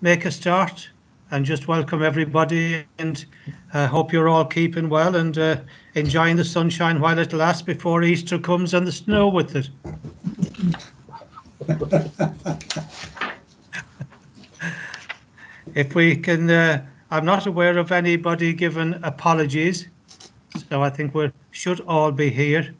make a start and just welcome everybody and uh, hope you're all keeping well and uh, enjoying the sunshine while it lasts before Easter comes and the snow with it. if we can, uh, I'm not aware of anybody giving apologies, so I think we should all be here.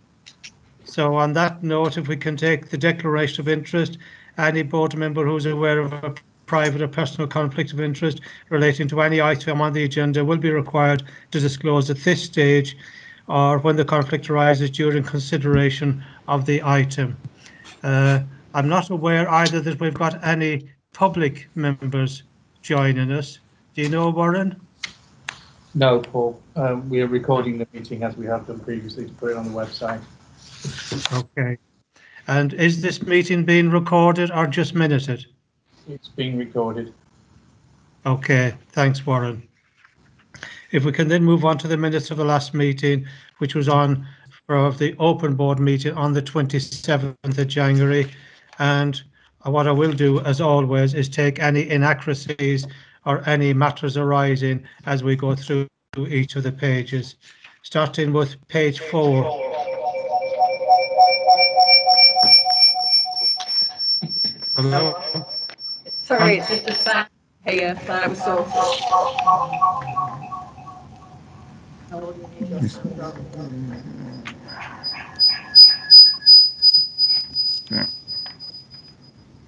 So on that note, if we can take the declaration of interest, any board member who's aware of a private or personal conflict of interest relating to any item on the agenda will be required to disclose at this stage or when the conflict arises during consideration of the item. Uh, I'm not aware either that we've got any public members joining us. Do you know, Warren? No, Paul. Um, we are recording the meeting as we have done previously to put it on the website. Okay. And is this meeting being recorded or just minuted? It's being recorded. Okay, thanks, Warren. If we can then move on to the minutes of the last meeting, which was on for the open board meeting on the 27th of January. And what I will do, as always, is take any inaccuracies or any matters arising as we go through each of the pages, starting with page four. Hello? Sorry, it's just a sound here that I was so.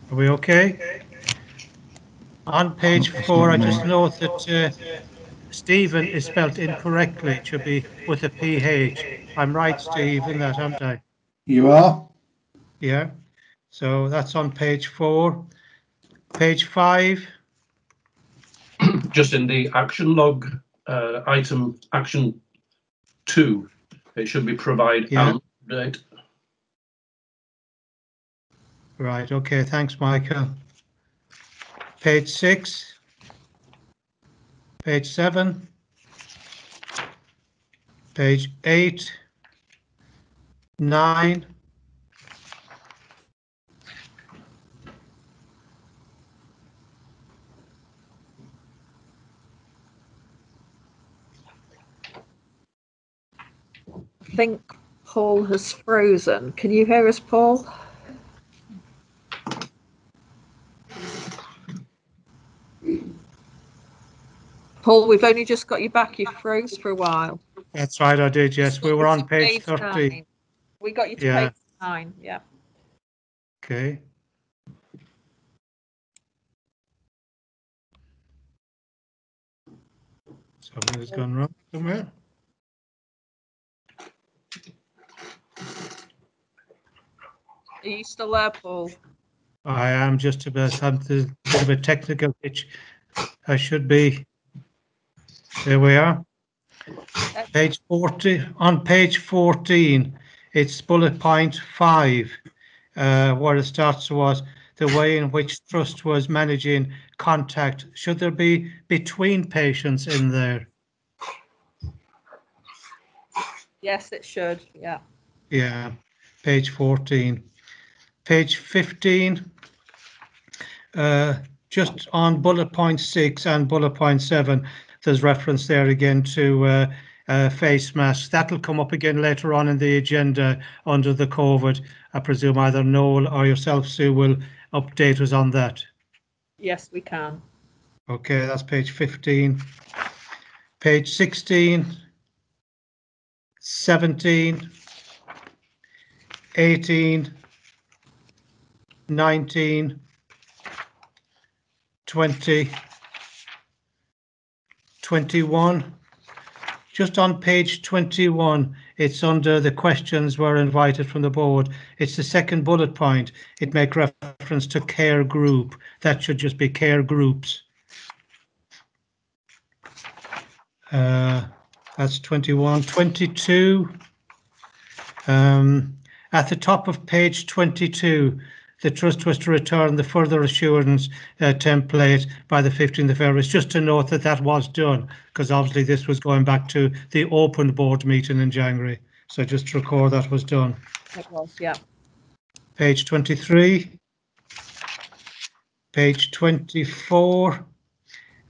Are we okay? On page four, I just note that uh, Stephen is spelt incorrectly. It should be with a PH. I'm right, Steve, in that, aren't I? You are? Yeah. So that's on page four. Page five, just in the action log, uh, item action two, it should be provide Yeah. update. right, okay, thanks, Michael. Page six. Page seven. Page eight. Nine. Think Paul has frozen. Can you hear us, Paul? Paul, we've only just got you back. You froze for a while. That's right, I did, yes, we were on page Page thirty. nine. We got you to Yeah. page nine, yeah. Okay. Something has gone wrong somewhere. Are you still there, Paul? I am just about something, a bit of a technical pitch. I should be. There we are. Page 40, on page 14, it's bullet point five, uh, where it starts was the way in which trust was managing contact. Should there be between patients in there? Yes, it should, yeah. Yeah, page 14. Page 15, uh, just on bullet point six and bullet point seven, there's reference there again to uh, uh, face masks. That'll come up again later on in the agenda under the COVID. I presume either Noel or yourself, Sue, will update us on that. Yes, we can. Okay, that's page 15. Page 16, 17, 18, 19, 20, 21. Just on page 21, it's under the questions were invited from the board. It's the second bullet point. It make reference to care group. That should just be care groups. Uh, that's 21. 22. Um, at the top of page 22, the trust was to return the further assurance uh, template by the 15th of February. It's just to note that that was done, because obviously this was going back to the open board meeting in January. So just to record that was done. It was, yeah. Page 23. page 24.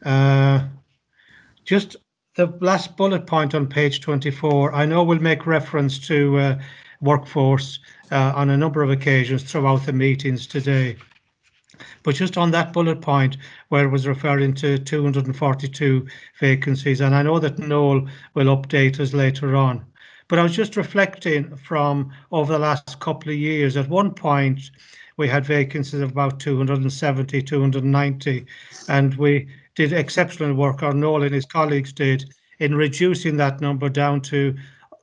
Uh, just the last bullet point on page 24. I know we'll make reference to uh, workforce uh, on a number of occasions throughout the meetings today. But just on that bullet point where it was referring to 242 vacancies, and I know that Noel will update us later on. But I was just reflecting from over the last couple of years. At one point, we had vacancies of about 270, 290, and we did exceptional work, or Noel and his colleagues did, in reducing that number down to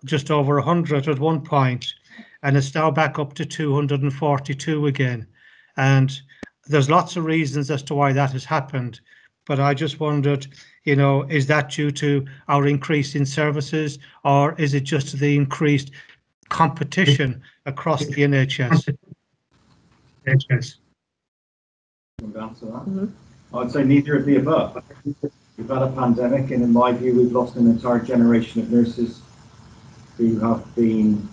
just over 100 at one point, and it's now back up to 242 again. And there's lots of reasons as to why that has happened, but I just wondered, you know, is that due to our increase in services, or is it just the increased competition across the NHS? NHS. That? Mhm. I'd say neither of the above. We've had a pandemic, and in my view, we've lost an entire generation of nurses who have been,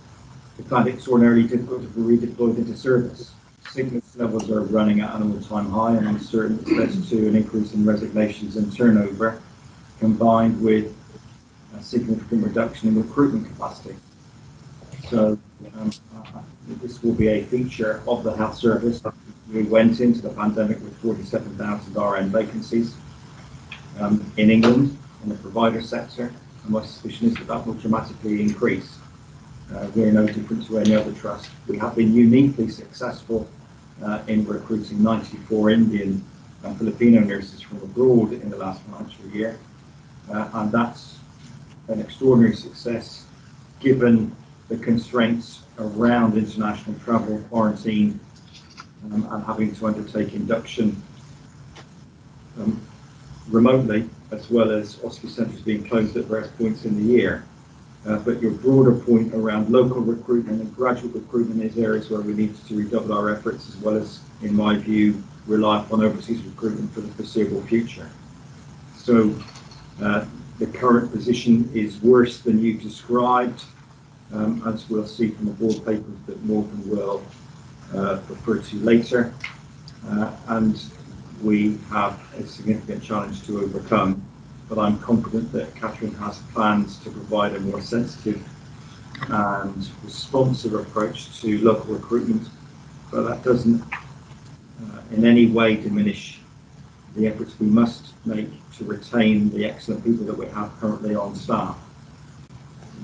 found extraordinarily difficult to be redeployed into service. Sickness levels are running at an all-time high, and I'm certain it's led to an increase in resignations and turnover, combined with a significant reduction in recruitment capacity. So um, uh, this will be a feature of the health service. We went into the pandemic with 47,000 RN vacancies um, in England in the provider sector, and my suspicion is that that will dramatically increase. Uh, we're no different to any other trust. We have been uniquely successful uh, in recruiting 94 Indian and Filipino nurses from abroad in the last financial year, uh, and that's an extraordinary success given the constraints around international travel, quarantine, um, and having to undertake induction um, remotely, as well as hospital centres being closed at various points in the year. Uh, but your broader point around local recruitment and graduate recruitment is areas where we need to redouble our efforts, as well as, in my view, rely upon overseas recruitment for the foreseeable future. So uh, the current position is worse than you described, um, as we'll see from the board papers that Morven will uh, refer to later. Uh, and we have a significant challenge to overcome, but I'm confident that Catherine has plans to provide a more sensitive and responsive approach to local recruitment, but that doesn't uh, in any way diminish the efforts we must make to retain the excellent people that we have currently on staff.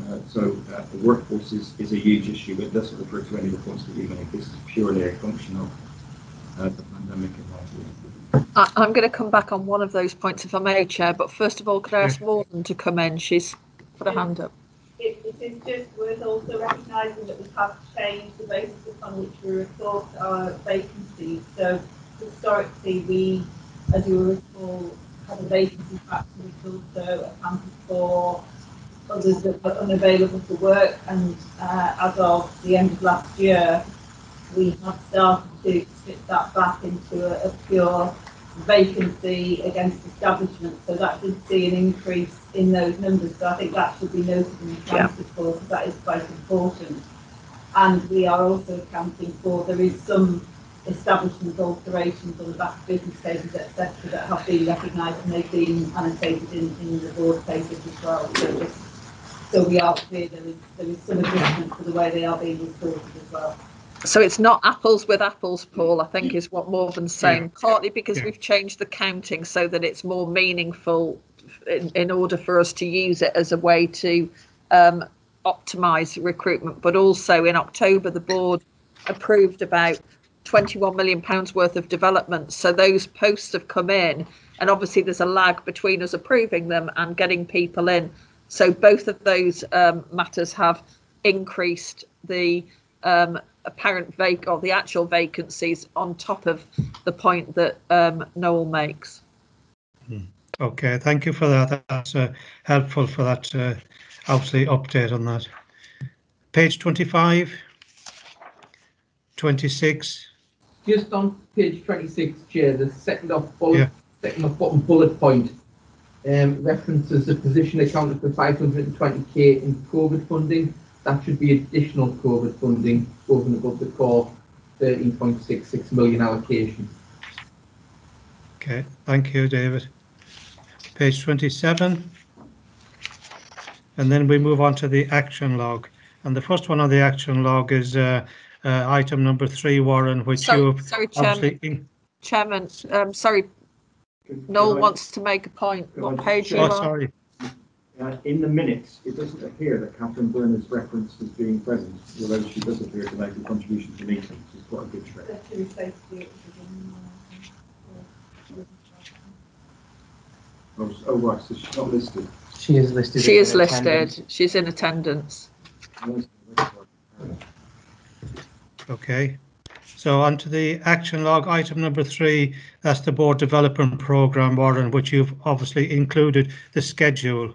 Uh, so uh, the workforce is, is a huge issue, but it doesn't refer to any of the points that you made. This is purely a function of uh, the pandemic. I, I'm going to come back on one of those points if I may, Chair, but first of all, could I ask Morven to come in? She's put her hand up. It, it is just worth also recognising that we have changed the basis upon which we report our vacancies. So historically, we, as you will recall, had a vacancy factor which also accounted for others that were unavailable for work. And uh, as of the end of last year, we have started to split that back into a, a pure vacancy against establishment. So that did see an increase in those numbers. So I think that should be noted in the Yeah. report because that is quite important. And we are also accounting for, there is some establishment alterations on the back of business cases, etc., that have been recognised and they've been annotated in, in the board papers as well. So just, so we are clear, there is, there is some adjustment to the way they are being reported as well. So it's not apples with apples, Paul, I think is what Morven's saying, partly because Yeah. we've changed the counting so that it's more meaningful in, in order for us to use it as a way to um, optimise recruitment. But also in October, the board approved about 21 million pounds worth of development. So those posts have come in, and obviously there's a lag between us approving them and getting people in. So both of those um, matters have increased the um, apparent vac or the actual vacancies on top of the point that um, Noel makes. Okay, thank you for that. That's uh, helpful for that, uh, obviously, update on that. Page 25, 26. Just on page twenty-six, Chair, the second off Yeah. bullet, second off bottom bullet point, um, references the position accounted for five hundred and twenty K in COVID funding. That should be additional COVID funding over and above the core thirteen point six six million allocation. Okay, thank you, David. Page 27. And then we move on to the action log. And the first one on the action log is uh, uh, item number three, Warren, which Sorry, you sorry, Chairman, obviously. Chairman, um, sorry, Noel wants to make a point. Could What I page are you Oh, on? sorry. Uh, in the minutes, it doesn't appear that Catherine Byrne is referenced as being present, although she does appear to make a contribution to the meeting, which is quite a good trait. That she was supposed to do it within, uh, Oh, oh, right, so she's not listed. She is listed. She is listed. attendance. She's in attendance. Okay. So on to the action log, item number three, that's the board development program, Warren, which you've obviously included the schedule.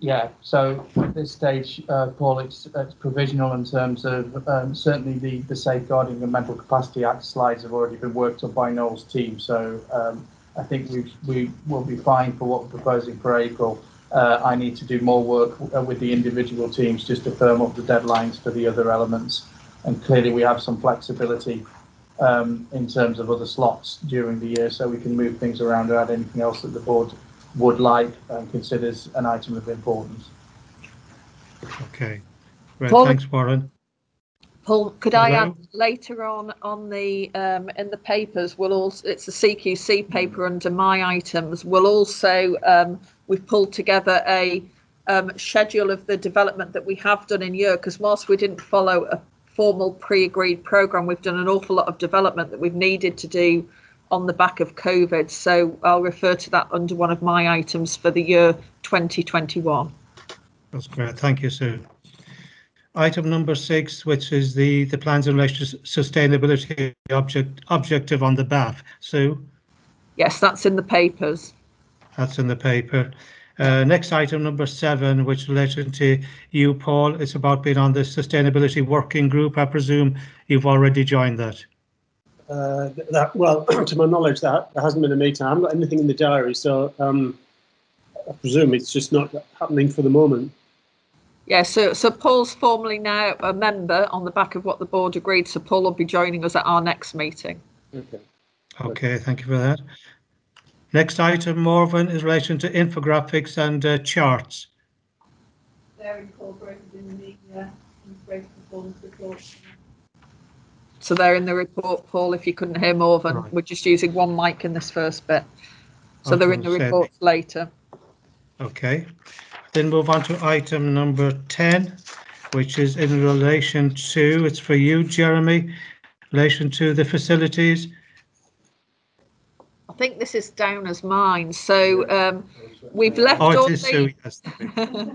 Yeah, so at this stage, uh, Paul, it's, it's provisional in terms of, um, certainly the, the Safeguarding and Mental Capacity Act slides have already been worked up by Noel's team, so, um, I think we, we will be fine for what we're proposing for April. Uh, I need to do more work uh, with the individual teams just to firm up the deadlines for the other elements. And clearly, we have some flexibility, um, in terms of other slots during the year, so we can move things around or add anything else that the board would like and considers an item of importance. Okay. Right, Paul- thanks, Warren. Paul, could I add later on on the um, in the papers? We'll also it's a CQC paper under my items. We'll also um, we've pulled together a um, schedule of the development that we have done in year because whilst we didn't follow a formal pre-agreed program, we've done an awful lot of development that we've needed to do on the back of COVID. So I'll refer to that under one of my items for the year 2021. That's great. Thank you, Sue. Item number six, which is the, the plans in relation to sustainability object, objective on the BAF. Sue, Yes, that's in the papers. that's in the paper. Uh, next item number seven, which related to you, Paul, it's about being on the sustainability working group. I presume you've already joined that. Uh, that well, to my knowledge, that there hasn't been a meeting. I haven't got anything in the diary, so um, I presume it's just not happening for the moment. Yeah, so so Paul's formally now a member on the back of what the board agreed. So Paul will be joining us at our next meeting. Okay. Okay, thank you for that. Next item, Morven, is relation to infographics and uh, charts. They're incorporated in the, uh, integrated performance report. So they're in the report, Paul. If you couldn't hear Morven, Right. we're just using one mic in this first bit. So they're in the reports later. Okay, then move on to item number 10, which is in relation to, it's for you, Jeremy, relation to the facilities. I think this is down as mine. So um, we've left all Oh, is the Sue, yes.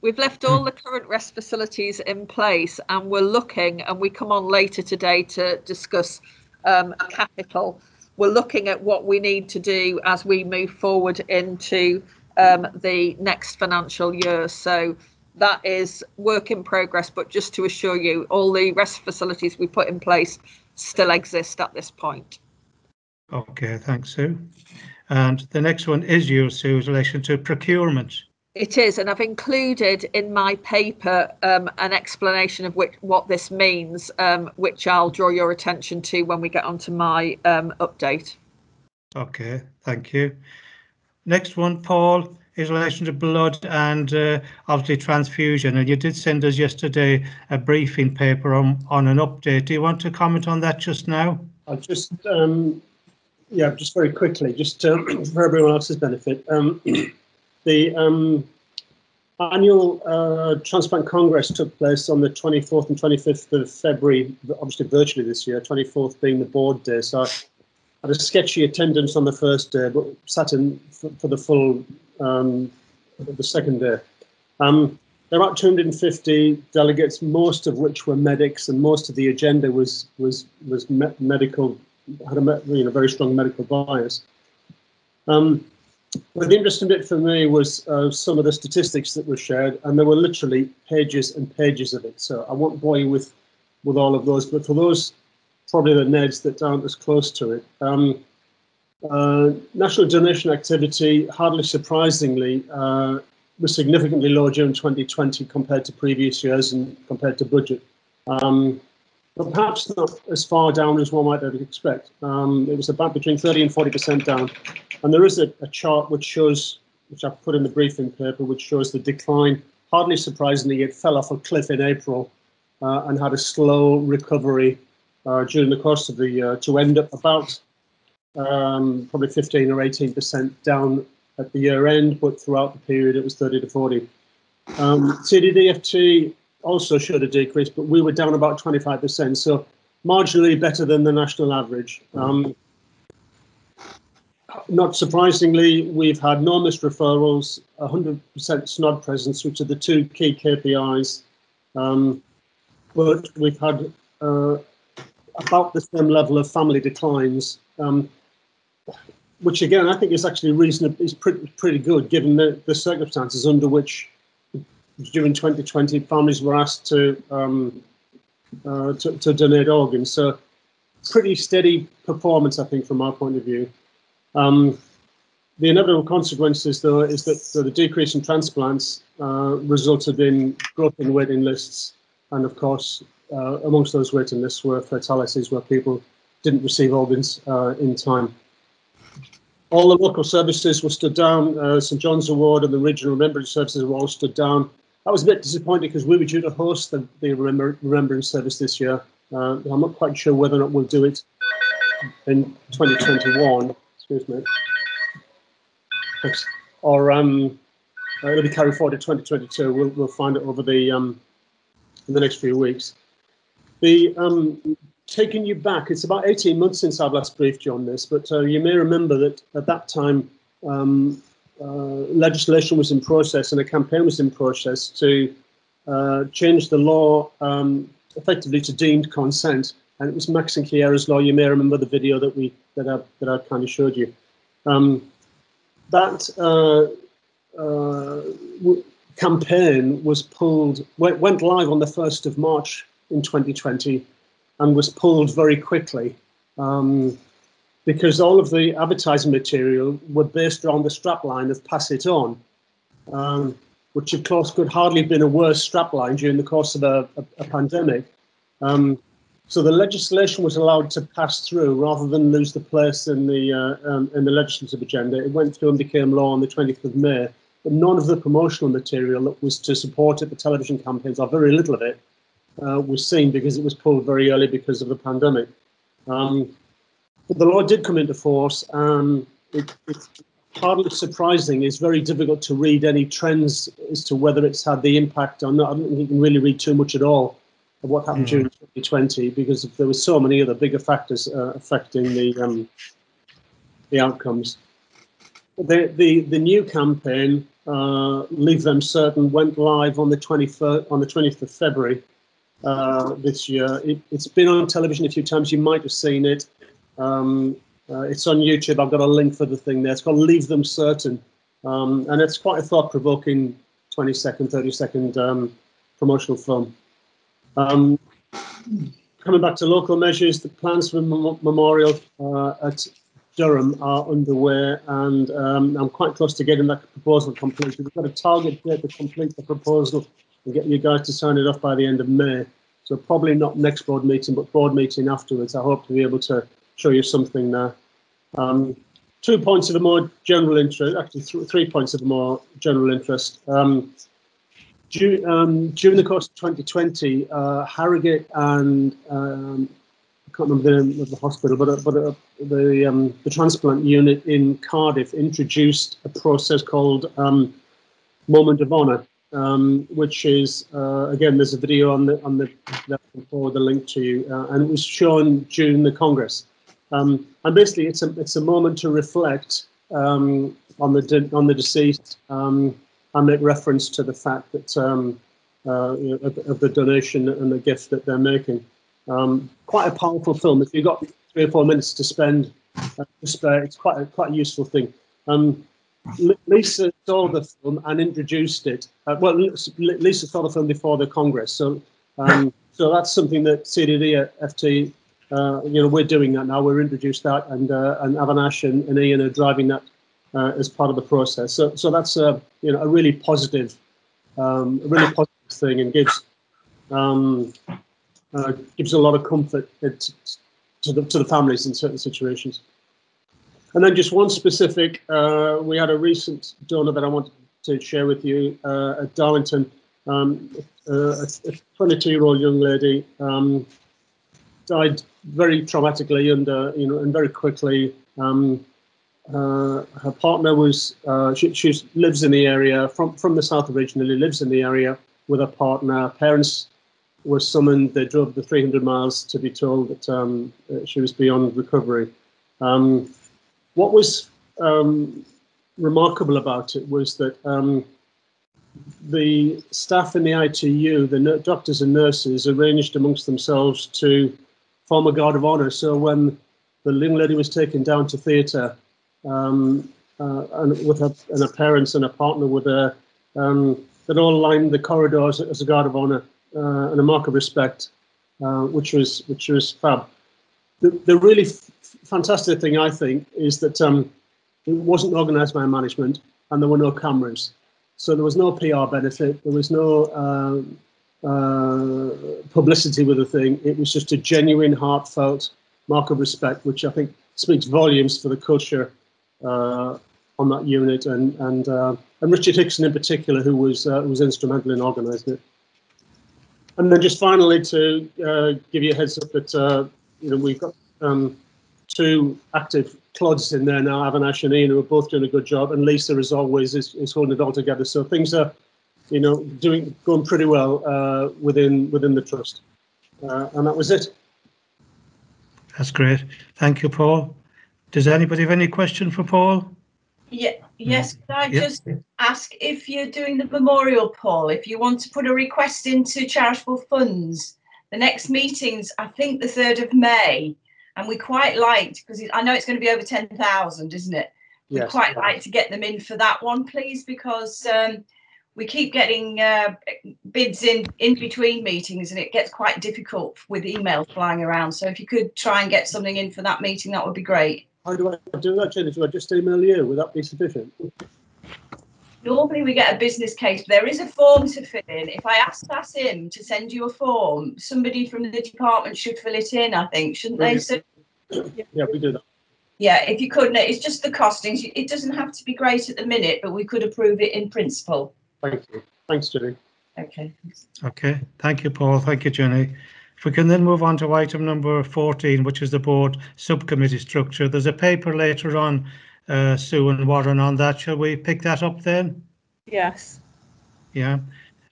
We've left all the current rest facilities in place and we're looking, and we come on later today to discuss um, capital. We're looking at what we need to do as we move forward into um, the next financial year. So that is work in progress, but just to assure you, all the rest facilities we put in place still exist at this point. Okay, thanks, Sue. And the next one is you, Sue, in relation to procurement. It is, and I've included in my paper um, an explanation of which, what this means, um, which I'll draw your attention to when we get onto my um, update. Okay, thank you. Next one, Paul, is in relation to blood and uh, obviously transfusion. And you did send us yesterday a briefing paper on, on an update. Do you want to comment on that just now? I'll just, um, yeah, just very quickly, just um, for everyone else's benefit. The um, annual uh, Transplant Congress took place on the 24th and 25th of February, obviously virtually this year, 24th being the board day. So I had a sketchy attendance on the first day, but sat in for, for the full, um, the second day. Um, there were about 250 delegates, most of which were medics, and most of the agenda was was was me- medical, had a you know very strong medical bias. Um, the interesting bit for me was uh, some of the statistics that were shared, and there were literally pages and pages of it. So I won't bore you with with all of those, but for those probably the Neds that aren't as close to it. Um, uh, national donation activity, hardly surprisingly, uh, was significantly lower during 2020 compared to previous years and compared to budget. Um, but perhaps not as far down as one might expect. Um, it was about between 30 and 40% down. And there is a, a, chart which shows, which I've put in the briefing paper, which shows the decline. Hardly surprisingly, it fell off a cliff in April uh, and had a slow recovery uh, during the course of the year to end up about um, probably 15 or 18% down at the year end, but throughout the period it was 30 to 40. Um, CDDFT also showed a decrease, but we were down about 25%, so marginally better than the national average. Um, not surprisingly, we've had no missed referrals, 100% SNOD presence, which are the two key KPIs. Um, but we've had uh, about the same level of family declines, um, which again I think is actually reasonably is pretty pretty good given the, the circumstances under which during 2020 families were asked to um, uh, to, to, donate organs. So pretty steady performance, I think, from our point of view. Um, the inevitable consequences, though, is that so the decrease in transplants uh, resulted in growth in waiting lists, and of course, uh, amongst those waiting lists were fatalities where people didn't receive organs uh, in time. All the local services were stood down. Uh, St John's Award and the regional remembrance services were all stood down. I was a bit disappointed because we were due to host the, the remember, remembrance service this year. Uh, I'm not quite sure whether or not we'll do it in 2021. Excuse me. Thanks. Or um, uh, it'll be carried forward to 2022. We'll, we'll find it over the um, in the next few weeks. The um, taking you back, it's about 18 months since I've last briefed you on this, but uh, you may remember that at that time um, uh, legislation was in process and a campaign was in process to uh, change the law um, effectively to deemed consent. And it was Max and Keira's law. You may remember the video that we that I, that I kind of showed you. Um, that uh, uh campaign was pulled, went, went live on the 1st of March in 2020 and was pulled very quickly um, because all of the advertising material were based around the strapline of Pass It On, um, which of course could hardly have been a worse strapline during the course of a, a, a pandemic. Um, so the legislation was allowed to pass through rather than lose the place in the uh, um, in the legislative agenda. It went through and became law on the 20th of May. But none of the promotional material that was to support it, the television campaigns, or very little of it, uh, was seen because it was pulled very early because of the pandemic. Um, but the law did come into force. Um, it, it's hardly surprising. It's very difficult to read any trends as to whether it's had the impact or not. I don't think you can really read too much at all of what happened mm-hmm. during 2020 because there were so many other bigger factors uh, affecting the um, the outcomes. The, the the new campaign, uh, Leave Them Certain, went live on the 23rd on the 20th of February, uh, this year. It, has been on television a few times. You might have seen it. Um, uh, it's on YouTube. I've got a link for the thing there. It's called Leave Them Certain. Um, and it's quite a thought provoking 20 second, 30 second um, promotional film. Um, coming back to local measures, the plans for the memorial uh, at Durham are underway, and um, I'm quite close to getting that proposal completed. We've got a target date to complete the proposal and get you guys to sign it off by the end of May. So probably not next board meeting, but board meeting afterwards. I hope to be able to show you something there. Um, two points of a more general interest, actually th three points of a more general interest. Um, due, um, during the course of 2020, uh, Harrogate and um, I can't remember the name of the hospital, but uh, but uh, the um, the transplant unit in Cardiff introduced a process called um, Moment of Honour, um, which is uh, again there's a video on the on the forward the link to you, uh, and it was shown during the Congress. Um, and basically, it's a it's a moment to reflect on the on the deceased um, and make reference to the fact that um, uh, you know, of, of, the donation and the gift that they're making. Um, quite a powerful film. If you've got three or four minutes to spend uh, to spare, it's quite a, quite a useful thing. Um, Lisa saw the film and introduced it. Uh, well, Lisa saw the film before the Congress, so um, so that's something that CDD FT, uh, you know, we're doing that now. We're introduced that, and uh, and Avinash and, and, Ian are driving that uh, as part of the process. So so that's a you know a really positive, um, a really positive thing, and gives um, uh, gives a lot of comfort it, to the to the families in certain situations. And then just one specific, uh, we had a recent donor that I wanted to share with you uh, at Darlington, um, uh, a 22-year-old young lady um, died very traumatically and uh, you know and very quickly. Um, uh, her partner was uh, she, she lives in the area from from the south originally, lives in the area with her partner. Parents were summoned. They drove the 300 miles to be told that um, she was beyond recovery. Um, what was um, remarkable about it was that um, the staff in the ITU, the doctors and nurses, arranged amongst themselves to form a guard of honor. So when the young lady was taken down to theatre, um, uh, and with and her parents and her partner with her, um, they'd all lined the corridors as a guard of honor uh, and a mark of respect, uh, which was which was fab. The, the really fantastic thing I think is that um, it wasn't organised by management and there were no cameras, so there was no PR benefit. There was no um, uh, publicity with the thing. It was just a genuine, heartfelt mark of respect, which I think speaks volumes for the culture on that unit, and and uh, and Richard Hickson in particular, who was uh, was instrumental in organising it. And then just finally to uh, give you a heads up that uh, you know we've got um, two active CLODs in there now, Avinash and Ian, who are both doing a good job, and Lisa, as always, is, is holding it all together. So things are, you know, doing going pretty well uh, within within the trust. Uh, and that was it. That's great. Thank you, Paul. Does anybody have any question for Paul? Yeah, yes, could I Yep. just ask if you're doing the memorial, Paul, if you want to put a request into charitable funds, the next meeting's, I think, the 3rd of May. And we quite liked, because I know it's going to be over 10,000, isn't it? We'd Yes. quite like to get them in for that one, please, because um, we keep getting uh, bids in in between meetings and it gets quite difficult with emails flying around. So if you could try and get something in for that meeting, that would be great. How do I do that, Jenny? Do I just email you? Would that be sufficient? Normally we get a business case. There is a form to fill in. If I ask Asim to send you a form, somebody from the department should fill it in, I think, shouldn't they? So, Yeah, we do that. yeah, if you could, no, it's just the costings. It doesn't have to be great at the minute, but we could approve it in principle. Thank you. Thanks, Jenny. Okay. Okay, thank you, Paul. Thank you, Jenny. If we can then move on to item number 14, which is the board subcommittee structure. There's a paper later on, uh, Sue and Warren, on that. Shall we pick that up then? Yes. Yeah.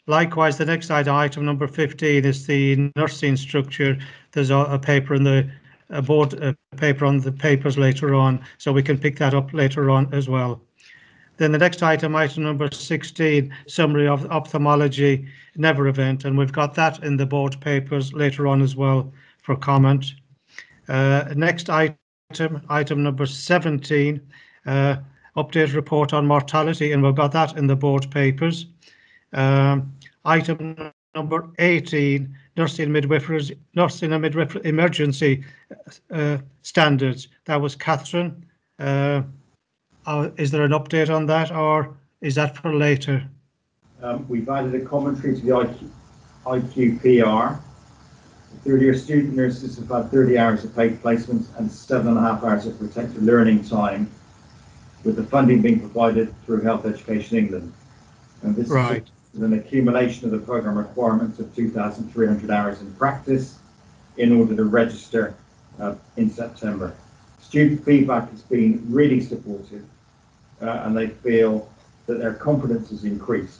Likewise, the next item, item number 15, is the nursing structure. There's a, a paper in the a board a paper on the papers later on, so we can pick that up later on as well. Then the next item, item number 16, summary of ophthalmology never event, and we've got that in the board papers later on as well for comment. Uh, next item, item number 17, uh, update report on mortality, and we've got that in the board papers. Um, item number 18, nursing midwifery, nursing and midwifery emergency uh, standards. That was Catherine. Uh, is there an update on that, or is that for later? Um, we've added a commentary to the IQ, IQPR. 30 year student nurses have had 30 hours of paid placements and seven and a half hours of protected learning time, with the funding being provided through Health Education England. And this Right. is an accumulation of the programme requirements of 2,300 hours in practice in order to register uh, in September. Student feedback has been really supportive uh, and they feel that their confidence has increased.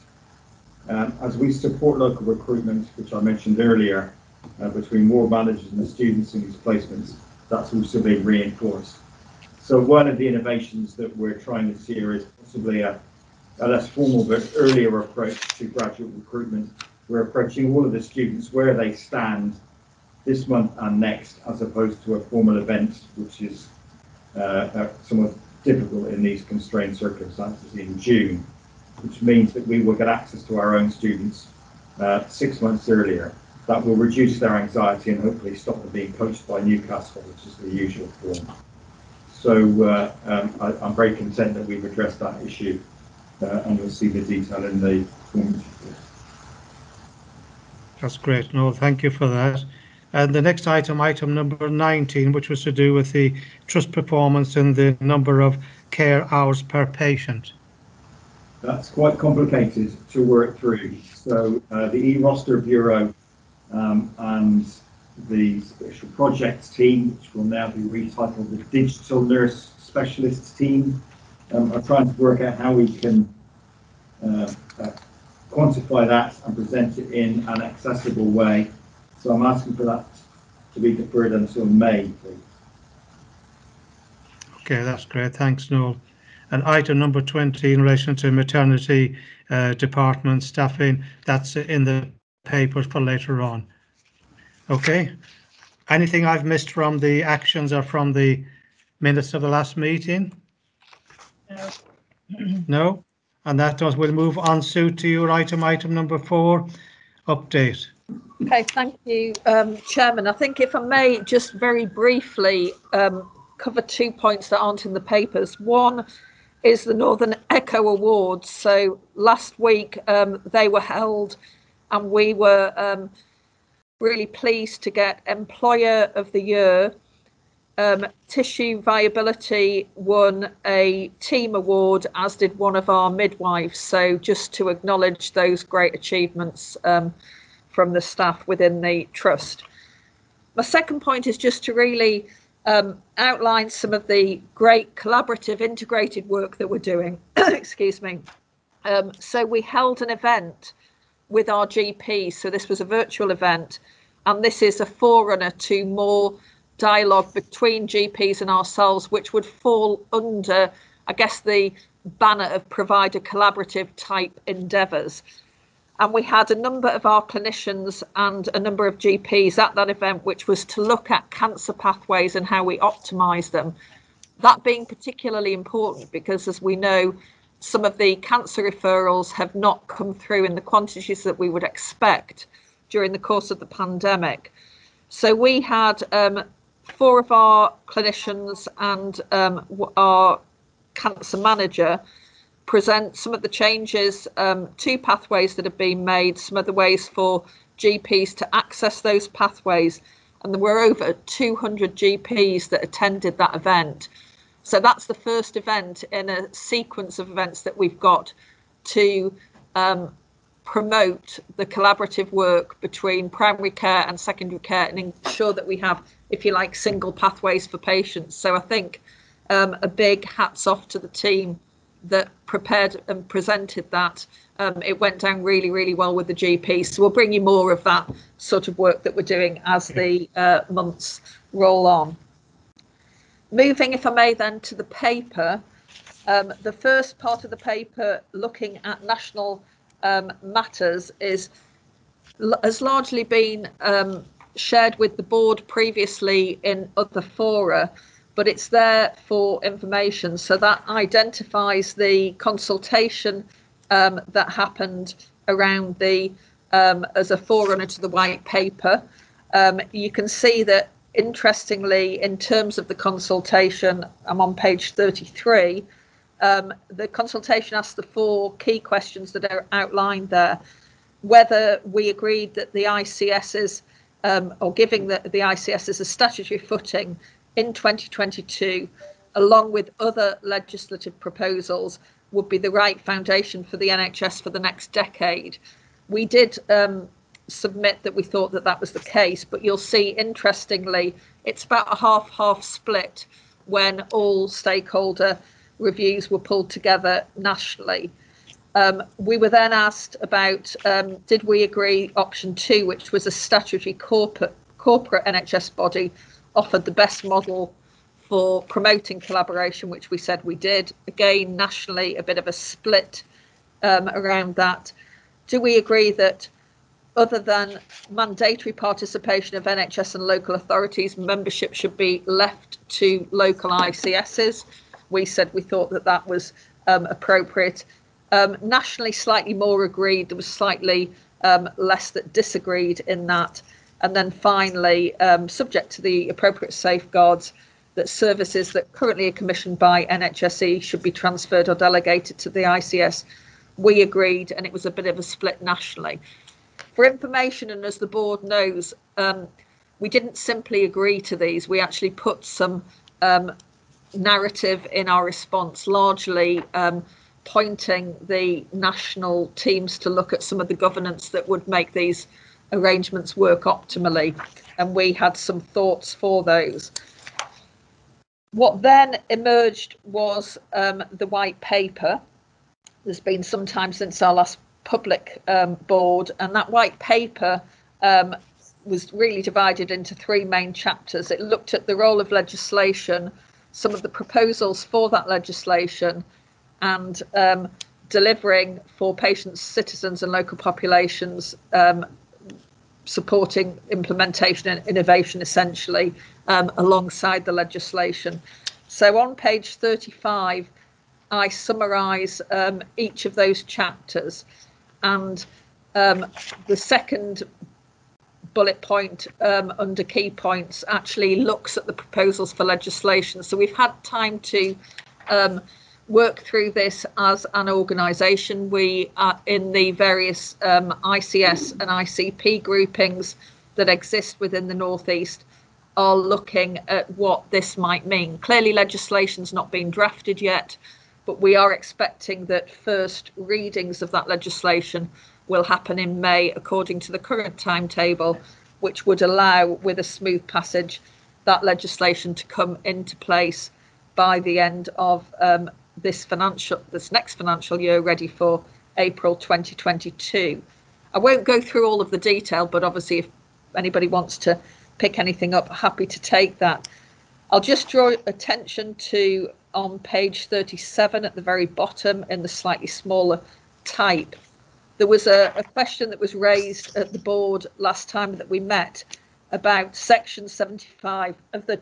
Um, as we support local recruitment, which I mentioned earlier, uh, between more managers and the students in these placements, that's also being reinforced. So one of the innovations that we're trying this year is possibly a, a less formal but earlier approach to graduate recruitment. We're approaching all of the students where they stand this month and next, as opposed to a formal event, which is uh, uh, somewhat difficult in these constrained circumstances in June, which means that we will get access to our own students uh, six months earlier. That will reduce their anxiety and hopefully stop them being coached by Newcastle, which is the usual form. So uh, um, I, I'm very content that we've addressed that issue, uh, and you'll see the detail in the report. That's great. No, thank you for that. And the next item, item number 19, which was to do with the trust performance and the number of care hours per patient. That's quite complicated to work through. So uh, the e-roster bureau um, and the special projects team, which will now be retitled the digital nurse specialists team, um, are trying to work out how we can uh, uh, quantify that and present it in an accessible way. So I'm asking for that to be deferred until May, please. Okay, that's great. Thanks, Noel. And item number 20 in relation to maternity uh, department staffing, that's in the papers for later on. Okay. Anything I've missed from the actions or from the minutes of the last meeting? No. No? And that does, we'll move on, Sue, to your item, item number four, update. Okay, thank you, um, Chairman. I think if I may just very briefly um, cover two points that aren't in the papers. One is the Northern Echo Awards. So last week um, they were held, and we were um, really pleased to get Employer of the Year. Um, Tissue Viability won a team award, as did one of our midwives. So just to acknowledge those great achievements um, from the staff within the trust. My second point is just to really um, outline some of the great collaborative integrated work that we're doing. Excuse me. Um, so we held an event with our GPs. So this was a virtual event, and this is a forerunner to more dialogue between GPs and ourselves, which would fall under, I guess, the banner of provider collaborative type endeavours. And we had a number of our clinicians and a number of GPs at that event, which was to look at cancer pathways and how we optimise them. That being particularly important because, as we know, some of the cancer referrals have not come through in the quantities that we would expect during the course of the pandemic. So we had um, four of our clinicians and um, our cancer manager present some of the changes um, to pathways that have been made, some of the ways for GPs to access those pathways. And there were over 200 GPs that attended that event. So that's the first event in a sequence of events that we've got to um, promote the collaborative work between primary care and secondary care and ensure that we have, if you like, single pathways for patients. So I think um, a big hats off to the team that prepared and presented that. Um, it went down really, really well with the GP. So we'll bring you more of that sort of work that we're doing as the uh, months roll on. Moving, if I may, then to the paper. Um, the first part of the paper looking at national um, matters is has largely been um, shared with the board previously in other fora but it's there for information. So that identifies the consultation um, that happened around the um, as a forerunner to the white paper. Um, you can see that interestingly, in terms of the consultation, I'm on page 33. Um, the consultation asked the four key questions that are outlined there. Whether we agreed that the ICSs um, or giving the, the ICSs a statutory footing in 2022, along with other legislative proposals, would be the right foundation for the NHS for the next decade. We did um, submit that we thought that that was the case, but you'll see, interestingly, it's about a half half split when all stakeholder reviews were pulled together nationally. Um, we were then asked about um, did we agree option two, which was a statutory corporate corporate NHS body offered the best model for promoting collaboration, which we said we did. Again, nationally, a bit of a split um, around that. Do we agree that other than mandatory participation of NHS and local authorities, membership should be left to local ICSs? We said we thought that that was um, appropriate. Um, nationally, slightly more agreed. There was slightly um, less that disagreed in that. And then finally, um, subject to the appropriate safeguards, that services that currently are commissioned by NHSE should be transferred or delegated to the ICS. We agreed, and it was a bit of a split nationally. For information, and as the board knows, um, we didn't simply agree to these. We actually put some um, narrative in our response, largely um, pointing the national teams to look at some of the governance that would make these arrangements work optimally. And we had some thoughts for those. What then emerged was um, the white paper. There's been some time since our last public um, board, and that white paper um, was really divided into three main chapters. It looked at the role of legislation, some of the proposals for that legislation, and um, delivering for patients, citizens, and local populations, um, supporting implementation and innovation essentially um, alongside the legislation. So on page 35, I summarise um, each of those chapters, and um, the second bullet point um, under key points actually looks at the proposals for legislation. So we've had time to um, work through this as an organisation. We are in the various um, ICS and ICP groupings that exist within the Northeast are looking at what this might mean. Clearly, legislation's not been drafted yet, but we are expecting that first readings of that legislation will happen in May according to the current timetable, which would allow, with a smooth passage, that legislation to come into place by the end of um, this financial, this next financial year, ready for April 2022. I won't go through all of the detail, but obviously, if anybody wants to pick anything up, happy to take that. I'll just draw attention to on page 37 at the very bottom in the slightly smaller type there was a, a question that was raised at the board last time that we met about section 75 of the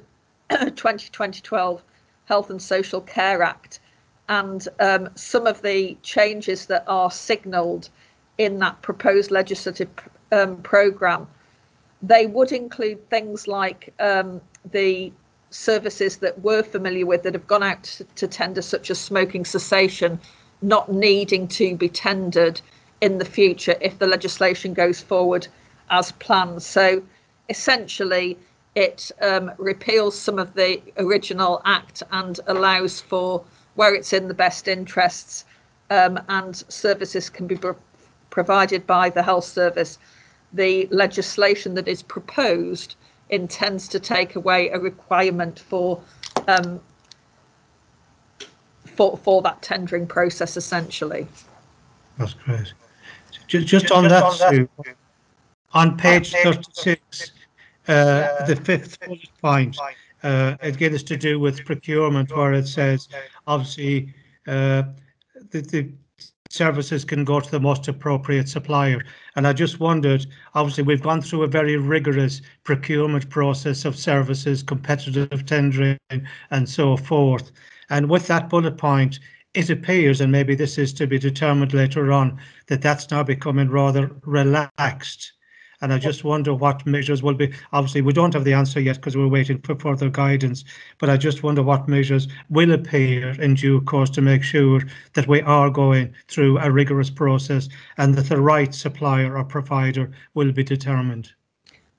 2012 Health and Social Care Act and um, some of the changes that are signalled in that proposed legislative um, programme. They would include things like um, the services that we're familiar with that have gone out to, tender, such as smoking cessation, not needing to be tendered in the future if the legislation goes forward as planned. So essentially, it um, repeals some of the original act and allows for where it's in the best interests um, and services can be pro- provided by the health service. The legislation that is proposed intends to take away a requirement for um, for for that tendering process essentially. That's great. Just, just on that, Sue, on page 36, uh, the fifth bullet point, uh, again, is to do with procurement, where it says, obviously, uh, the, the services can go to the most appropriate supplier. And I just wondered, obviously, we've gone through a very rigorous procurement process of services, competitive tendering, and so forth. And with that bullet point, it appears, and maybe this is to be determined later on, that that's now becoming rather relaxed. And I just wonder what measures will be. Obviously, we don't have the answer yet because we're waiting for further guidance. But I just wonder what measures will appear in due course to make sure that we are going through a rigorous process and that the right supplier or provider will be determined.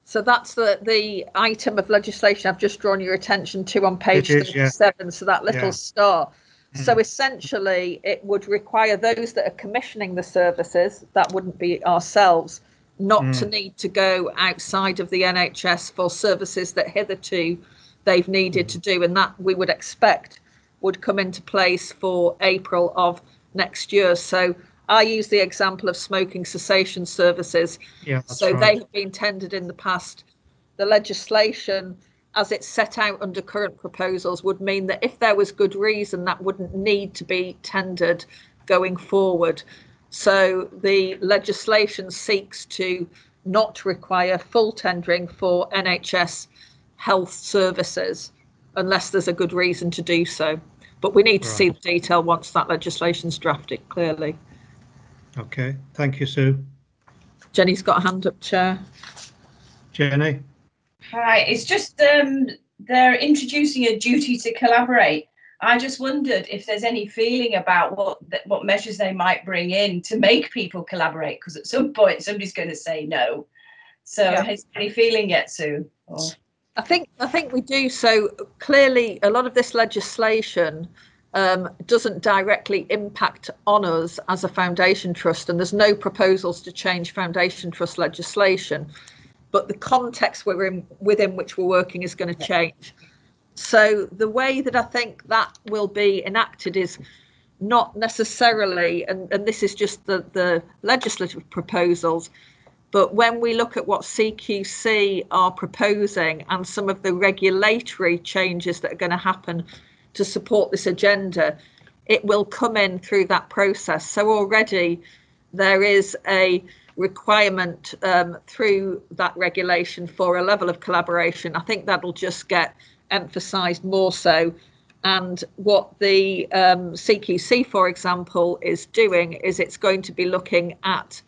So that's the the item of legislation I've just drawn your attention to on page is, 37. Yeah. So that little yeah. star. So hmm. essentially, it would require those that are commissioning the services, that wouldn't be ourselves, not mm. to need to go outside of the NHS for services that hitherto they've needed mm. to do. And that we would expect would come into place for April of next year. So I use the example of smoking cessation services. Yeah, so right. they have been tendered in the past. The legislation as it's set out under current proposals would mean that if there was good reason, that wouldn't need to be tendered going forward. So the legislation seeks to not require full tendering for NHS health services unless there's a good reason to do so. But we need to right. see the detail once that legislation's drafted, clearly. Okay, thank you, Sue. Jenny's got a hand up, Chair. Jenny? Hi, it's just um, they're introducing a duty to collaborate. I just wondered if there's any feeling about what what measures they might bring in to make people collaborate, because at some point somebody's going to say no. So Yeah. has any feeling yet, Sue? Or- I think I think we do. So clearly, a lot of this legislation um, doesn't directly impact on us as a foundation trust, and there's no proposals to change foundation trust legislation. But the context we're in, within which we're working is going to change. So the way that I think that will be enacted is not necessarily, and, and this is just the, the legislative proposals, but when we look at what CQC are proposing and some of the regulatory changes that are going to happen to support this agenda, it will come in through that process. So already there is a requirement um, through that regulation for a level of collaboration. I think that'll just get emphasised more so. And what the um, CQC, for example, is doing is it's going to be looking at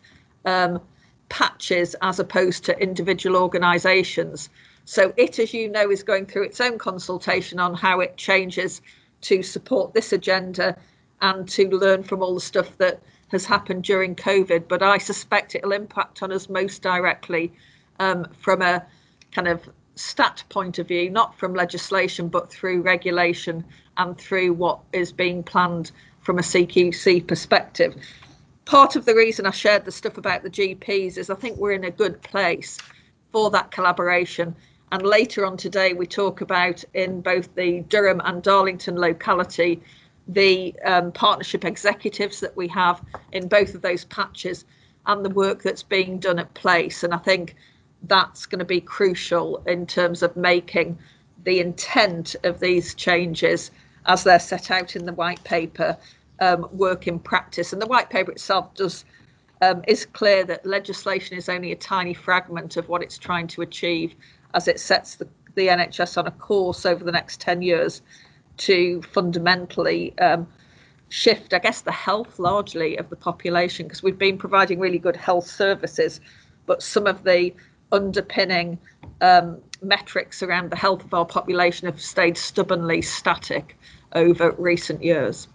um, patches as opposed to individual organisations. So it, as you know, is going through its own consultation on how it changes to support this agenda and to learn from all the stuff that has happened during COVID. But I suspect it'll impact on us most directly um, from a kind of stat point of view, not from legislation, but through regulation and through what is being planned from a CQC perspective part of the reason I shared the stuff about the GPs is I think we're in a good place for that collaboration. And later on today, we talk about in both the Durham and Darlington locality the um, partnership executives that we have in both of those patches and the work that's being done at place. And I think that's going to be crucial in terms of making the intent of these changes as they're set out in the white paper um, work in practice. And the white paper itself does um, is clear that legislation is only a tiny fragment of what it's trying to achieve as it sets the, the NHS on a course over the next 10 years to fundamentally um, shift, I guess, the health largely of the population because we've been providing really good health services, but some of the underpinning um, metrics around the health of our population have stayed stubbornly static over recent years.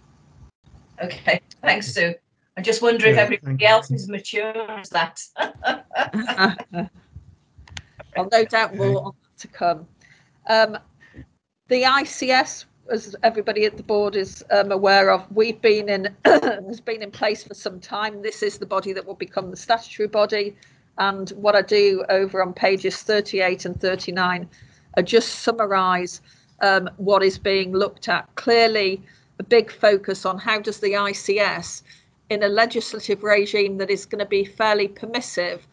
Okay, thanks, Sue. I just wonder if everybody else is mature as that. well, no doubt more on that to come. Um, the ICS, as everybody at the board is um, aware of, we've been in has been in place for some time. This is the body that will become the statutory body. And what I do over on pages 38 and 39 are just summarise um, what is being looked at. Clearly, a big focus on how does the ICS, in a legislative regime that is going to be fairly permissive,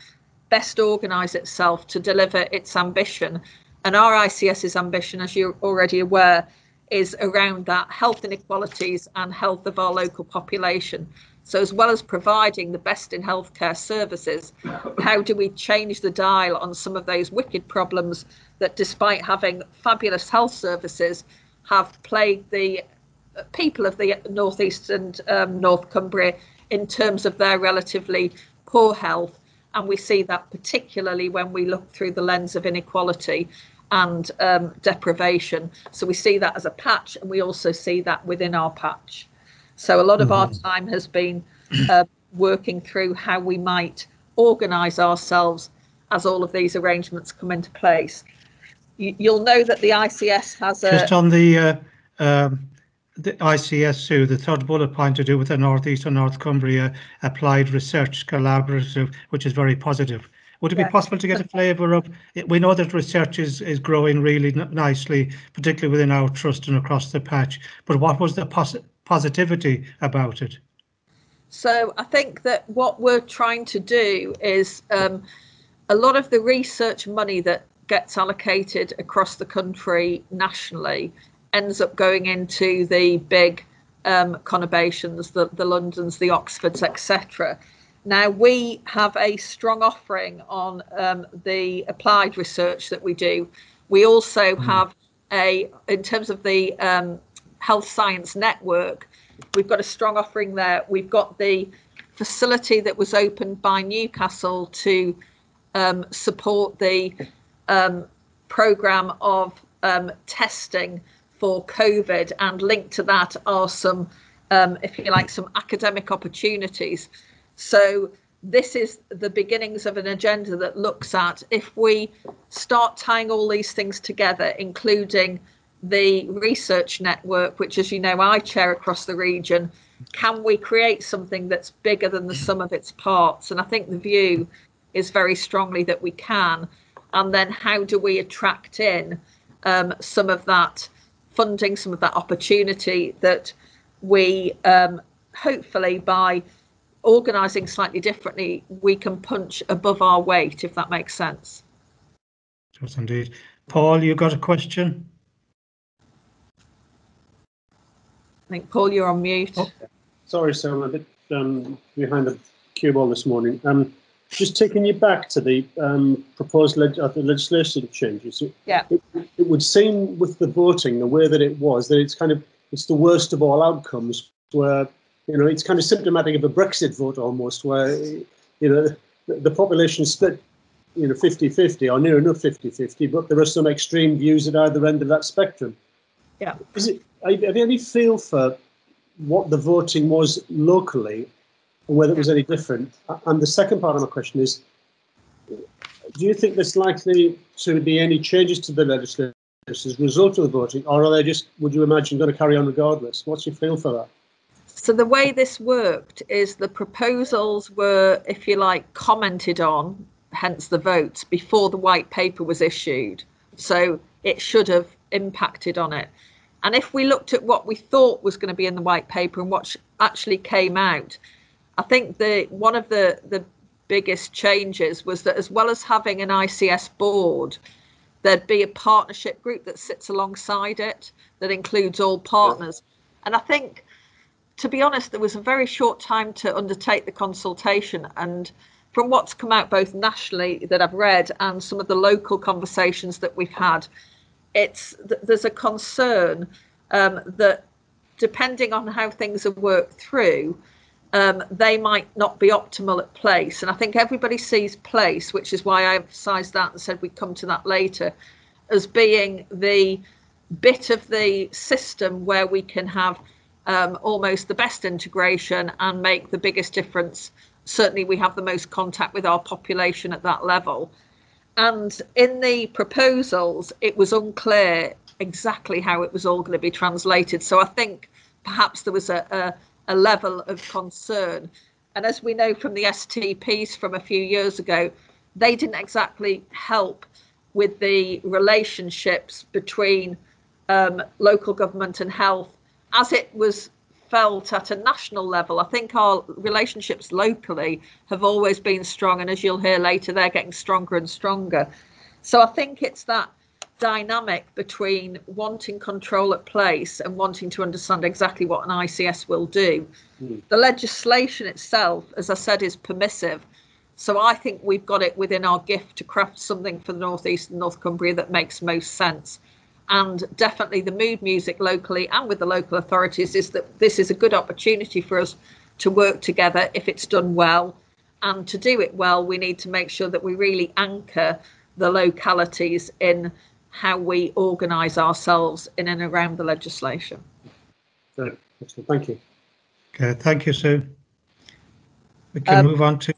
best organise itself to deliver its ambition. And our ICS's ambition, as you're already aware, is around that health inequalities and health of our local population. So, as well as providing the best in healthcare services, how do we change the dial on some of those wicked problems that, despite having fabulous health services, have plagued the people of the northeast and um, North Cumbria in terms of their relatively poor health? And we see that particularly when we look through the lens of inequality and um, deprivation. So we see that as a patch, and we also see that within our patch. So a lot of our time has been uh, working through how we might organise ourselves as all of these arrangements come into place. You, you'll know that the ICS has a Just on the, uh, um, the ICS, Sue, the third bullet point to do with the North East and North Cumbria Applied Research Collaborative, which is very positive. Would it Yeah. be possible to get a flavour of, we know that research is, is growing really n- nicely, particularly within our trust and across the patch, but what was the pos- positivity about it? So I think that what we're trying to do is um, a lot of the research money that gets allocated across the country nationally ends up going into the big um, conurbations, the, the Londons, the Oxfords, etc. Now we have a strong offering on um, the applied research that we do. We also have a, in terms of the um, health science network, we've got a strong offering there. We've got the facility that was opened by Newcastle to um, support the um, program of um, testing for COVID, and linked to that are some, um, if you like, some academic opportunities. So this is the beginnings of an agenda that looks at if we start tying all these things together, including the research network, which, as you know, I chair across the region, can we create something that's bigger than the sum of its parts? And I think the view is very strongly that we can. And then how do we attract in um, some of that funding, some of that opportunity that we um, hopefully by organising slightly differently, we can punch above our weight, if that makes sense. Yes, indeed. Paul, you got a question? I think, Paul, you're on mute. Oh, sorry, Sam, I'm a bit um, behind the cue ball this morning. Um, just taking you back to the um, proposed leg- uh, the legislative changes. It, Yeah. It, it would seem with the voting, the way that it was, that it's kind of it's the worst of all outcomes. Where you know it's kind of symptomatic of a Brexit vote almost, where you know the, the population split, you know, 50-50 or near enough 50-50, but there are some extreme views at either end of that spectrum. Yeah. Is it? Have you any feel for what the voting was locally and whether it was any different? And the second part of my question is, do you think there's likely to be any changes to the legislation as a result of the voting, or are they just, would you imagine, going to carry on regardless? What's your feel for that? So the way this worked is the proposals were, if you like, commented on, hence the votes, before the white paper was issued. So it should have impacted on it. And if we looked at what we thought was going to be in the white paper and what actually came out, I think the one of the the biggest changes was that as well as having an ICS board, there'd be a partnership group that sits alongside it that includes all partners. And I think, to be honest, there was a very short time to undertake the consultation. And from what's come out both nationally that I've read and some of the local conversations that we've had, it's there's a concern um, that depending on how things are worked through, um, they might not be optimal at place. And I think everybody sees place, which is why I emphasised that and said we'd come to that later, as being the bit of the system where we can have um, almost the best integration and make the biggest difference. Certainly, we have the most contact with our population at that level. And in the proposals, it was unclear exactly how it was all going to be translated. So I think perhaps there was a, a, a level of concern. And as we know from the STPs from a few years ago, they didn't exactly help with the relationships between um, local government and health as it was felt at a national level. I think our relationships locally have always been strong, and as you'll hear later, they're getting stronger and stronger. So I think it's that dynamic between wanting control at place and wanting to understand exactly what an ICS will do. Mm. The legislation itself, as I said, is permissive. So I think we've got it within our gift to craft something for the North East and North Cumbria that makes most sense. And definitely the mood music locally and with the local authorities is that this is a good opportunity for us to work together if it's done well. And to do it well, we need to make sure that we really anchor the localities in how we organise ourselves in and around the legislation. Good. Excellent. Thank you. Okay, thank you, Sue. We can Um, move on to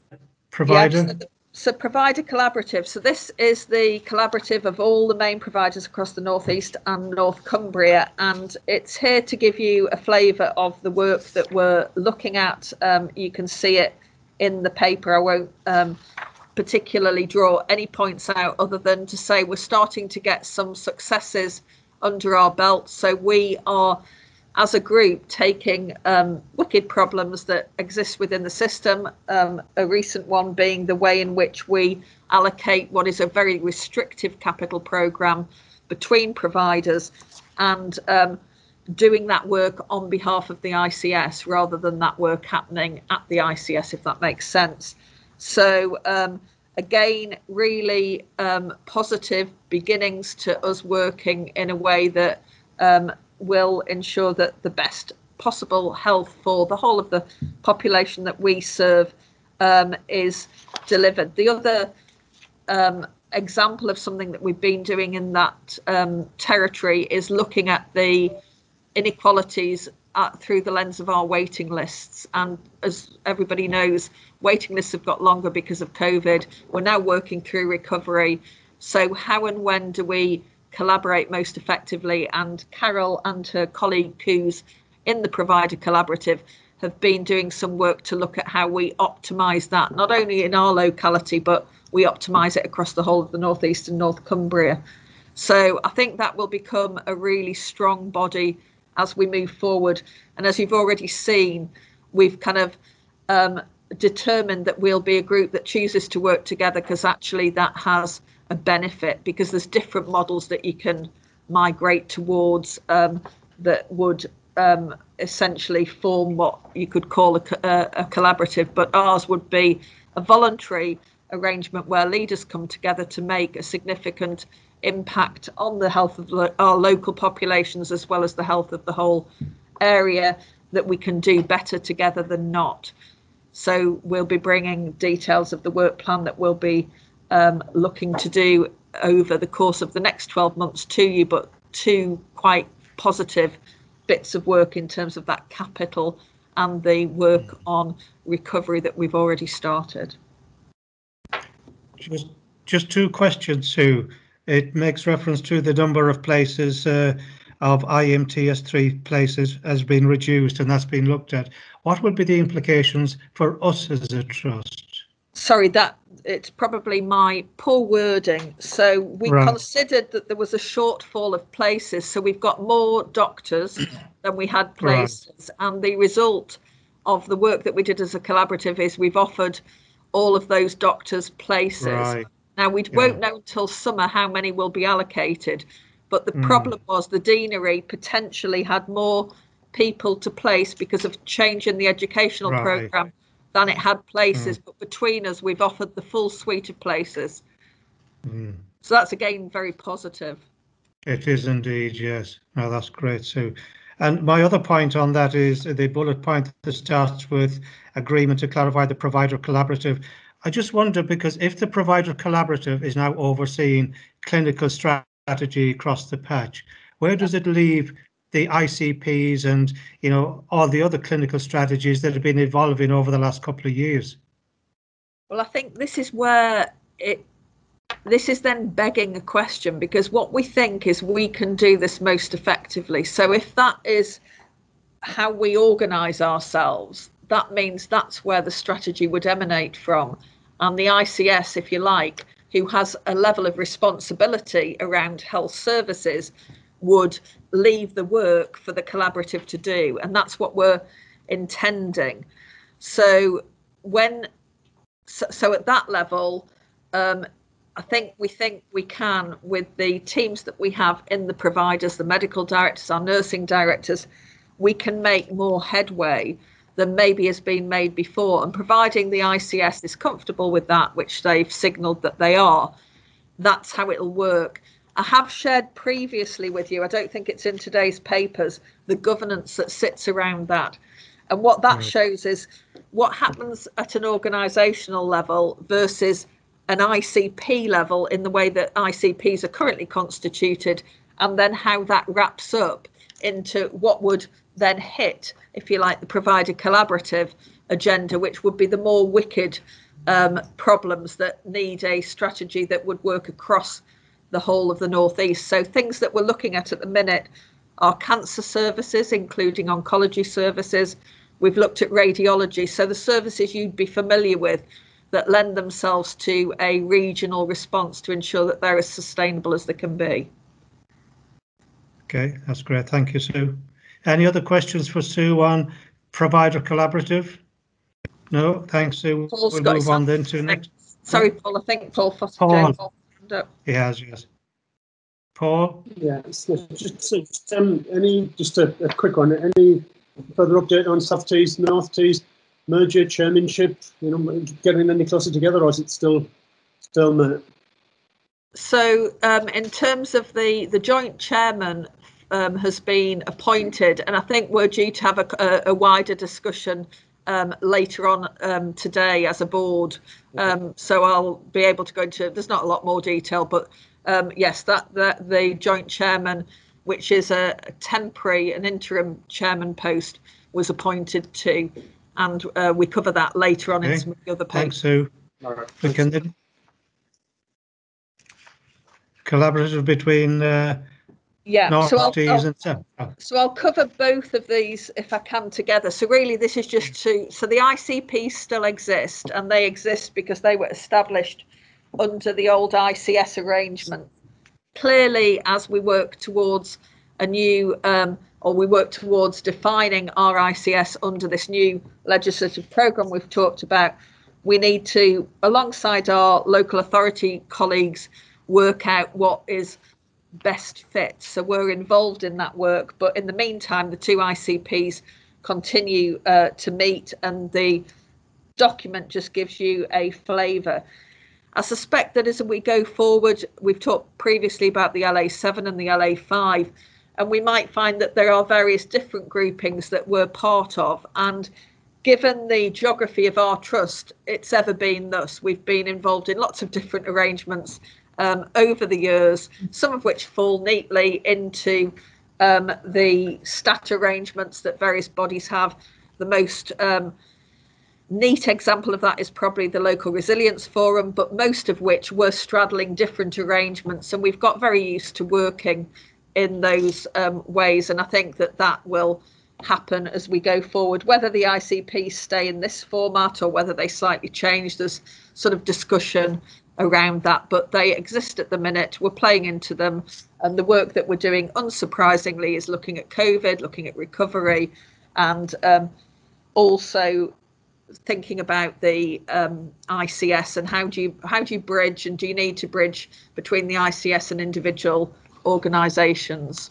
provider. Yeah, so, the- so provider collaborative. So this is the collaborative of all the main providers across the northeast and North Cumbria, and it's here to give you a flavour of the work that we're looking at. Um, you can see it in the paper. I won't um, particularly draw any points out other than to say we're starting to get some successes under our belt. So we are as a group taking um, wicked problems that exist within the system. Um, a recent one being the way in which we allocate what is a very restrictive capital program between providers and um, doing that work on behalf of the ICS rather than that work happening at the ICS, if that makes sense. So, um, again, really um, positive beginnings to us working in a way that um, will ensure that the best possible health for the whole of the population that we serve um, is delivered. The other um, example of something that we've been doing in that um, territory is looking at the inequalities at, through the lens of our waiting lists. And as everybody knows, waiting lists have got longer because of COVID. We're now working through recovery. So, how and when do we collaborate most effectively? And Carol and her colleague who's in the provider collaborative have been doing some work to look at how we optimise that, not only in our locality, but we optimise it across the whole of the northeast and North Cumbria. So I think that will become a really strong body as we move forward. And as you've already seen, we've kind of um, determined that we'll be a group that chooses to work together because actually that has a benefit because there's different models that you can migrate towards um, that would um, essentially form what you could call a, a, a, collaborative, but ours would be a voluntary arrangement where leaders come together to make a significant impact on the health of lo- our local populations as well as the health of the whole area that we can do better together than not. So we'll be bringing details of the work plan that we'll be um, looking to do over the course of the next 12 months to you, but two quite positive bits of work in terms of that capital and the work on recovery that we've already started. Just, just two questions, Sue. It makes reference to the number of places uh, of IMTS3 places has been reduced and that's been looked at. What would be the implications for us as a trust? Sorry, that it's probably my poor wording. So we right. considered that there was a shortfall of places. So we've got more doctors than we had places. Right. And the result of the work that we did as a collaborative is we've offered all of those doctors places. Right. Now we yeah. won't know until summer how many will be allocated. But the mm. problem was the deanery potentially had more people to place because of change in the educational program than it had places. Mm. But between us, we've offered the full suite of places. Mm. So that's again very positive. It is indeed, yes. No, that's great, too. And my other point on that is the bullet point that starts with agreement to clarify the provider collaborative. I just wonder because if the provider collaborative is now overseeing clinical strategy across the patch, where does it leave the ICPs and you know all the other clinical strategies that have been evolving over the last couple of years? Well, I think this is where it this is then begging a question because what we think is we can do this most effectively. So if that is how we organise ourselves, that means that's where the strategy would emanate from. And the ICS, if you like, who has a level of responsibility around health services, would leave the work for the collaborative to do. And that's what we're intending. So when so, so at that level, um, I think we think we can with the teams that we have in the providers, the medical directors, our nursing directors, we can make more headway than maybe has been made before. And providing the ICS is comfortable with that, which they've signalled that they are, that's how it'll work. I have shared previously with you, I don't think it's in today's papers, the governance that sits around that. And what that right. shows is what happens at an organisational level versus an ICP level in the way that ICPs are currently constituted, and then how that wraps up into what would then hit, if you like, the provider collaborative agenda, which would be the more wicked um, problems that need a strategy that would work across the whole of the Northeast. So things that we're looking at at the minute are cancer services, including oncology services. We've looked at radiology. So the services you'd be familiar with that lend themselves to a regional response to ensure that they're as sustainable as they can be. Okay, that's great. Thank you, Sue. Any other questions for Sue on provider collaborative? No, thanks, Sue. Paul's we'll move on then to next. Sorry, Paul. I think Paul Foster Paul. He has, yes. Paul? Yeah, so just, just um, any, just a, a, quick one. Any further update on South Tees, North Tees merger, chairmanship? You know, getting any closer together, or is it still still? not? So, um, in terms of the the joint chairman um, has been appointed, and I think we're due to have a, a, a wider discussion um, later on um, today as a board. Um, so I'll be able to go into. There's not a lot more detail, but um, yes, that that the joint chairman which is a, a temporary, an interim chairman post, was appointed to, and uh, we cover that later on in some of the other Thanks, posts. Sue. All right. We can then collaborative between uh, Yeah, North so I'll, I'll, oh, so I'll cover both of these if I can together. So really, this is just to so the ICPs still exist, and they exist because they were established under the old ICS arrangement. Clearly, as we work towards a new, um, or we work towards defining our ICS under this new legislative programme we've talked about, we need to, alongside our local authority colleagues, work out what is best fit. So we're involved in that work, but in the meantime, the two ICPs continue uh, to meet, and the document just gives you a flavour. I suspect that as we go forward, we've talked previously about the LA7 and the LA5, and we might find that there are various different groupings that we're part of. And given the geography of our trust, it's ever been thus. We've been involved in lots of different arrangements um, over the years, some of which fall neatly into um, the stat arrangements that various bodies have. The most um, neat example of that is probably the local resilience forum, but most of which were straddling different arrangements, and we've got very used to working in those um, ways. And I think that that will happen as we go forward. Whether the ICPs stay in this format or whether they slightly change, there's sort of discussion around that, but they exist at the minute. We're playing into them, and the work that we're doing, unsurprisingly, is looking at COVID, looking at recovery, and um, also thinking about the um, ICS and how do you how do you bridge and do you need to bridge between the ICS and individual organisations?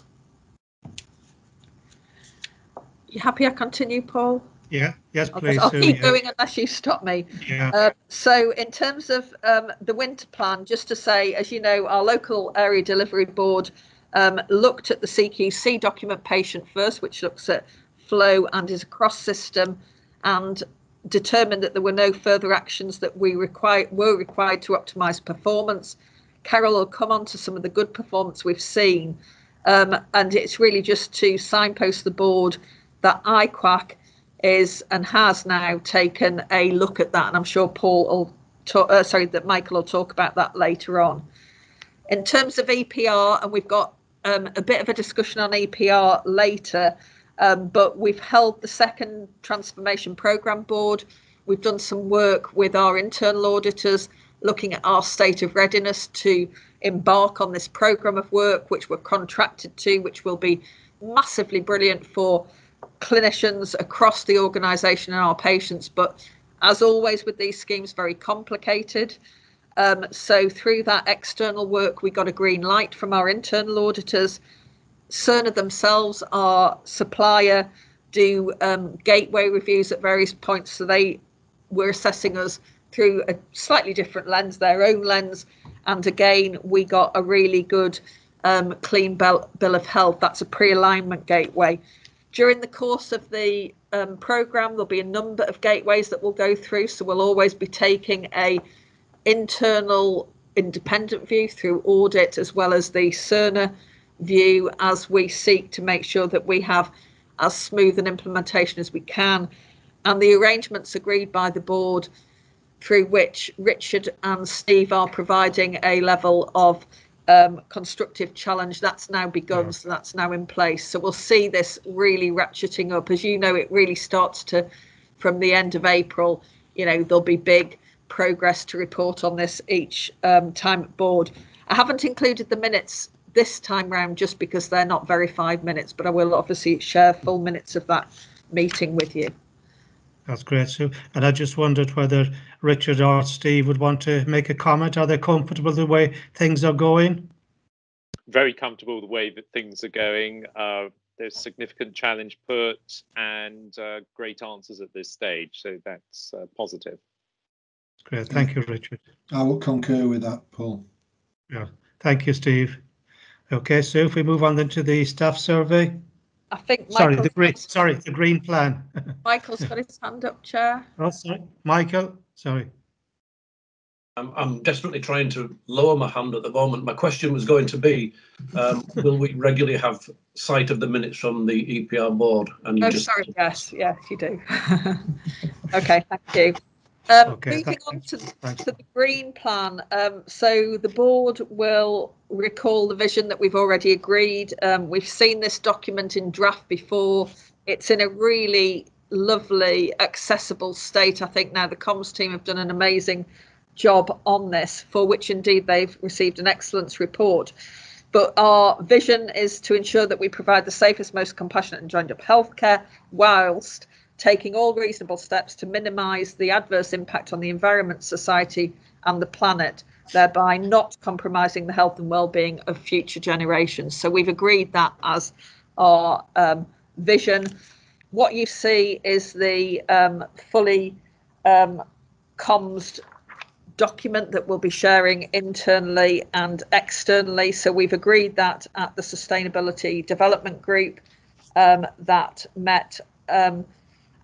You happy I continue, Paul? Yeah, yes, I'll, please, I'll keep yeah. going unless you stop me. Yeah, Uh, so, in terms of um, the winter plan, just to say, as you know, our local area delivery board um, looked at the CQC document patient first, which looks at flow and is a cross system, and determined that there were no further actions that we require were required to optimise performance. Carol will come on to some of the good performance we've seen, um, and it's really just to signpost the board that IQAC is and has now taken a look at that, and I'm sure Paul will talk. Uh, sorry, that Michael will talk about that later on. In terms of EPR, and we've got um, a bit of a discussion on EPR later, um, but we've held the second transformation program board. We've done some work with our internal auditors, looking at our state of readiness to embark on this program of work, which we're contracted to, which will be massively brilliant for clinicians across the organisation and our patients. But as always with these schemes, very complicated. Um, so through that external work, we got a green light from our internal auditors. Cerner themselves, our supplier, do um, gateway reviews at various points. So they were assessing us through a slightly different lens, their own lens. And again, we got a really good um, clean bill, bill of health. That's a pre-alignment gateway. During the course of the um, program, there'll be a number of gateways that we'll go through. So we'll always be taking a internal independent view through audit as well as the Cerner view as we seek to make sure that we have as smooth an implementation as we can. And the arrangements agreed by the board through which Richard and Steve are providing a level of um, constructive challenge that's now begun, Yeah. so that's now in place. So we'll see this really ratcheting up. As you know, it really starts to, from the end of April, you know, there'll be big progress to report on this each um, time at board. I haven't included the minutes this time round just because they're not verified minutes, but I will obviously share full minutes of that meeting with you. that's great, Sue. And I just wondered whether Richard or Steve would want to make a comment. Are they comfortable the way things are going? very comfortable the way that things are going. Uh, there's significant challenge put and uh, great answers at this stage, so that's uh, positive. Great, thank you, Richard. I will concur with that, Paul. Yeah, Thank you, Steve. Okay, so if we move on then to the staff survey. I think Sorry, the green, sorry, the green plan. Michael's got his hand up, Chair. Oh, sorry, Michael, sorry. I'm, I'm desperately trying to lower my hand at the moment. My question was going to be, um, will we regularly have sight of the minutes from the EPR board? And you Oh, just sorry, yes, yes, you do. Okay, thank you. Um, Okay, moving on to, to the green plan, um, so the board will recall the vision that we've already agreed. Um, we've seen this document in draft before. It's in a really lovely, accessible state. I think now the comms team have done an amazing job on this, for which indeed they've received an excellence report. But our vision is to ensure that we provide the safest, most compassionate and joined up healthcare whilst taking all reasonable steps to minimise the adverse impact on the environment, society and the planet, thereby not compromising the health and well-being of future generations. So we've agreed that as our um, vision. What you see is the um, fully um, comms document that we'll be sharing internally and externally. So we've agreed that at the Sustainability Development Group um, that met. Um,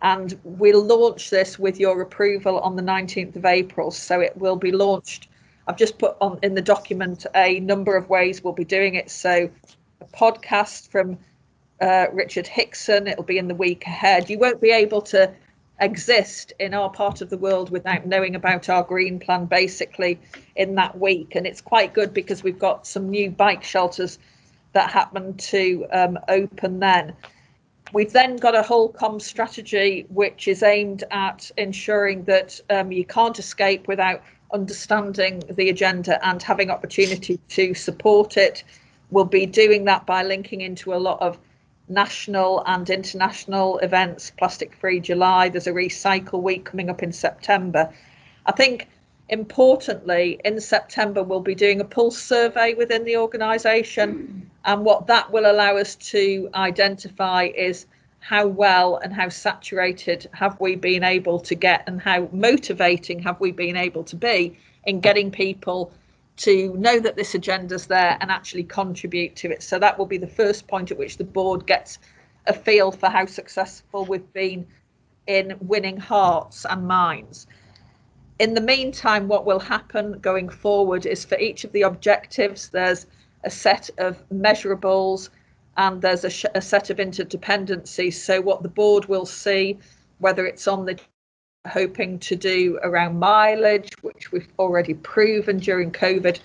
and we'll launch this with your approval on the 19th of April. So it will be launched. I've just put on in the document a number of ways we'll be doing it. So a podcast from uh, Richard Hickson. It'll be in the week ahead. You won't be able to exist in our part of the world without knowing about our green plan basically in that week. And it's quite good because we've got some new bike shelters that happen to um, open then. We've then got a whole com strategy which is aimed at ensuring that um, you can't escape without understanding the agenda and having opportunity to support it. We'll be doing that by linking into a lot of national and international events, Plastic Free July, there's a Recycle Week coming up in September. I think importantly, in September, we'll be doing a pulse survey within the organisation. And what that will allow us to identify is how well and how saturated have we been able to get and how motivating have we been able to be in getting people to know that this agenda's there and actually contribute to it. So that will be the first point at which the board gets a feel for how successful we've been in winning hearts and minds. In the meantime, what will happen going forward is for each of the objectives, there's a set of measurables and there's a, sh- a set of interdependencies. So what the board will see, whether it's on the hoping to do around mileage, which we've already proven during COVID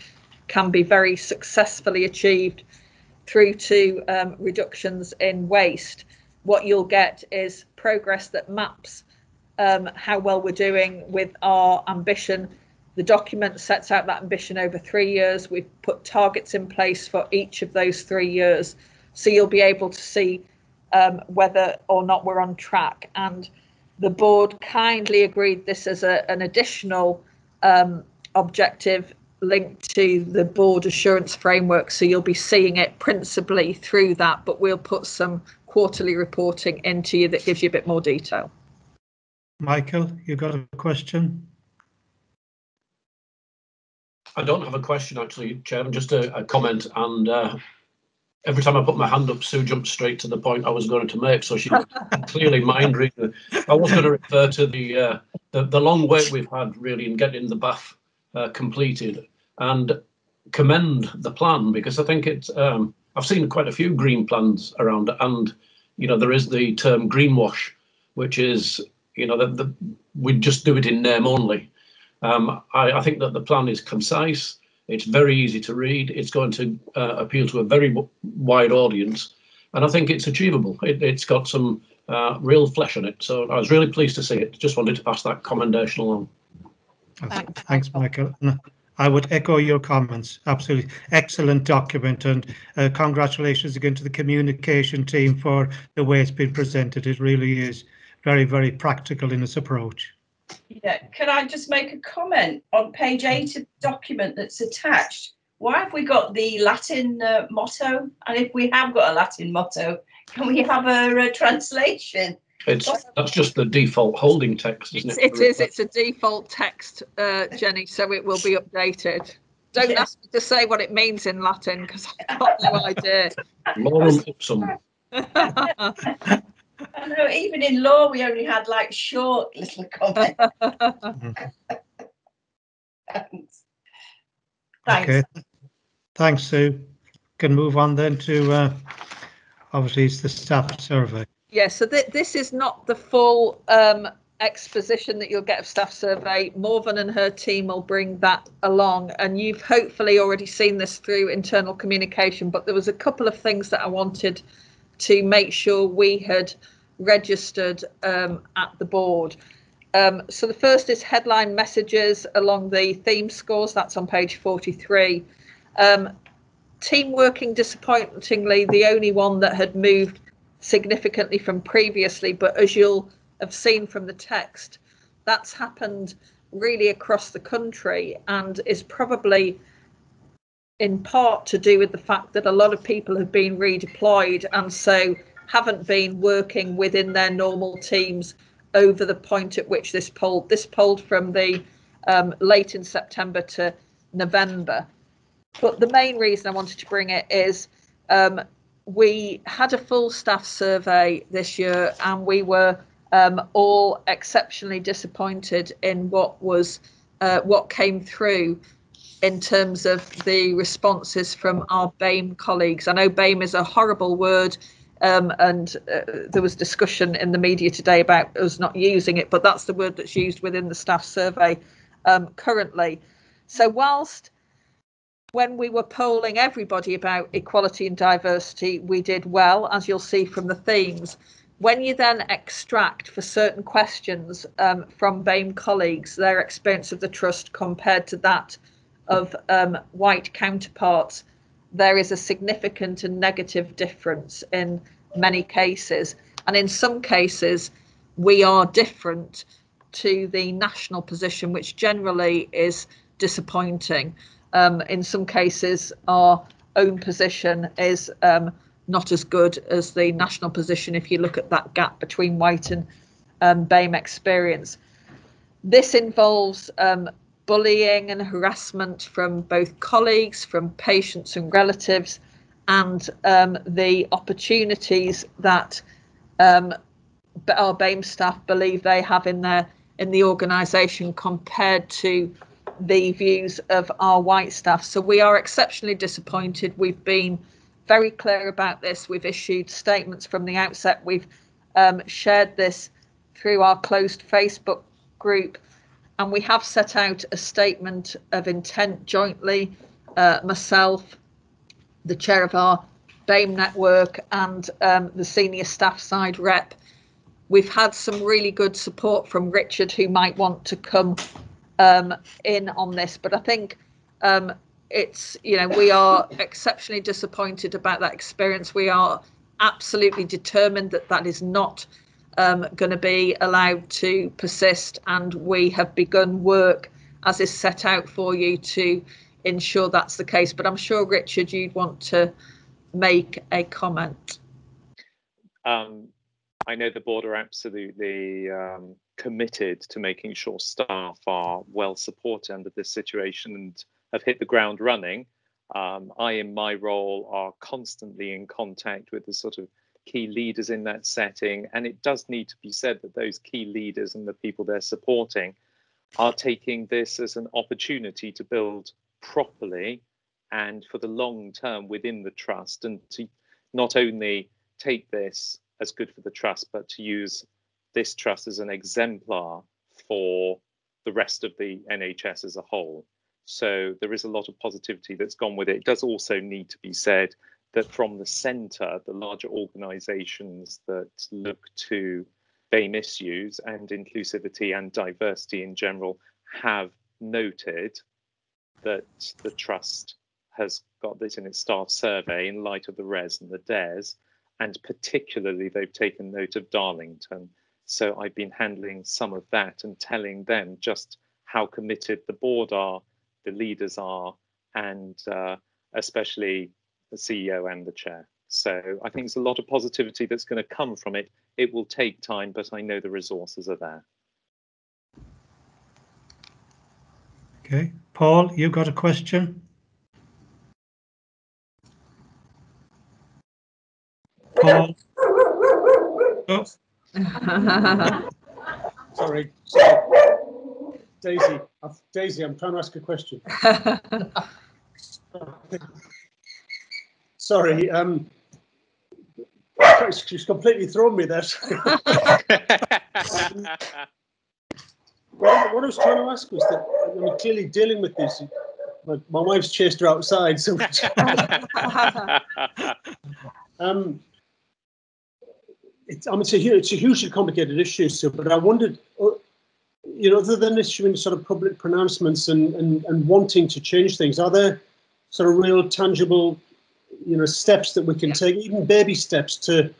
can be very successfully achieved through to um, reductions in waste. What you'll get is progress that maps um, how well we're doing with our ambition. The document sets out that ambition over three years. We've put targets in place for each of those three years. So you'll be able to see um, whether or not we're on track. And the board kindly agreed this as a, an additional um, objective linked to the board assurance framework. So you'll be seeing it principally through that, but we'll put some quarterly reporting into you that gives you a bit more detail. Michael, you've got a question? I don't have a question actually, Chairman, just a, a comment. And uh, every time I put my hand up, Sue jumped straight to the point I was going to make. So she clearly mind reading. I was going to refer to the, uh, the the long wait we've had really in getting the bath uh, completed and commend the plan because I think it's. Um, I've seen quite a few green plans around, and you know there is the term greenwash, which is you know that we just do it in name only. Um, I, I, think that the plan is concise. It's very easy to read. It's going to uh, appeal to a very wide audience, and I think it's achievable. It, has got some uh, real flesh on it. So I was really pleased to see it. Just wanted to pass that commendation along. Thanks, Michael. I would echo your comments. Absolutely excellent document, and uh, congratulations again to the communication team for the way it's been presented. It really is very, very practical in its approach. Yeah, can I just make a comment on page eight of the document that's attached? Why have we got the Latin uh, motto? And if we have got a Latin motto, can we have a, a translation? It's that's just the default holding text, isn't it's, it? It is. It's a default text, uh, Jenny. So it will be updated. Don't Yeah. ask me to say what it means in Latin because I've got no idea. Lorem ipsum. I know even in law we only had like short little comments. Thanks. Okay. Thanks, Sue. Can move on then to, uh, obviously it's the staff survey. Yeah, so th- this is not the full um, exposition that you'll get of staff survey. Morven and her team will bring that along, and you've hopefully already seen this through internal communication. But there was a couple of things that I wanted to make sure we had registered um, at the board. Um, so the first is headline messages along the theme scores. That's on page 43. Um, team working disappointingly, the only one that had moved significantly from previously, but as you'll have seen from the text, that's happened really across the country and is probably in part to do with the fact that a lot of people have been redeployed and so haven't been working within their normal teams over the point at which this polled. This polled from the um, late in September to November. But the main reason I wanted to bring it is um, we had a full staff survey this year and we were um, all exceptionally disappointed in what was uh, what came through in terms of the responses from our BAME colleagues. I know BAME is a horrible word, um, and uh, there was discussion in the media today about us not using it, but that's the word that's used within the staff survey um, currently. So, whilst when we were polling everybody about equality and diversity, we did well, as you'll see from the themes. When you then extract for certain questions um, from BAME colleagues their experience of the trust compared to that of um, white counterparts, there is a significant and negative difference in many cases. And in some cases, we are different to the national position, which generally is disappointing. Um, in some cases, our own position is um, not as good as the national position if you look at that gap between white and um, BAME experience. This involves um, bullying and harassment from both colleagues, from patients and relatives, and um, the opportunities that um, our BAME staff believe they have in their in the organisation compared to the views of our white staff. So we are exceptionally disappointed. We've been very clear about this. We've issued statements from the outset. We've um, shared this through our closed Facebook group and we have set out a statement of intent jointly, uh, myself, the chair of our BAME network, and um, the senior staff side rep. We've had some really good support from Richard, who might want to come um, in on this, but I think um, it's, you know, we are exceptionally disappointed about that experience. We are absolutely determined that that is not um, going to be allowed to persist, and we have begun work as is set out for you to ensure that's the case. But I'm sure, Richard, you'd want to make a comment. Um, I know the board are absolutely um, committed to making sure staff are well supported under this situation and have hit the ground running. Um, I, in my role, are constantly in contact with the sort of key leaders in that setting. And it does need to be said that those key leaders and the people they're supporting are taking this as an opportunity to build properly and for the long term within the trust and to not only take this as good for the trust, but to use this trust as an exemplar for the rest of the NHS as a whole. So there is a lot of positivity that's gone with it. It does also need to be said that from the center, the larger organizations that look to BAME issues and inclusivity and diversity in general have noted that the trust has got this in its staff survey in light of the WRES and the dares, and particularly they've taken note of darlington. So i've been handling some of that and telling them just how committed the board are the leaders are and uh, especially the CEO and the chair. So I think there's a lot of positivity that's going to come from it. It will take time, but I know the resources are there. Okay, Paul, you've got a question? Paul? Oh. Sorry. Sorry. Daisy, Daisy, I'm trying to ask a question. Sorry, um, she's completely thrown me there. what, what I was trying to ask was that I'm clearly dealing with this. My, my wife's chased her outside, so. um, it's, I mean, it's a, hu- it's a hugely complicated issue, so, but I wondered, uh, you know, other than issuing sort of public pronouncements and, and, and wanting to change things, are there sort of real tangible, you know, steps that we can take, even baby steps to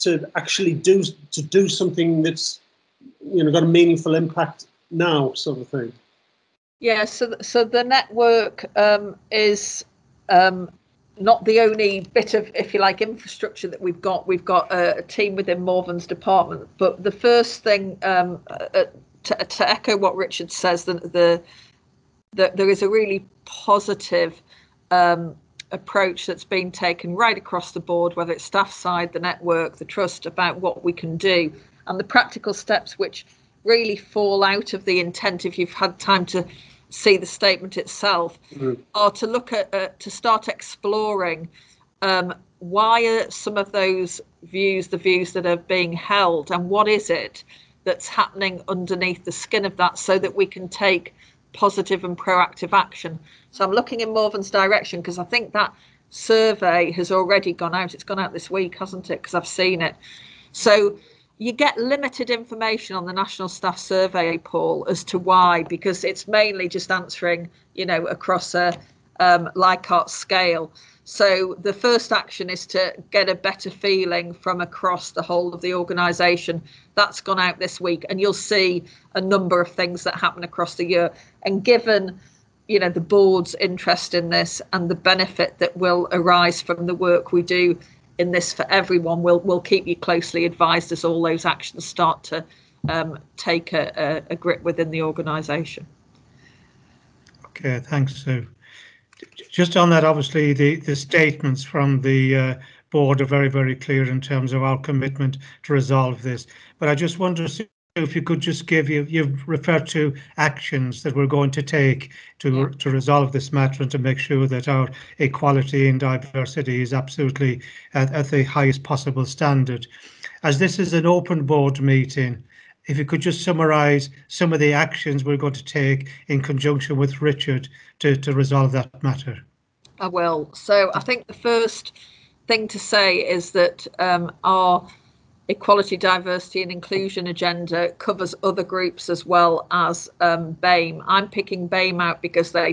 to actually do to do something that's, you know, got a meaningful impact now, sort of thing? Yeah, so so the network um, is um, not the only bit of, if you like, infrastructure that we've got. We've got a, a team within Morven's department. But the first thing um, uh, to, to echo what Richard says, the the, the there is a really positive um, approach that's been taken right across the board, whether it's staff side, the network, the trust, about what we can do, and the practical steps which really fall out of the intent if you've had time to see the statement itself Mhm. are to look at uh, to start exploring um, why are some of those views the views that are being held and what is it that's happening underneath the skin of that so that we can take positive and proactive action so i'm looking in morven's direction because i think that survey has already gone out it's gone out this week hasn't it because i've seen it so you get limited information on the National Staff Survey, Paul, as to why, because it's mainly just answering, you know, across a um, Likert scale. So the first action is to get a better feeling from across the whole of the organisation. That's gone out this week, and you'll see a number of things that happen across the year. And given, you know, the board's interest in this and the benefit that will arise from the work we do in this for everyone. We'll we'll keep you closely advised as all those actions start to um, take a, a, a grip within the organisation. Okay, thanks, Sue. Just on that, obviously, the, the statements from the uh, board are very, very clear in terms of our commitment to resolve this. But I just wonder, Sue, if you could just give you, you've referred to actions that we're going to take to, to resolve this matter and to make sure that our equality and diversity is absolutely at, at the highest possible standard. As this is an open board meeting, if you could just summarise some of the actions we're going to take in conjunction with Richard to, to resolve that matter. I will. So I think the first thing to say is that um, our equality, diversity, and inclusion agenda covers other groups as well as um, BAME. I'm picking BAME out because they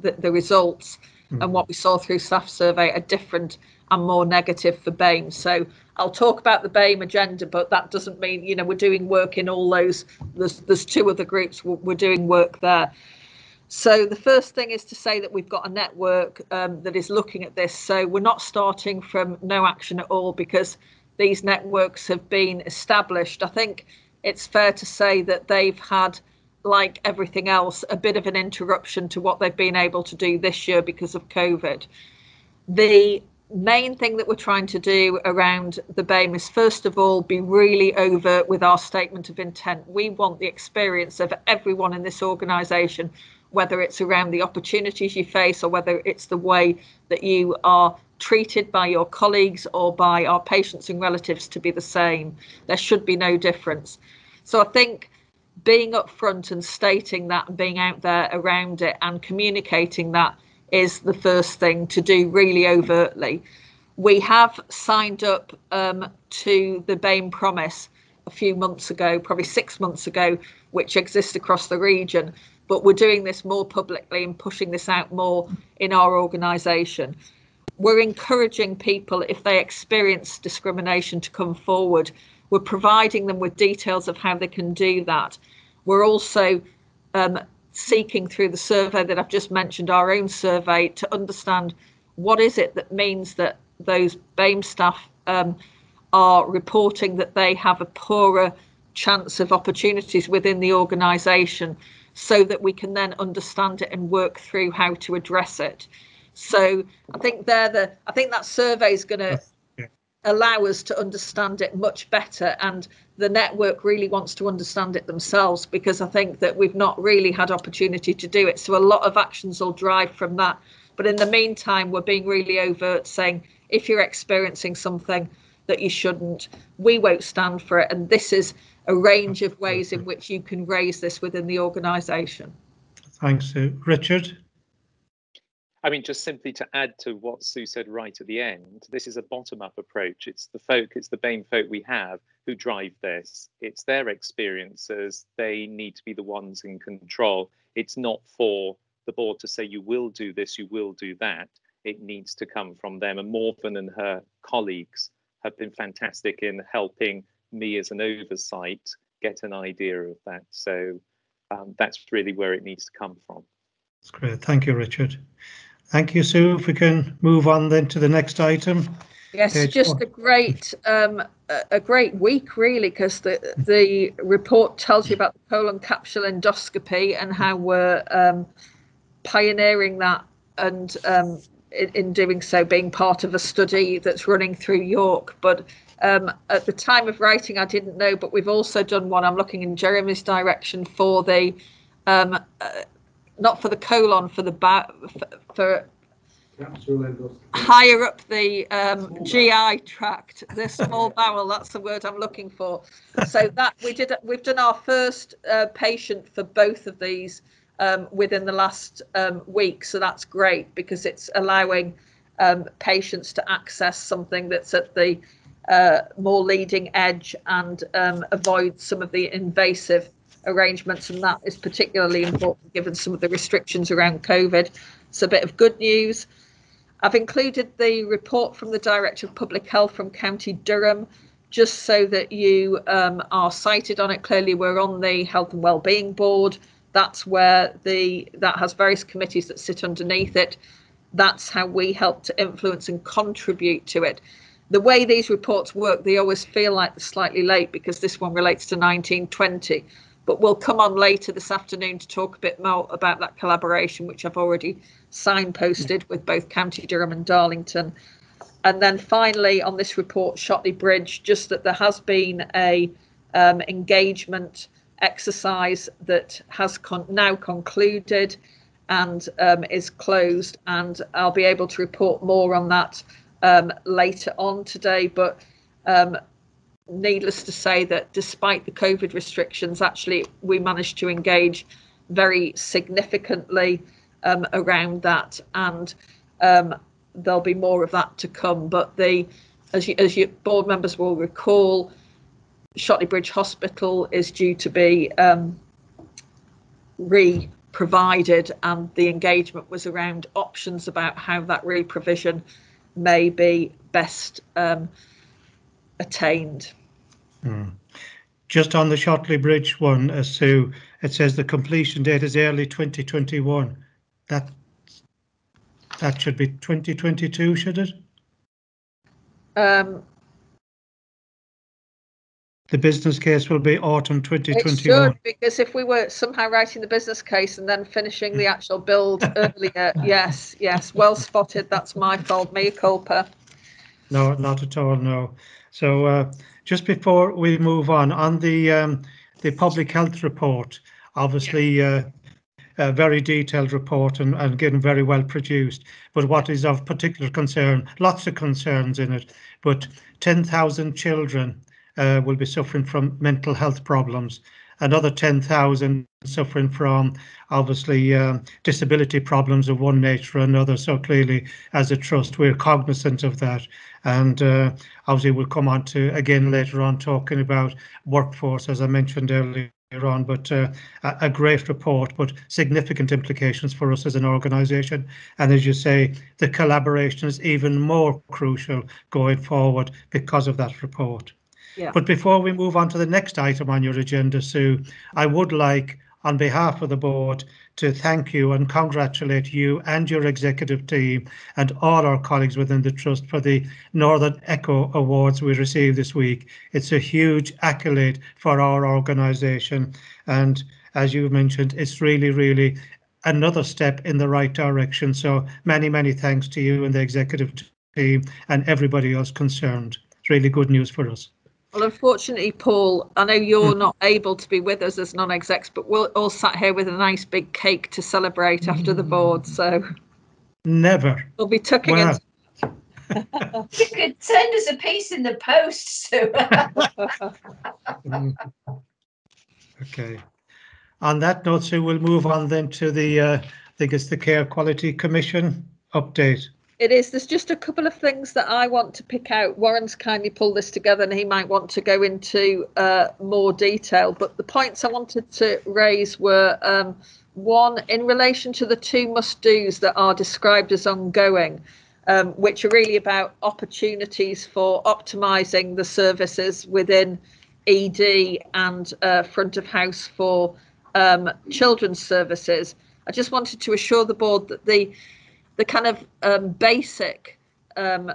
the, the results and what we saw through staff survey are different and more negative for BAME. So I'll talk about the BAME agenda, but that doesn't mean you know we're doing work in all those. There's there's two other groups we're, we're doing work there. So the first thing is to say that we've got a network um, that is looking at this. So we're not starting from no action at all because these networks have been established. I think it's fair to say that they've had, like everything else, a bit of an interruption to what they've been able to do this year because of COVID. The main thing that we're trying to do around the BAME is first of all be really overt with our statement of intent. We want the experience of everyone in this organisation, whether it's around the opportunities you face or whether it's the way that you are treated by your colleagues or by our patients and relatives to be the same. There should be no difference. So I think being upfront and stating that and being out there around it and communicating that is the first thing to do really overtly. We have signed up um, to the BAME Promise a few months ago, probably six months ago, which exists across the region. But we're doing this more publicly and pushing this out more in our organisation. We're encouraging people, if they experience discrimination, to come forward. We're providing them with details of how they can do that. We're also um, seeking through the survey that I've just mentioned, our own survey, to understand what is it that means that those BAME staff um, are reporting that they have a poorer chance of opportunities within the organisation so that we can then understand it and work through how to address it. So I think they're the I think that survey is going to allow us to understand it much better and the network really wants to understand it themselves because I think that we've not really had opportunity to do it. So a lot of actions will drive from that. But in the meantime, we're being really overt saying if you're experiencing something that you shouldn't, we won't stand for it. And this is a range of ways in which you can raise this within the organisation. Thanks, Sue. Richard? I mean, just simply to add to what Sue said right at the end, this is a bottom up approach. It's the folk, it's the BAME folk we have who drive this. It's their experiences. They need to be the ones in control. It's not for the board to say, you will do this, you will do that. It needs to come from them. And Morven and her colleagues have been fantastic in helping me as an oversight get an idea of that. So um, that's really where it needs to come from. That's great. Thank you, Richard. Thank you, Sue. If we can move on then to the next item. Yes, Page just four. a great um, a- great week really, because the the report tells you about the colon capsule endoscopy and how we're um, pioneering that, and um, in, in doing so, being part of a study that's running through York. But um, at the time of writing, I didn't know, but we've also done one. I'm looking in Jeremy's direction for the um, uh, not for the colon, for the ba- for, for higher up the um, GI tract, the small bowel. That's the word I'm looking for. So that we did. We've done our first uh, patient for both of these um, within the last um, week. So that's great because it's allowing um, patients to access something that's at the uh, more leading edge and um, avoid some of the invasive arrangements. And that is particularly important given some of the restrictions around COVID. It's a bit of good news. I've included the report from the Director of Public Health from County Durham, just so that you um, are cited on it. Clearly, we're on the Health and Wellbeing Board. That's where the that has various committees that sit underneath it. That's how we help to influence and contribute to it. The way these reports work, they always feel like they're slightly late because this one relates to 1920 but we'll come on later this afternoon to talk a bit more about that collaboration, which I've already signposted with both County Durham and Darlington. And then finally on this report, Shotley Bridge, just that there has been a um, engagement exercise that has con- now concluded and um, is closed, and I'll be able to report more on that um, later on today. But um, needless to say that despite the COVID restrictions, actually we managed to engage very significantly um, around that, and um, there'll be more of that to come. But the, as you, as you board members will recall, Shotley Bridge Hospital is due to be um, re-provided, and the engagement was around options about how that re-provision may be best um, attained. Hmm. Just on the Shotley Bridge one, as to it says the completion date is early 2021. That that should be 2022, should it? Um, The business case will be autumn it 2021. should because if we were somehow writing the business case and then finishing the actual build earlier, yes, yes, well spotted. That's my fault. Mea culpa. No, not at all. No. So uh, just before we move on, on the um, the public health report, obviously uh, a very detailed report and, and getting very well produced. But what is of particular concern, lots of concerns in it, but 10,000 children uh, will be suffering from mental health problems. Another 10,000 suffering from obviously um, disability problems of one nature or another. So clearly, as a trust, we're cognizant of that. And uh, obviously, we'll come on to again later on talking about workforce, as I mentioned earlier on, but uh, a, great report, but significant implications for us as an organisation. And as you say, the collaboration is even more crucial going forward because of that report. But before we move on to the next item on your agenda, Sue, I would like, on behalf of the board, to thank you and congratulate you and your executive team and all our colleagues within the trust for the Northern Echo Awards we received this week. It's a huge accolade for our organisation. And as you mentioned, it's really, really another step in the right direction. So many, many thanks to you and the executive team and everybody else concerned. it's really good news for us. Well, unfortunately, Paul, I know you're not able to be with us as non-execs, but we're all sat here with a nice big cake to celebrate after the board. So Never. we'll be tucking Wow. in. You could send us a piece in the post, Sue. Mm. Okay. On that note, so we'll move on then to the, uh, I think it's the Care Quality Commission update. It is. There's just a couple of things that I want to pick out. Warren's kindly pulled this together and he might want to go into uh, more detail. But the points I wanted to raise were um, one, in relation to the two must do's that are described as ongoing, um, which are really about opportunities for optimising the services within ED and uh, front of house for um, children's services. I just wanted to assure the board that the the kind of um, basic um,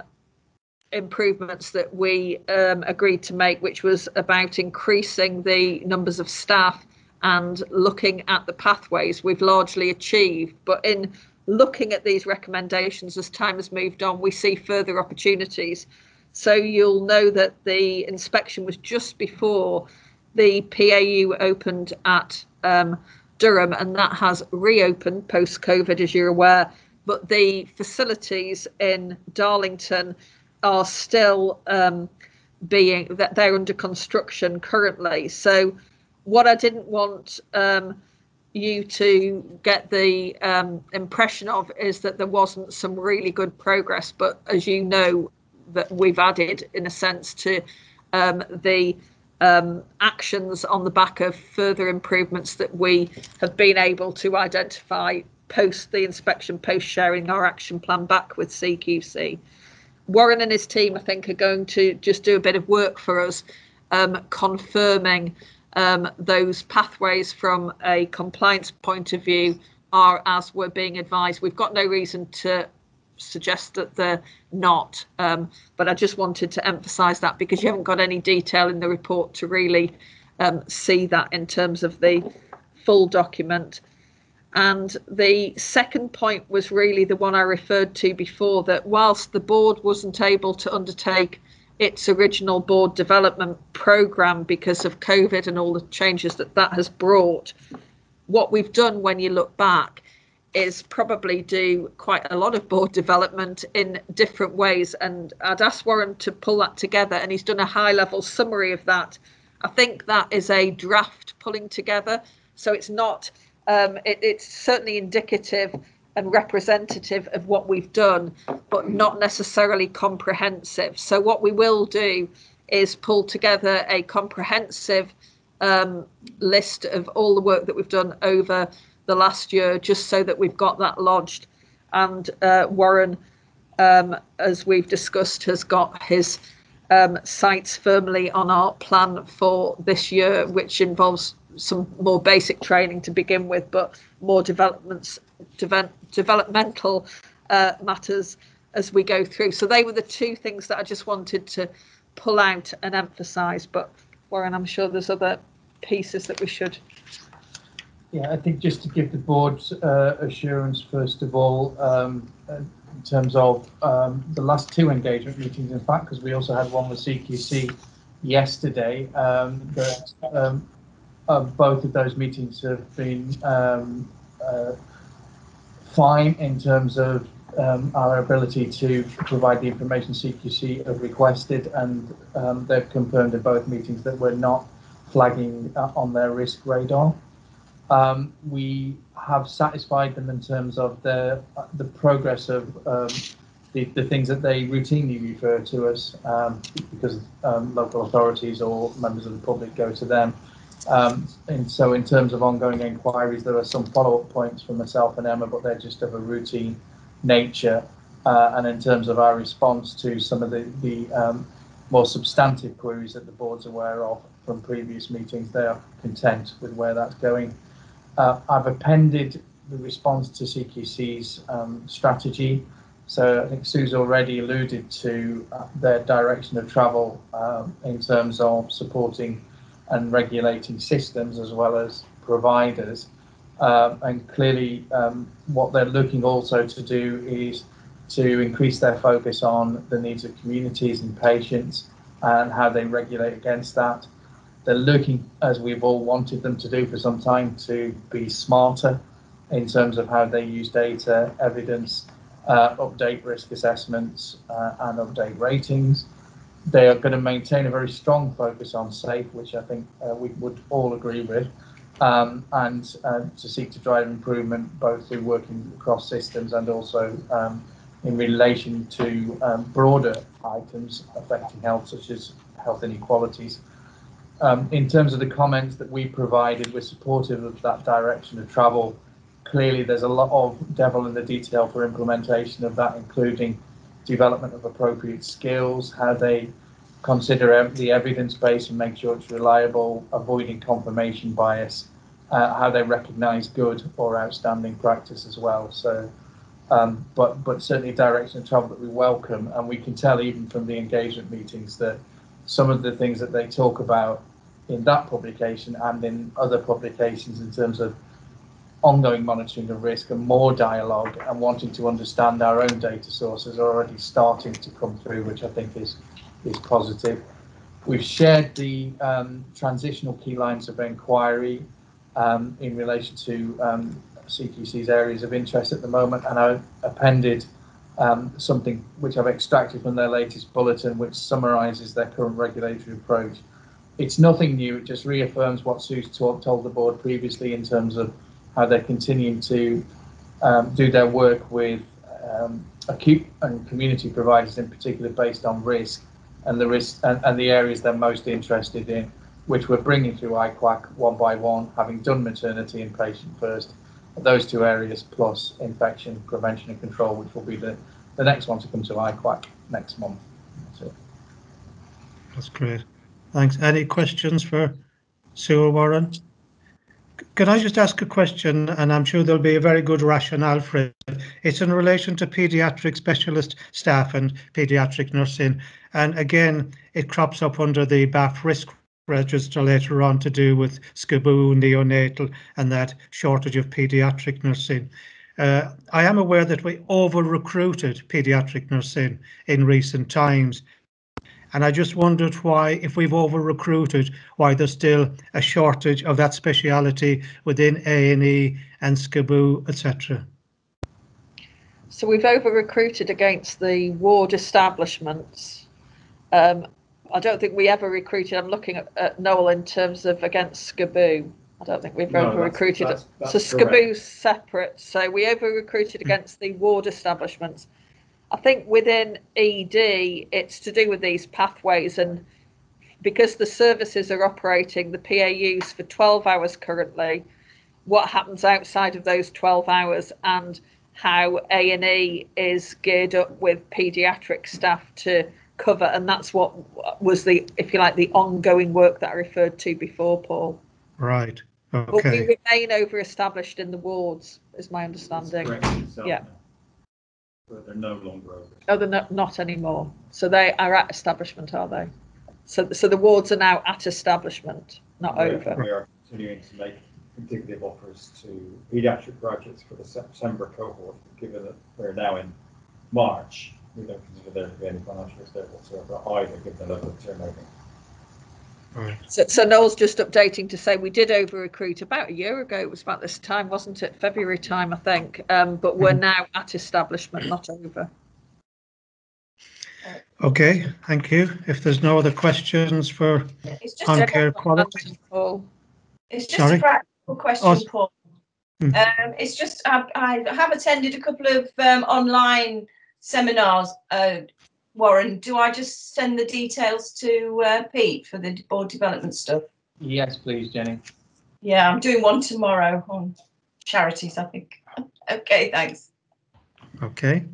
improvements that we um, agreed to make, which was about increasing the numbers of staff and looking at the pathways, we've largely achieved. But in looking at these recommendations as time has moved on, we see further opportunities. So you'll know that the inspection was just before the PAU opened at um, Durham, and that has reopened post COVID, as you're aware. But the facilities in Darlington are still um, being that they're under construction currently. So, what I didn't want um, you to get the um, impression of is that there wasn't some really good progress. But as you know, that we've added, in a sense, to um, the um, actions on the back of further improvements that we have been able to identify post the inspection, post sharing our action plan back with CQC. Warren and his team, I think, are going to just do a bit of work for us, um, confirming um, those pathways from a compliance point of view are as we're being advised. We've got no reason to suggest that they're not, um, but I just wanted to emphasise that because you haven't got any detail in the report to really um, see that in terms of the full document. And the second point was really the one I referred to before that whilst the board wasn't able to undertake its original board development programme because of COVID and all the changes that that has brought, what we've done when you look back is probably do quite a lot of board development in different ways. And I'd asked Warren to pull that together, and he's done a high level summary of that. I think that is a draft pulling together. So it's not, um, it, it's certainly indicative and representative of what we've done, but not necessarily comprehensive. So what we will do is pull together a comprehensive um, list of all the work that we've done over the last year, just so that we've got that lodged. And uh, Warren, um, as we've discussed, has got his um, sights firmly on our plan for this year, which involves some more basic training to begin with, but more developments, devel- developmental uh, matters as we go through. So they were the two things that I just wanted to pull out and emphasise. But Warren, I'm sure there's other pieces that we should Yeah, I think just to give the board uh, assurance, first of all, um, in terms of um, the last two engagement meetings, in fact, because we also had one with CQC yesterday, um, that um, uh, both of those meetings have been um, uh, fine in terms of um, our ability to provide the information CQC have requested, and um, they've confirmed in both meetings that we're not flagging uh, on their risk radar. Um, we have satisfied them in terms of the the progress of um, the, the things that they routinely refer to us um, because um, local authorities or members of the public go to them. Um, and so, in terms of ongoing inquiries, there are some follow up points from myself and Emma, but they're just of a routine nature. Uh, and in terms of our response to some of the, the um, more substantive queries that the board's aware of from previous meetings, they are content with where that's going. Uh, I've appended the response to CQC's um, strategy. So I think Sue's already alluded to uh, their direction of travel um, in terms of supporting and regulating systems as well as providers. Um, and clearly, um, what they're looking also to do is to increase their focus on the needs of communities and patients and how they regulate against that. They're looking, as we've all wanted them to do for some time, to be smarter in terms of how they use data, evidence, uh, update risk assessments, uh, and update ratings. They are going to maintain a very strong focus on safe, which I think uh, we would all agree with, um, and uh, to seek to drive improvement both through working across systems and also um, in relation to um, broader items affecting health, such as health inequalities. Um, in terms of the comments that we provided, we're supportive of that direction of travel. Clearly, there's a lot of devil in the detail for implementation of that, including development of appropriate skills, how they consider the evidence base and make sure it's reliable, avoiding confirmation bias, uh, how they recognise good or outstanding practice as well. So, um, but but certainly direction of travel that we welcome, and we can tell even from the engagement meetings that some of the things that they talk about in that publication and in other publications in terms of ongoing monitoring of risk and more dialogue and wanting to understand our own data sources are already starting to come through, which I think is is positive. We've shared the um, transitional key lines of inquiry um, in relation to um, CQC's areas of interest at the moment, and I've appended um, something which I've extracted from their latest bulletin, which summarises their current regulatory approach. It's nothing new, it just reaffirms what Sue's told, told the board previously in terms of how they're continuing to um, do their work with um, acute and community providers in particular based on risk and the risk and, and the areas they're most interested in, which we're bringing through IQAC one by one, having done maternity and patient first, those two areas plus infection prevention and control, which will be the, the next one to come to IQAC next month. That's, That's great. Thanks. Any questions for Sue or Warren? Can I just ask a question, and I'm sure there'll be a very good rationale for it. It's in relation to paediatric specialist staff and paediatric nursing. And again, it crops up under the BAF risk register later on to do with SCABU, neonatal, and that shortage of paediatric nursing. Uh, I am aware that we over recruited paediatric nursing in recent times and I just wondered why, if we've over recruited, why there's still a shortage of that speciality within A&E and SCABU, etc. So we've over recruited against the ward establishments. Um, I don't think we ever recruited. I'm looking at, at Noel in terms of against SCABU. I don't think we've No, over recruited. that's- that's- So that's correct. Separate. So we over recruited against the ward establishments. I think within ED, it's to do with these pathways and because the services are operating the PAUs for 12 hours currently, what happens outside of those 12 hours and how A&E is geared up with paediatric staff to cover and that's what was the if you like the ongoing work that I referred to before Paul Right. Okay. but we Okay. remain over established in the wards is my understanding Correct itself Yeah. But they're no longer over. Oh, they're not, not anymore. So they are at establishment, are they? So, so the wards are now at establishment, not We are- over. We are continuing to make indicative offers to pediatric graduates for the September cohort, given that we're now in March. We don't consider there to be any financial risk there whatsoever either, given the level of turnover. Right. So, so Noel's just updating to say we did over recruit about a year ago. It was about this time, wasn't it? February time, I think. Um, but we're now at establishment, not over. Okay. Thank you. If there's no other questions for on care quality. Paul. it's just Sorry? a practical question, Oh, Paul. Hmm. Um, it's just I, I have attended a couple of um, online seminars. Uh, Warren, do I just send the details to uh, Pete for the board development stuff? Yes, please, Jenny. Yeah, I'm doing one tomorrow on charities. I think. okay, thanks. Okay.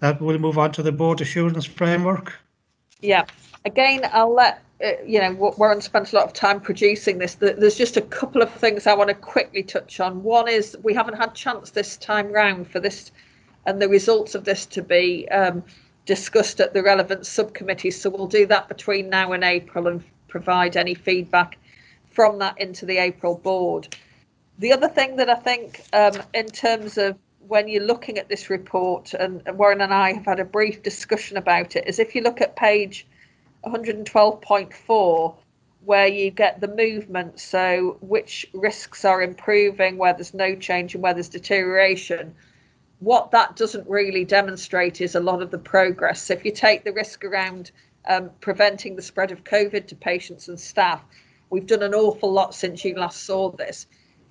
That will move on to the board assurance framework. Yeah. Again, I'll let uh, you know. Warren spent a lot of time producing this. There's just a couple of things I want to quickly touch on. One is we haven't had chance this time round for this and the results of this to be um, discussed at the relevant subcommittees. So we'll do that between now and April and provide any feedback from that into the April board. The other thing that I think, um, in terms of when you're looking at this report, and and Warren and I have had a brief discussion about it, is if you look at page 112.4 where you get the movement, so which risks are improving, where there's no change and where there's deterioration. What that doesn't really demonstrate is a lot of the progress. So if you take the risk around um, preventing the spread of COVID to patients and staff, we've done an awful lot since you last saw this.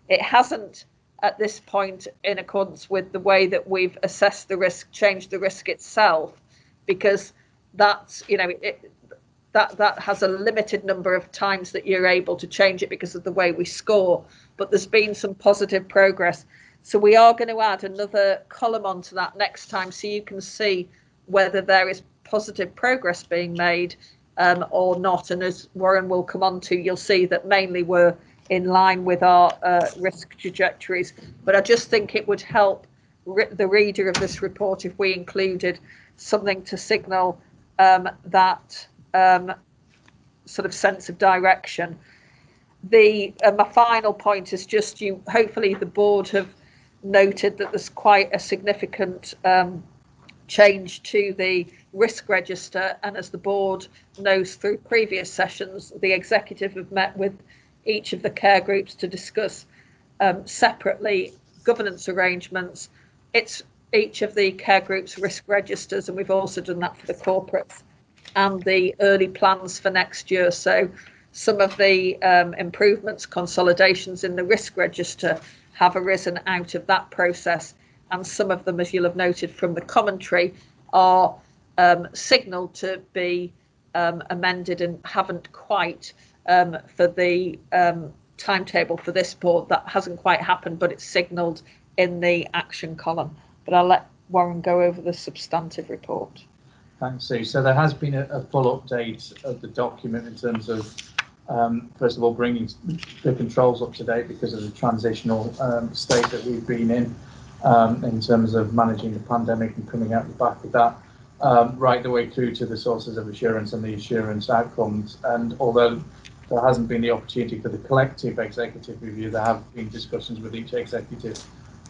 It hasn't at this point in accordance with the way that we've assessed the risk, changed the risk itself, because that's, you know, it, that that has a limited number of times that you're able to change it because of the way we score but there's been some positive progress so we are going to add another column onto that next time so you can see whether there is positive progress being made um, or not and as warren will come on to you'll see that mainly we're in line with our uh, risk trajectories but i just think it would help re- the reader of this report if we included something to signal um, that um, sort of sense of direction. The uh, my final point is just you. Hopefully, the board have noted that there's quite a significant um, change to the risk register, and as the board knows through previous sessions, the executive have met with each of the care groups to discuss um, separately governance arrangements. It's each of the care groups risk registers, and we've also done that for the corporates and the early plans for next year. So some of the um, improvements, consolidations in the risk register have arisen out of that process. And some of them, as you'll have noted from the commentary, are um, signalled to be um, amended and haven't quite um, for the um, timetable for this board. That hasn't quite happened, but it's signalled in the action column. But I'll let Warren go over the substantive report. Thanks, Sue. So there has been a, a full update of the document in terms of, um, first of all, bringing the controls up to date because of the transitional um, state that we've been in, um, in terms of managing the pandemic and coming out the back of that, um, right the way through to the sources of assurance and the assurance outcomes. And although there hasn't been the opportunity for the collective executive review, there have been discussions with each executive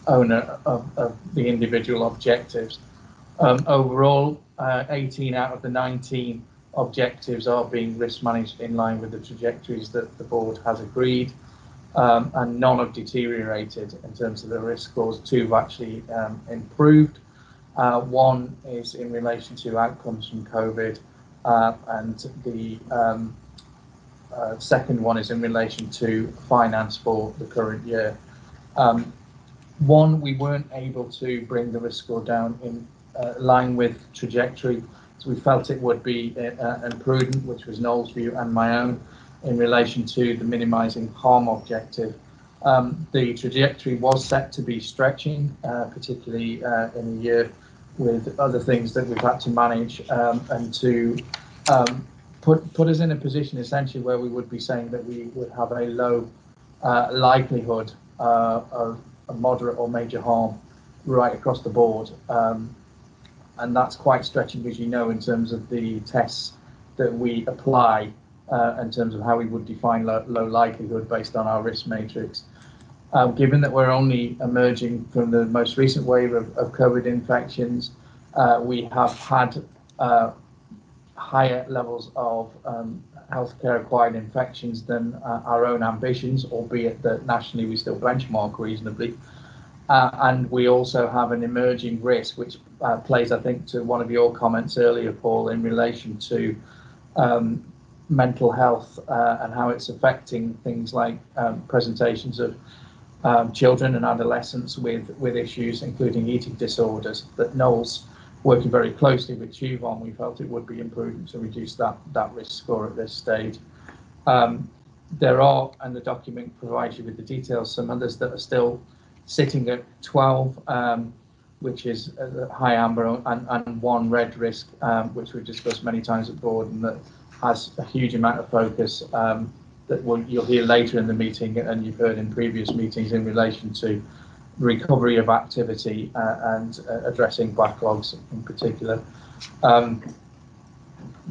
owner of, of the individual objectives. Um, overall, uh, 18 out of the 19 objectives are being risk managed in line with the trajectories that the board has agreed, um, and none have deteriorated in terms of the risk scores. Two have actually um, improved. Uh, one is in relation to outcomes from COVID, uh, and the um, uh, second one is in relation to finance for the current year. Um, one, we weren't able to bring the risk score down in uh, line with trajectory. So we felt it would be uh, and prudent, which was Noel's view and my own, in relation to the minimising harm objective. Um, the trajectory was set to be stretching, uh, particularly uh, in a year with other things that we've had to manage um, and to um, put put us in a position essentially where we would be saying that we would have a low uh, likelihood uh, of a moderate or major harm right across the board. Um, and that's quite stretching, as you know, in terms of the tests that we apply uh, in terms of how we would define low, low likelihood based on our risk matrix. Um, given that we're only emerging from the most recent wave of, of COVID infections, uh, we have had uh, higher levels of um, healthcare acquired infections than uh, our own ambitions, albeit that nationally we still benchmark reasonably. Uh, and we also have an emerging risk, which uh, plays, I think, to one of your comments earlier, Paul, in relation to um, mental health uh, and how it's affecting things like um, presentations of um, children and adolescents with, with issues, including eating disorders, that Noel's working very closely with TEWV on. We felt it would be imprudent to reduce that, that risk score at this stage. Um, there are, and the document provides you with the details, some others that are still sitting at 12, um, which is a high amber, and, and one red risk, um, which we've discussed many times at board, and that has a huge amount of focus um, that we'll, you'll hear later in the meeting, and you've heard in previous meetings in relation to recovery of activity uh, and uh, addressing backlogs in particular. Um,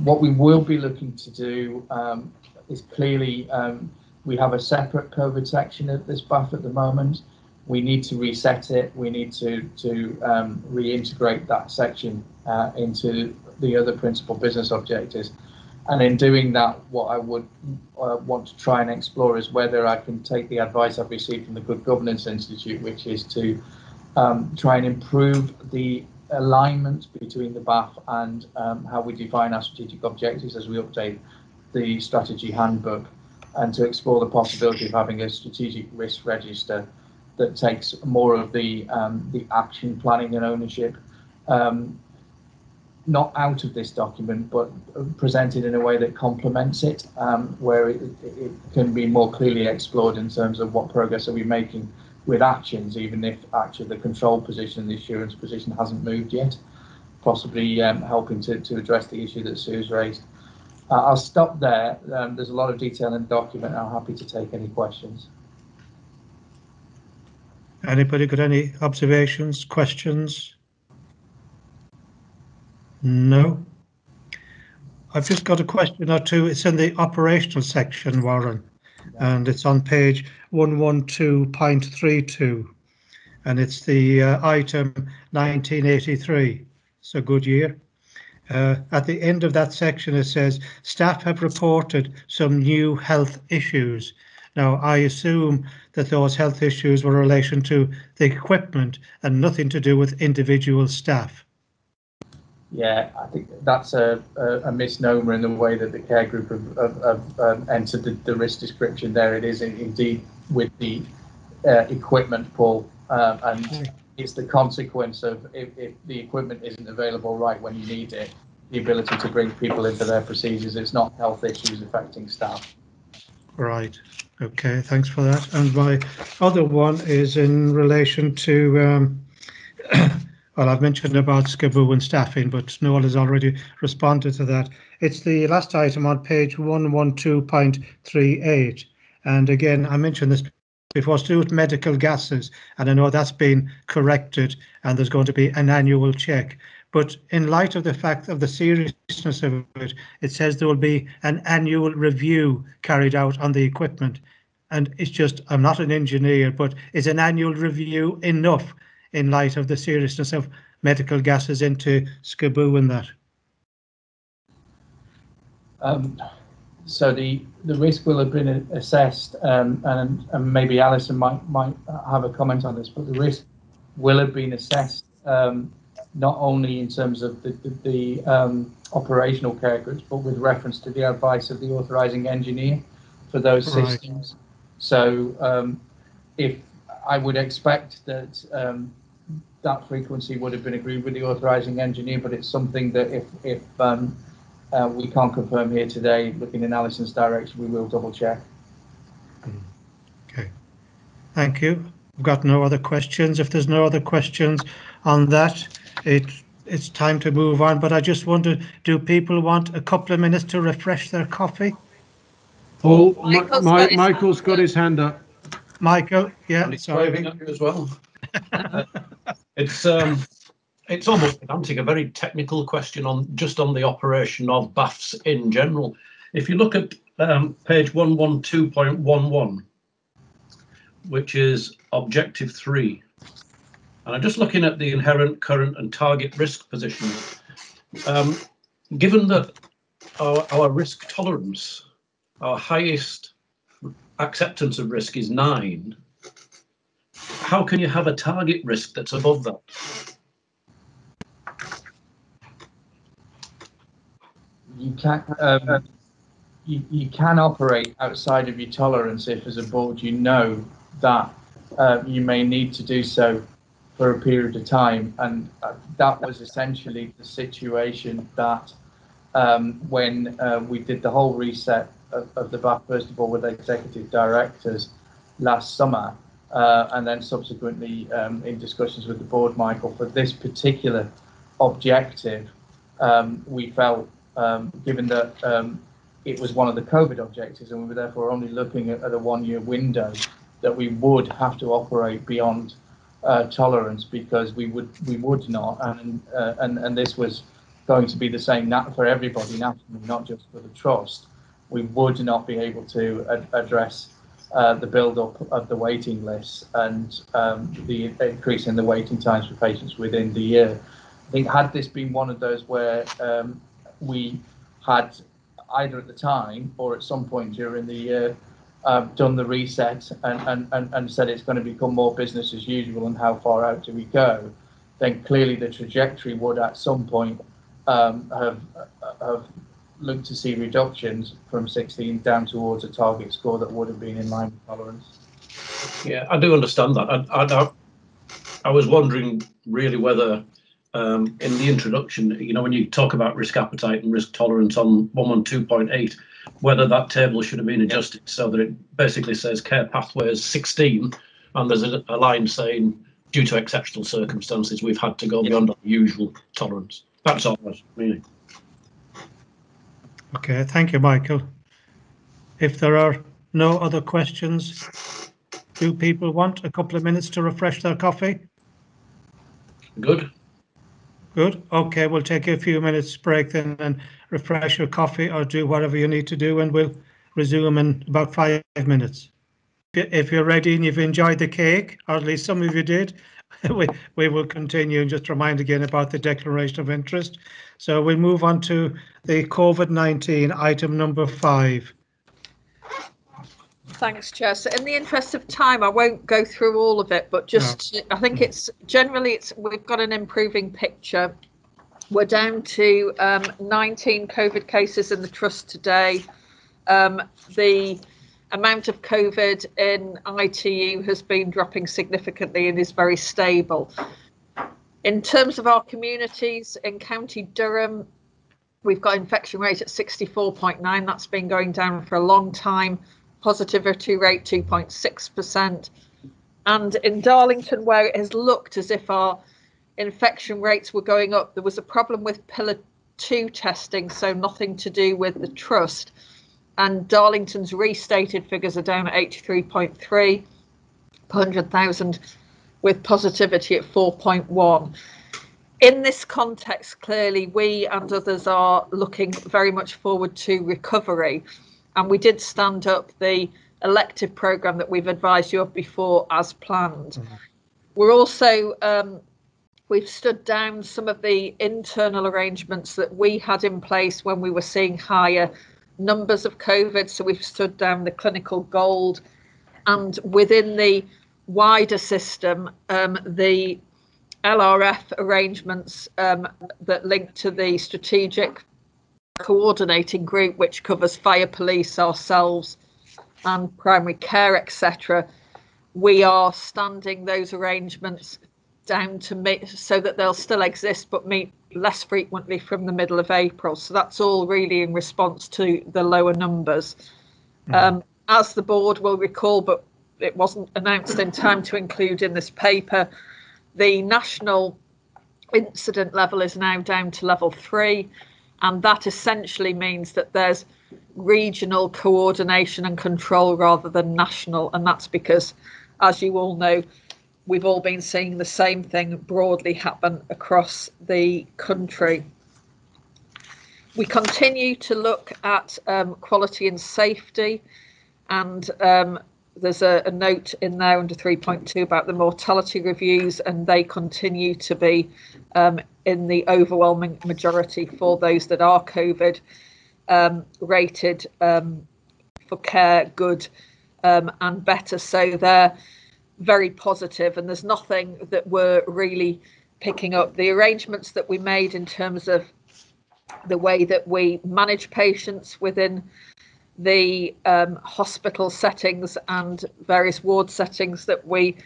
what we will be looking to do um, is clearly um, we have a separate COVID section at this BAF at the moment we need to reset it. We need to to um, reintegrate that section uh, into the other principal business objectives. And in doing that, what I would uh, want to try and explore is whether I can take the advice I've received from the Good Governance Institute, which is to um, try and improve the alignment between the BAF and um, how we define our strategic objectives as we update the strategy handbook, and to explore the possibility of having a strategic risk register that takes more of the um, the action planning and ownership um, not out of this document, but presented in a way that complements it, um, where it, it, can be more clearly explored in terms of what progress are we making with actions, even if actually the control position, the assurance position hasn't moved yet, possibly um, helping to, to address the issue that Sue's raised. Uh, I'll stop there. Um, there's a lot of detail in the document. I'm happy to take any questions. Anybody got any observations, questions? No. I've just got a question or two. It's in the operational section, Warren, and it's on page 112.32, and it's the uh, item 1983. So good year. Uh, at the end of that section, it says staff have reported some new health issues. Now, I assume that those health issues were in relation to the equipment and nothing to do with individual staff. Yeah, I think that's a, a, a, misnomer in the way that the care group have, have, have um, entered the, the, risk description there. It is indeed with the uh, equipment pull, um, and it's the consequence of if, if, the equipment isn't available right when you need it, the ability to bring people into their procedures. It's not health issues affecting staff. Right. Okay. Thanks for that. And my other one is in relation to. Um, Well, I've mentioned about SCABU and staffing, but Noel has already responded to that. It's the last item on page 112.38. And again, I mentioned this before, to with medical gases, and I know that's been corrected and there's going to be an annual check. But in light of the fact of the seriousness of it, it says there will be an annual review carried out on the equipment. And it's just, I'm not an engineer, but is an annual review enough in light of the seriousness of medical gases into SCABU and that? Um, so the the risk will have been assessed, um, and, and maybe Alison might might have a comment on this, but the risk will have been assessed um, not only in terms of the the, the um, operational care groups, but with reference to the advice of the authorising engineer for those right. systems. So um, if I would expect that um, that frequency would have been agreed with the authorising engineer, but it's something that if, if um, uh, we can't confirm here today, looking in Alison's direction, we will double check. Okay, thank you. We've got no other questions. If there's no other questions on that, it it's time to move on. But I just wonder, do people want a couple of minutes to refresh their coffee? Paul, Michael's, got, his Michael's got his hand up. Michael, yeah, sorry. waving at you as well. it's um, it's almost pedantic, a very technical question on just on the operation of BAFs in general. If you look at um, page 112.11, which is objective three, and I'm just looking at the inherent, current, and target risk positions. Um, given that our, our risk tolerance, our highest acceptance of risk is nine, how can you have a target risk that's above that? You can um, you, you can operate outside of your tolerance if, as a board, you know that uh, you may need to do so for a period of time, and uh, that was essentially the situation that um, when uh, we did the whole reset of, of the BAF, first of all, with executive directors last summer, uh, and then subsequently um, in discussions with the board, Michael, for this particular objective, um, we felt, um, given that um, it was one of the COVID objectives, and we were therefore only looking at, at a one-year window, that we would have to operate beyond uh, tolerance because we would we would not, and uh, and and this was going to be the same for everybody nationally, not just for the trust. We would not be able to ad- address uh, the build-up of the waiting lists and um, the increase in the waiting times for patients within the year. I think had this been one of those where um, we had either at the time or at some point during the year, done the reset and, and, and, and said it's going to become more business as usual and how far out do we go, then clearly the trajectory would at some point um, have, have looked to see reductions from 16 down towards a target score that would have been in line with tolerance. Yeah, I do understand that. I, I, I was wondering really whether um, in the introduction, you know, when you talk about risk appetite and risk tolerance on 112.8, whether that table should have been adjusted so that it basically says care pathways 16 and there's a, a line saying due to exceptional circumstances we've had to go beyond our usual tolerance. That's all I was meaning. Okay, thank you, Michael. If there are no other questions, do people want a couple of minutes to refresh their coffee? Good. Good. Okay, we'll take a few minutes break then and refresh your coffee or do whatever you need to do and we'll resume in about five minutes. If you're ready and you've enjoyed the cake, or at least some of you did, we, we will continue and just remind again about the declaration of interest. So we'll move on to the COVID-19 item number five. Thanks, Chair. So in the interest of time, I won't go through all of it, but just no. I think it's generally it's we've got an improving picture. We're down to um, 19 COVID cases in the trust today. Um, the amount of COVID in ITU has been dropping significantly and is very stable. In terms of our communities in County Durham, we've got infection rate at 64.9. That's been going down for a long time positivity rate 2.6%. And in Darlington, where it has looked as if our infection rates were going up, there was a problem with pillar two testing, so nothing to do with the trust. And Darlington's restated figures are down at 83.3 per 100,000 with positivity at 4.1. In this context, clearly, we and others are looking very much forward to recovery and we did stand up the elective program that we've advised you of before as planned. Mm-hmm. We're also um, we've stood down some of the internal arrangements that we had in place when we were seeing higher numbers of COVID. So we've stood down the clinical gold, and within the wider system, um, the LRF arrangements um, that link to the strategic coordinating group which covers fire police ourselves and primary care etc we are standing those arrangements down to meet so that they'll still exist but meet less frequently from the middle of april so that's all really in response to the lower numbers mm. um, as the board will recall but it wasn't announced in time to include in this paper the national incident level is now down to level three and that essentially means that there's regional coordination and control rather than national. And that's because, as you all know, we've all been seeing the same thing broadly happen across the country. We continue to look at um, quality and safety, and um, there's a, a, note in there under 3.2 about the mortality reviews, and they continue to be um, in the overwhelming majority for those that are COVID um, rated um, for care, good, um, and better. So they're very positive, and there's nothing that we're really picking up. The arrangements that we made in terms of the way that we manage patients within the um, hospital settings and various ward settings that we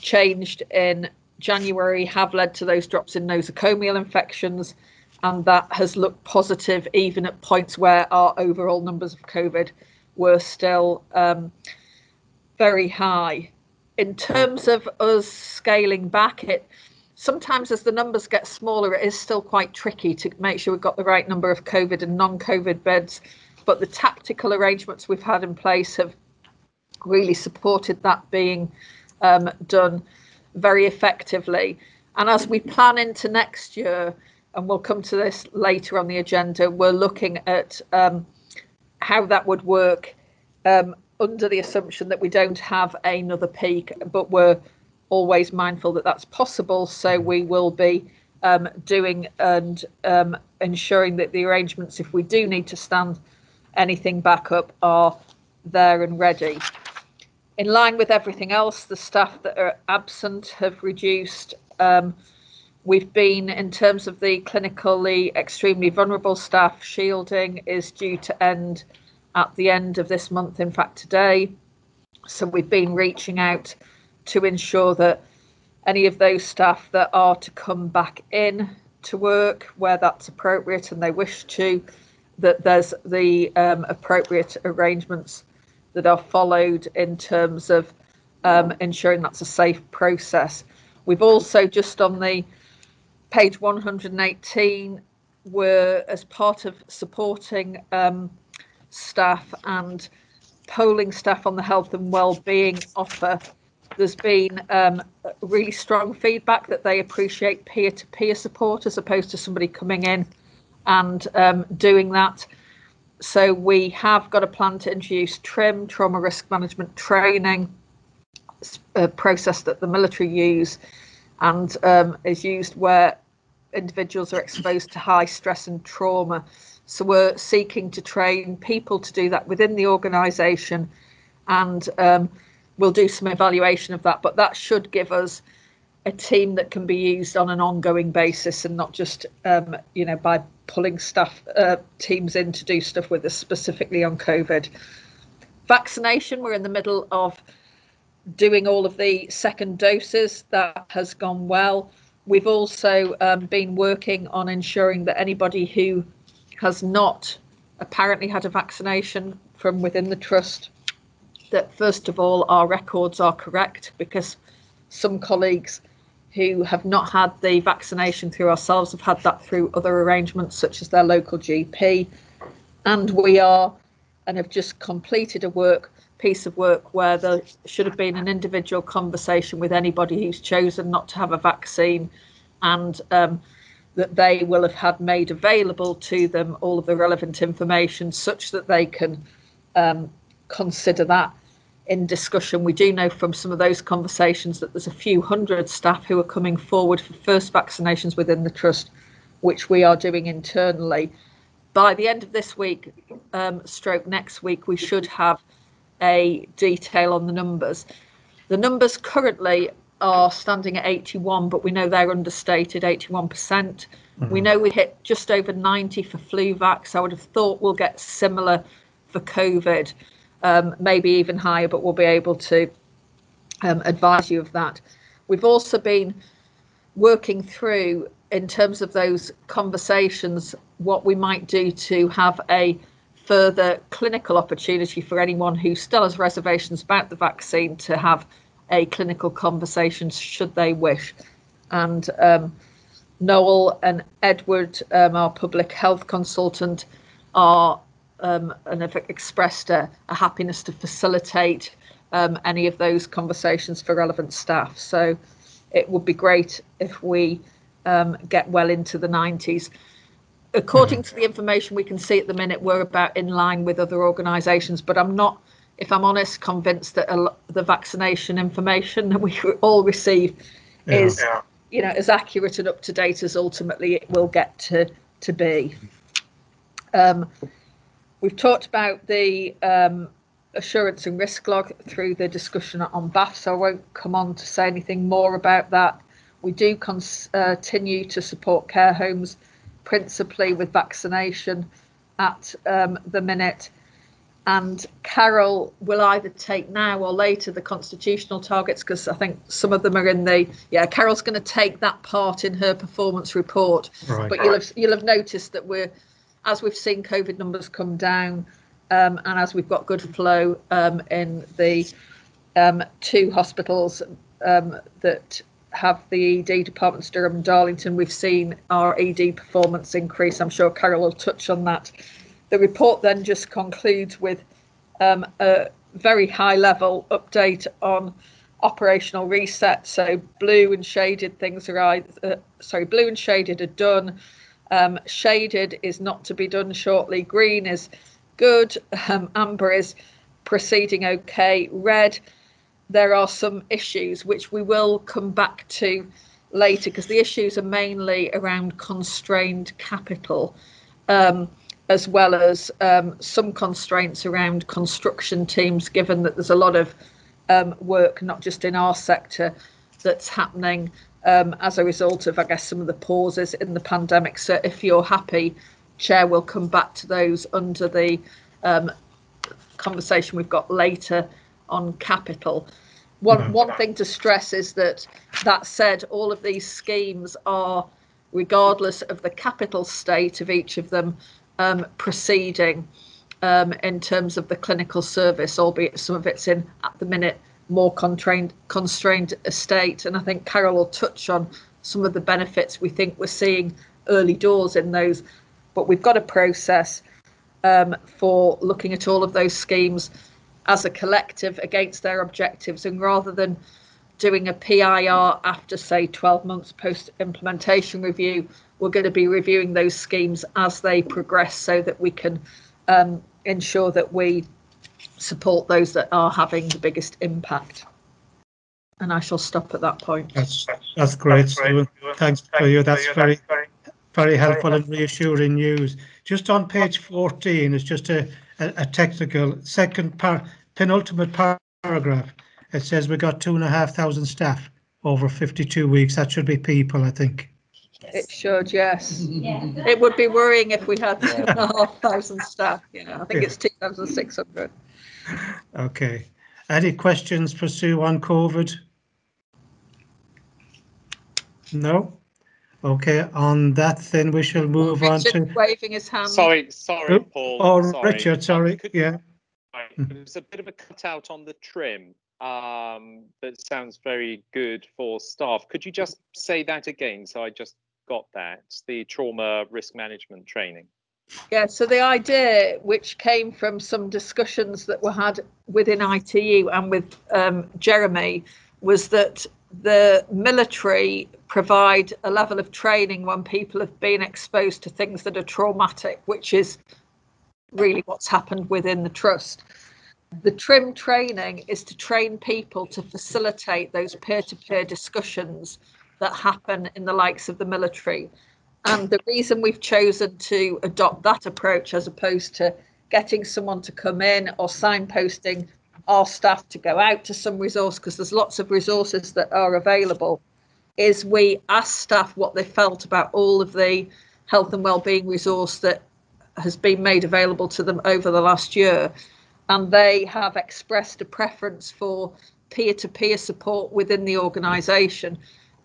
changed in January have led to those drops in nosocomial infections, and that has looked positive even at points where our overall numbers of COVID were still um, very high. In terms of us scaling back, it sometimes as the numbers get smaller, it is still quite tricky to make sure we've got the right number of COVID and non-COVID beds. But the tactical arrangements we've had in place have really supported that being um, done very effectively. And as we plan into next year, and we'll come to this later on the agenda, we're looking at um, how that would work um, under the assumption that we don't have another peak, but we're always mindful that that's possible. So we will be um, doing and um, ensuring that the arrangements, if we do need to stand anything back up, are there and ready. In line with everything else, the staff that are absent have reduced. Um, we've been, in terms of the clinically extremely vulnerable staff, shielding is due to end at the end of this month, in fact, today. So we've been reaching out to ensure that any of those staff that are to come back in to work where that's appropriate and they wish to, that there's the um, appropriate arrangements that are followed in terms of um, ensuring that's a safe process. We've also just on the page 118 were as part of supporting um, staff and polling staff on the health and well-being offer there's been um, really strong feedback that they appreciate peer-to-peer support as opposed to somebody coming in and um, doing that. So we have got a plan to introduce TRIM, trauma risk management training, a process that the military use and um, is used where individuals are exposed to high stress and trauma. So we're seeking to train people to do that within the organisation and um, we'll do some evaluation of that, but that should give us a team that can be used on an ongoing basis and not just um, you know by pulling staff uh, teams in to do stuff with us specifically on COVID. Vaccination, we're in the middle of doing all of the second doses. That has gone well. We've also um, been working on ensuring that anybody who has not apparently had a vaccination from within the trust that first of all our records are correct because some colleagues who have not had the vaccination through ourselves have had that through other arrangements such as their local GP and we are and have just completed a work piece of work where there should have been an individual conversation with anybody who's chosen not to have a vaccine. And um, that they will have had made available to them all of the relevant information such that they can um, consider that in discussion. We do know from some of those conversations that there's a few hundred staff who are coming forward for first vaccinations within the trust, which we are doing internally. By the end of this week, um, stroke next week, we should have a detail on the numbers. The numbers currently are standing at 81, but we know they're understated, 81%. percent mm hmm We know we hit just over 90 for flu vax. I would have thought we'll get similar for COVID um, maybe even higher, but we'll be able to um, advise you of that. We've also been working through, in terms of those conversations, what we might do to have a further clinical opportunity for anyone who still has reservations about the vaccine to have a clinical conversation should they wish. And um, Noel and Edward, um, our public health consultant, are um, and have expressed a, a happiness to facilitate um, any of those conversations for relevant staff. So it would be great if we um, get well into the 90s. According to the information we can see at the minute, we're about in line with other organisations, but I'm not, if I'm honest, convinced that a, the vaccination information that we all receive yeah. is, yeah. you know, as accurate and up to date as ultimately it will get to to be. Um, We've talked about the um, assurance and risk log through the discussion on BAF, so I won't come on to say anything more about that. We do uh, continue to support care homes, principally with vaccination at um, the minute. And Carol will either take now or later the constitutional targets because I think some of them are in the yeah. Carol's going to take that part in her performance report. Right. But you'll have you'll have noticed that we're as we've seen COVID numbers come down um, and as we've got good flow um, in the um, two hospitals um, that have the ED departments, Durham and Darlington, we've seen our ED performance increase. I'm sure Carol will touch on that. The report then just concludes with um, a very high level update on operational reset. So blue and shaded things are either, uh, sorry, blue and shaded are done. Um, shaded is not to be done shortly. Green is good. Um, amber is proceeding okay. Red, there are some issues which we will come back to later because the issues are mainly around constrained capital. Um, as well as um, some constraints around construction teams, given that there's a lot of um, work, not just in our sector, that's happening um, as a result of, I guess, some of the pauses in the pandemic. So if you're happy, Chair, we'll come back to those under the um, conversation we've got later on capital. One, mm-hmm. one thing to stress is that, that said, all of these schemes are, regardless of the capital state of each of them, um, proceeding um, in terms of the clinical service, albeit some of it's in at the minute more constrained constrained estate. And I think Carol will touch on some of the benefits we think we're seeing early doors in those. But we've got a process um, for looking at all of those schemes as a collective against their objectives, and rather than doing a PIR after, say, 12 months post implementation review, we're going to be reviewing those schemes as they progress so that we can um, ensure that we support those that are having the biggest impact. And I shall stop at that point. That's that's great, Sue. Thanks for you. That's very very helpful and reassuring news. Just on page 14, it's just a, a, a technical second par, penultimate paragraph. It says we've got two and a half thousand staff over 52 weeks. That should be people, I think. It should, yes. Yeah. It would be worrying if we had two and a half thousand staff. Yeah, I think yeah. it's 2,600. Okay. Any questions for Sue on COVID? No? Okay, on that then we shall move Richard on to... waving his hand. Sorry, sorry, Paul. Oh, sorry. Richard, sorry, yeah. There's a bit of a cutout on the trim um, that sounds very good for staff. Could you just say that again? So I just got that. The trauma risk management training. Yeah, so the idea, which came from some discussions that were had within ITU and with um, Jeremy, was that the military provide a level of training when people have been exposed to things that are traumatic, which is really what's happened within the trust. The TRIM training is to train people to facilitate those peer to peer discussions that happen in the likes of the military. And the reason we've chosen to adopt that approach as opposed to getting someone to come in or signposting our staff to go out to some resource, because there's lots of resources that are available, is we ask staff what they felt about all of the health and wellbeing resource that has been made available to them over the last year. And they have expressed a preference for peer to peer support within the organisation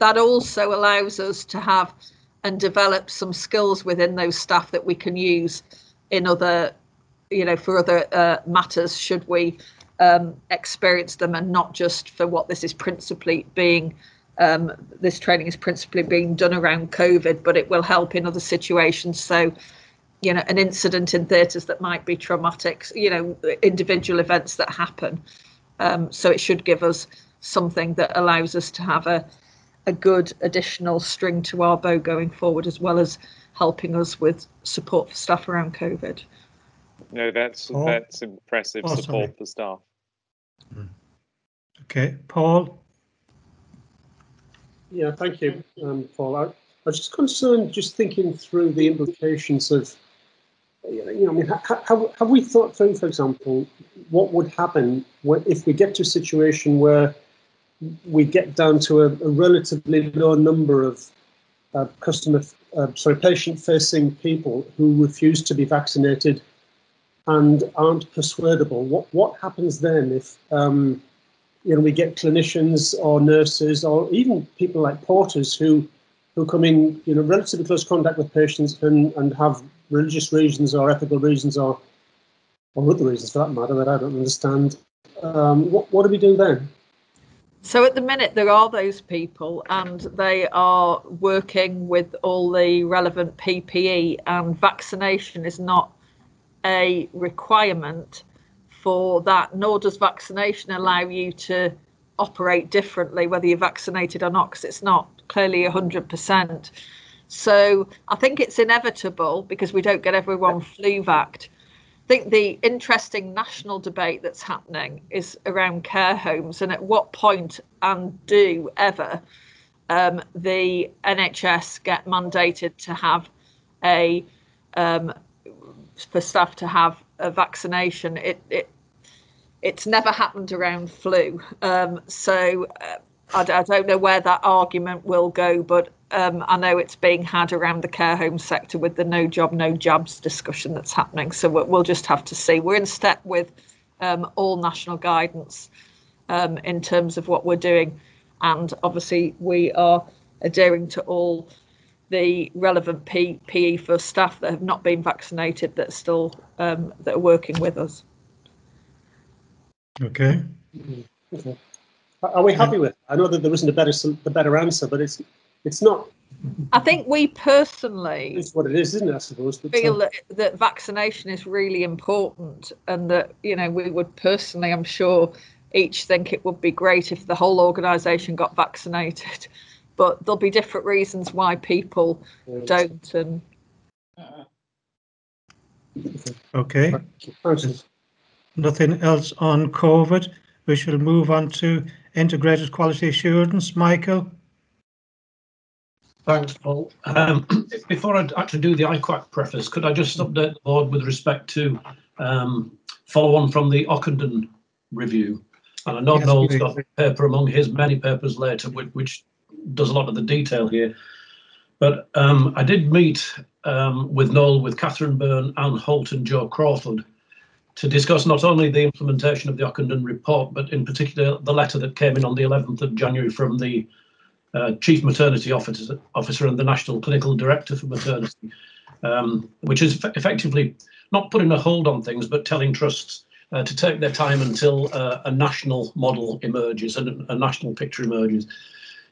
that also allows us to have and develop some skills within those staff that we can use in other, you know, for other uh, matters should we um, experience them and not just for what this is principally being. Um, this training is principally being done around COVID, but it will help in other situations. So, you know, an incident in theatres that might be traumatic, you know, individual events that happen. Um, so it should give us something that allows us to have a a good additional string to our bow going forward, as well as helping us with support for staff around COVID. No, that's Paul? that's impressive oh, support sorry. for staff. Hmm. Okay, Paul. Yeah, thank you, um, Paul. I, I was just concerned, just thinking through the implications of, you know, I mean, have, have we thought through, for example, what would happen if we get to a situation where we get down to a, a relatively low number of uh, customer, uh, sorry, patient-facing people who refuse to be vaccinated and aren't persuadable. What what happens then if um, you know we get clinicians or nurses or even people like porters who who come in you know relatively close contact with patients and, and have religious reasons or ethical reasons or or other reasons for that matter that I don't understand. Um, what what do we do then? So at the minute, there are those people, and they are working with all the relevant PPE, and vaccination is not a requirement for that, nor does vaccination allow you to operate differently, whether you're vaccinated or not, because it's not clearly 100%. So I think it's inevitable because we don't get everyone flu vaxed think the interesting national debate that's happening is around care homes and at what point and do ever um, the NHS get mandated to have a um, for staff to have a vaccination. It, it it's never happened around flu, um, so uh, I, I, don't know where that argument will go, but um, I know it's being had around the care home sector with the no job, no jobs discussion that's happening. So we'll just have to see. We're in step with um, all national guidance um, in terms of what we're doing, and obviously we are adhering to all the relevant P- PE for staff that have not been vaccinated that are still um, that are working with us. Okay. okay. Are we happy with? It? I know that there isn't a better the better answer, but it's it's not. I think we personally. It's what it is, isn't it? I suppose. But, feel um, that, that vaccination is really important, and that you know we would personally, I'm sure, each think it would be great if the whole organisation got vaccinated but there'll be different reasons why people don't. And okay, nothing else on COVID. We shall move on to integrated quality assurance. Michael. Thanks, Paul. Um, before I actually do the IQAC preface, could I just update the board with respect to um, follow on from the Ockenden review? And I know yes, Noel's got a paper among his many papers later, which, which does a lot of the detail here. But um, I did meet um, with Noel, with Catherine Byrne, Anne Holt, and Joe Crawford to discuss not only the implementation of the Ockenden report, but in particular the letter that came in on the 11th of January from the uh, Chief Maternity Officer, Officer and the National Clinical Director for Maternity, um, which is effectively not putting a hold on things, but telling trusts uh, to take their time until uh, a national model emerges and a national picture emerges.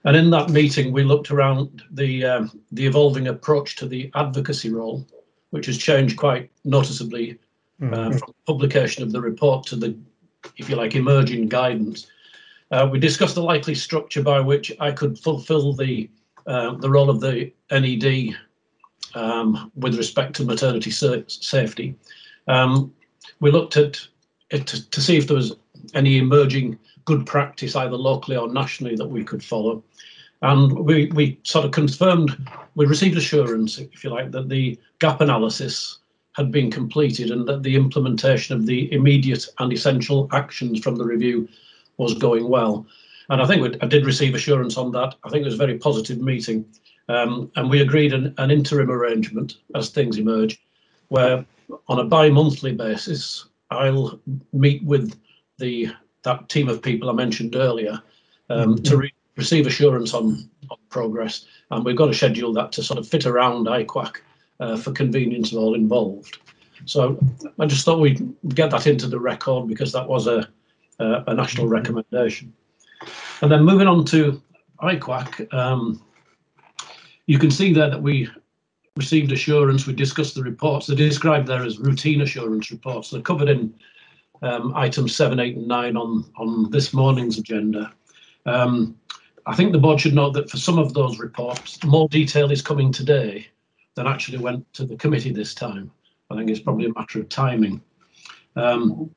And in that meeting, we looked around the um, the evolving approach to the advocacy role, which has changed quite noticeably mm-hmm. uh, from publication of the report to the, if you like, emerging guidance. Uh, we discussed the likely structure by which I could fulfil the uh, the role of the NED um, with respect to maternity safety. Um, we looked at it to, to see if there was any emerging good practice either locally or nationally that we could follow. And we, we sort of confirmed, we received assurance, if you like, that the gap analysis had been completed and that the implementation of the immediate and essential actions from the review was going well. And I think we, I did receive assurance on that. I think it was a very positive meeting. Um, and we agreed an, an interim arrangement as things emerge, where on a bi-monthly basis, I'll meet with the that team of people I mentioned earlier um, mm-hmm. to re- receive assurance on, on, progress. And we've got to schedule that to sort of fit around IQAC uh, for convenience of all involved. So I just thought we'd get that into the record because that was a, a, a national recommendation. And then moving on to IQAC, um, you can see there that we received assurance. We discussed the reports. They're described there as routine assurance reports. They're covered in um, items seven, eight, and nine on on this morning's agenda. Um, I think the board should note that for some of those reports, more detail is coming today than actually went to the committee this time. I think it's probably a matter of timing. Um,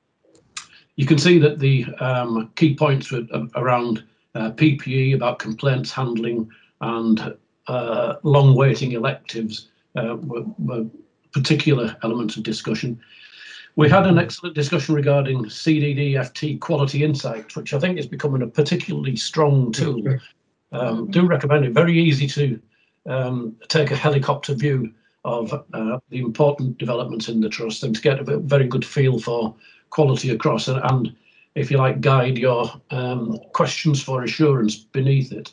you can see that the um, key points were around uh, PPE, about complaints handling, and uh, long waiting electives uh, were, were particular elements of discussion. We had an excellent discussion regarding CDD-FT quality insights, which I think is becoming a particularly strong tool. Um, do recommend it. Very easy to um, take a helicopter view of uh, the important developments in the trust and to get a very good feel for quality across and, and if you like, guide your um, questions for assurance beneath it.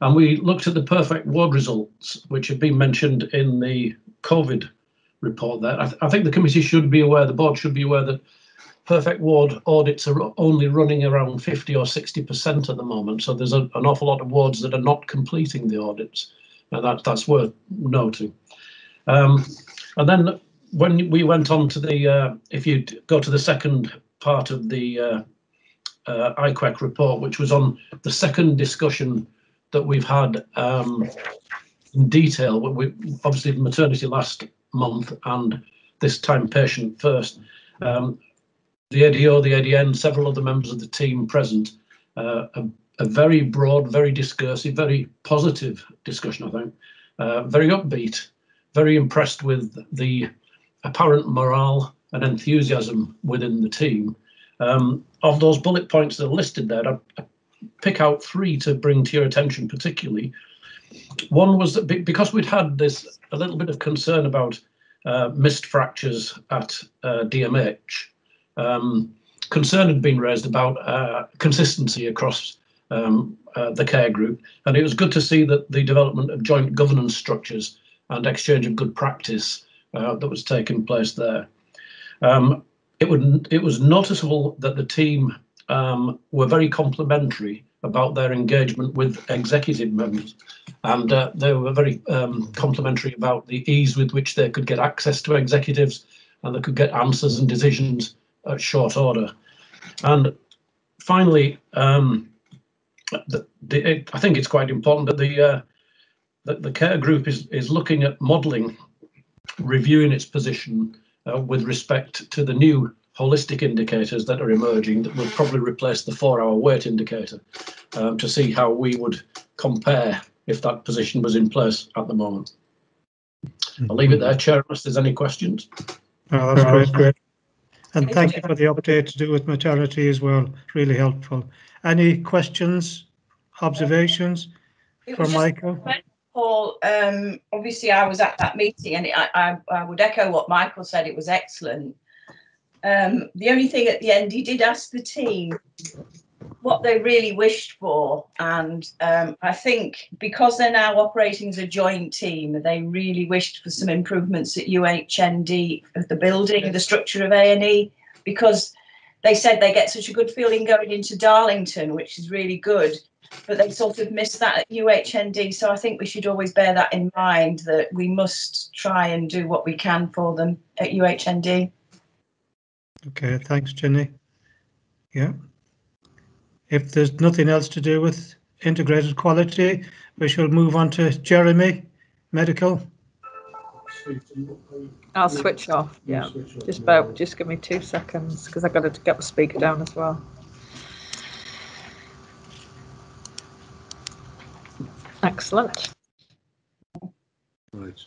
And we looked at the perfect ward results, which have been mentioned in the COVID report there. I, th- I, think the committee should be aware, the board should be aware that perfect ward audits are only running around 50 or 60% at the moment. So there's a, an awful lot of wards that are not completing the audits. And that, that's worth noting. Um, and then when we went on to the, uh, if you go to the second part of the uh, uh, report, which was on the second discussion that we've had um, in detail. We, obviously, maternity last month and this time patient first. Um, the ADO, the ADN, several other members of the team present uh, have a very broad, very discursive, very positive discussion, I think. Uh, very upbeat, very impressed with the apparent morale and enthusiasm within the team. Um, of those bullet points that are listed there, I, I pick out three to bring to your attention particularly. One was that because we'd had this a little bit of concern about uh, missed fractures at uh, DMH, um, concern had been raised about uh, consistency across um, uh, the care group, and it was good to see that the development of joint governance structures and exchange of good practice uh, that was taking place there. Um, it would it was noticeable that the team um, were very complimentary about their engagement with executive members, and uh, they were very um, complimentary about the ease with which they could get access to executives and they could get answers and decisions at short order. And finally, um, the, the, I think it's quite important that the uh, that the care group is is looking at modelling, reviewing its position uh, with respect to the new holistic indicators that are emerging that will probably replace the four-hour wait indicator um, to see how we would compare if that position was in place at the moment. I'll leave it there, Chair, unless there's any questions. Oh, that's great, great. And thank you for the update to do with maternity as well. Really helpful. Any questions, observations for Michael? Paul, um, obviously I was at that meeting and I, I, I, would echo what Michael said, it was excellent. Um, the only thing at the end, he did ask the team what they really wished for. And um, I think because they're now operating as a joint team, they really wished for some improvements at UHND of the building, the structure of A&E, because they said they get such a good feeling going into Darlington, which is really good. But they sort of missed that at UHND. So I think we should always bear that in mind that we must try and do what we can for them at UHND. Okay, thanks, Jenny. Yeah. If there's nothing else to do with integrated quality, we shall move on to Jeremy, medical. I'll switch off. Yeah, just about. Just give me two seconds because I've got to get the speaker down as well. Excellent. Right.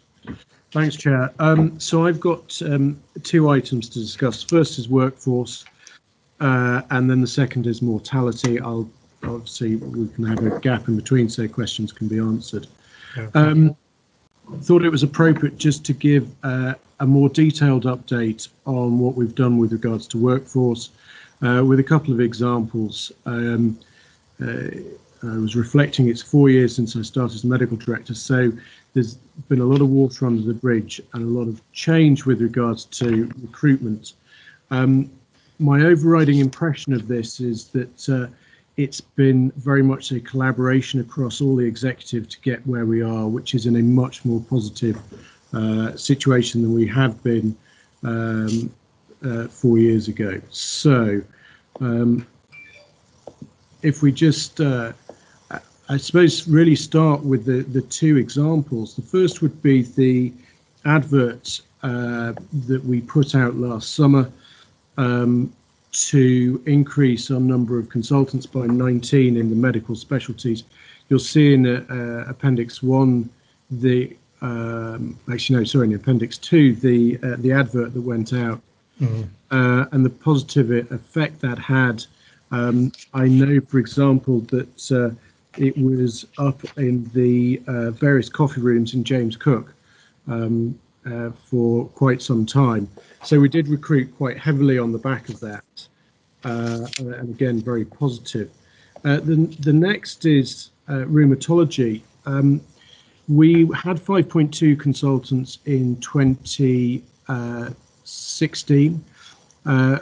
Thanks, Chair. Um, so I've got um, two items to discuss. First is workforce, uh, and then the second is mortality. I'll obviously we can have a gap in between so questions can be answered. Um, thought it was appropriate just to give uh, a more detailed update on what we've done with regards to workforce, uh, with a couple of examples. Um, uh, I was reflecting it's four years since I started as medical director, so there's been a lot of water under the bridge and a lot of change with regards to recruitment. Um, my overriding impression of this is that uh, it's been very much a collaboration across all the executive to get where we are, which is in a much more positive uh, situation than we have been um, uh, four years ago. So, um, if we just uh, I suppose really start with the, the two examples. The first would be the advert uh, that we put out last summer um, to increase our number of consultants by 19 in the medical specialties. You'll see in uh, Appendix 1 the um, actually no sorry in Appendix 2 the uh, the advert that went out mm-hmm. Uh, and the positive effect that had. Um, I know, for example, that uh, it was up in the uh, various coffee rooms in James Cook um, uh, for quite some time. So we did recruit quite heavily on the back of that, uh, and again, very positive. Uh, the, the next is uh, rheumatology. Um, we had 5.2 consultants in 2016. Uh,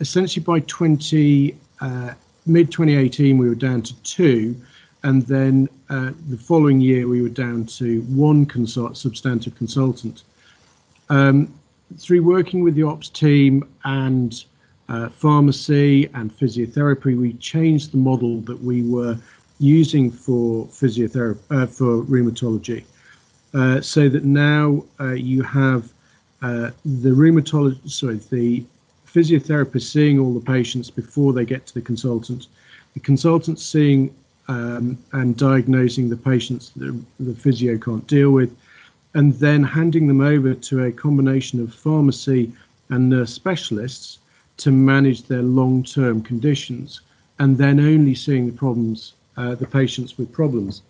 essentially, by 20 mid 2018, we were down to two and then uh, the following year we were down to one consult, substantive consultant. Um, through working with the ops team and uh, pharmacy and physiotherapy, we changed the model that we were using for physiotherapy uh, for rheumatology, uh, so that now uh, you have uh, the rheumatologist, sorry, the physiotherapist seeing all the patients before they get to the consultant, the consultant seeing um, and diagnosing the patients that the physio can't deal with, and then handing them over to a combination of pharmacy and nurse specialists to manage their long-term conditions, and then only seeing the problems, uh, the patients with problems.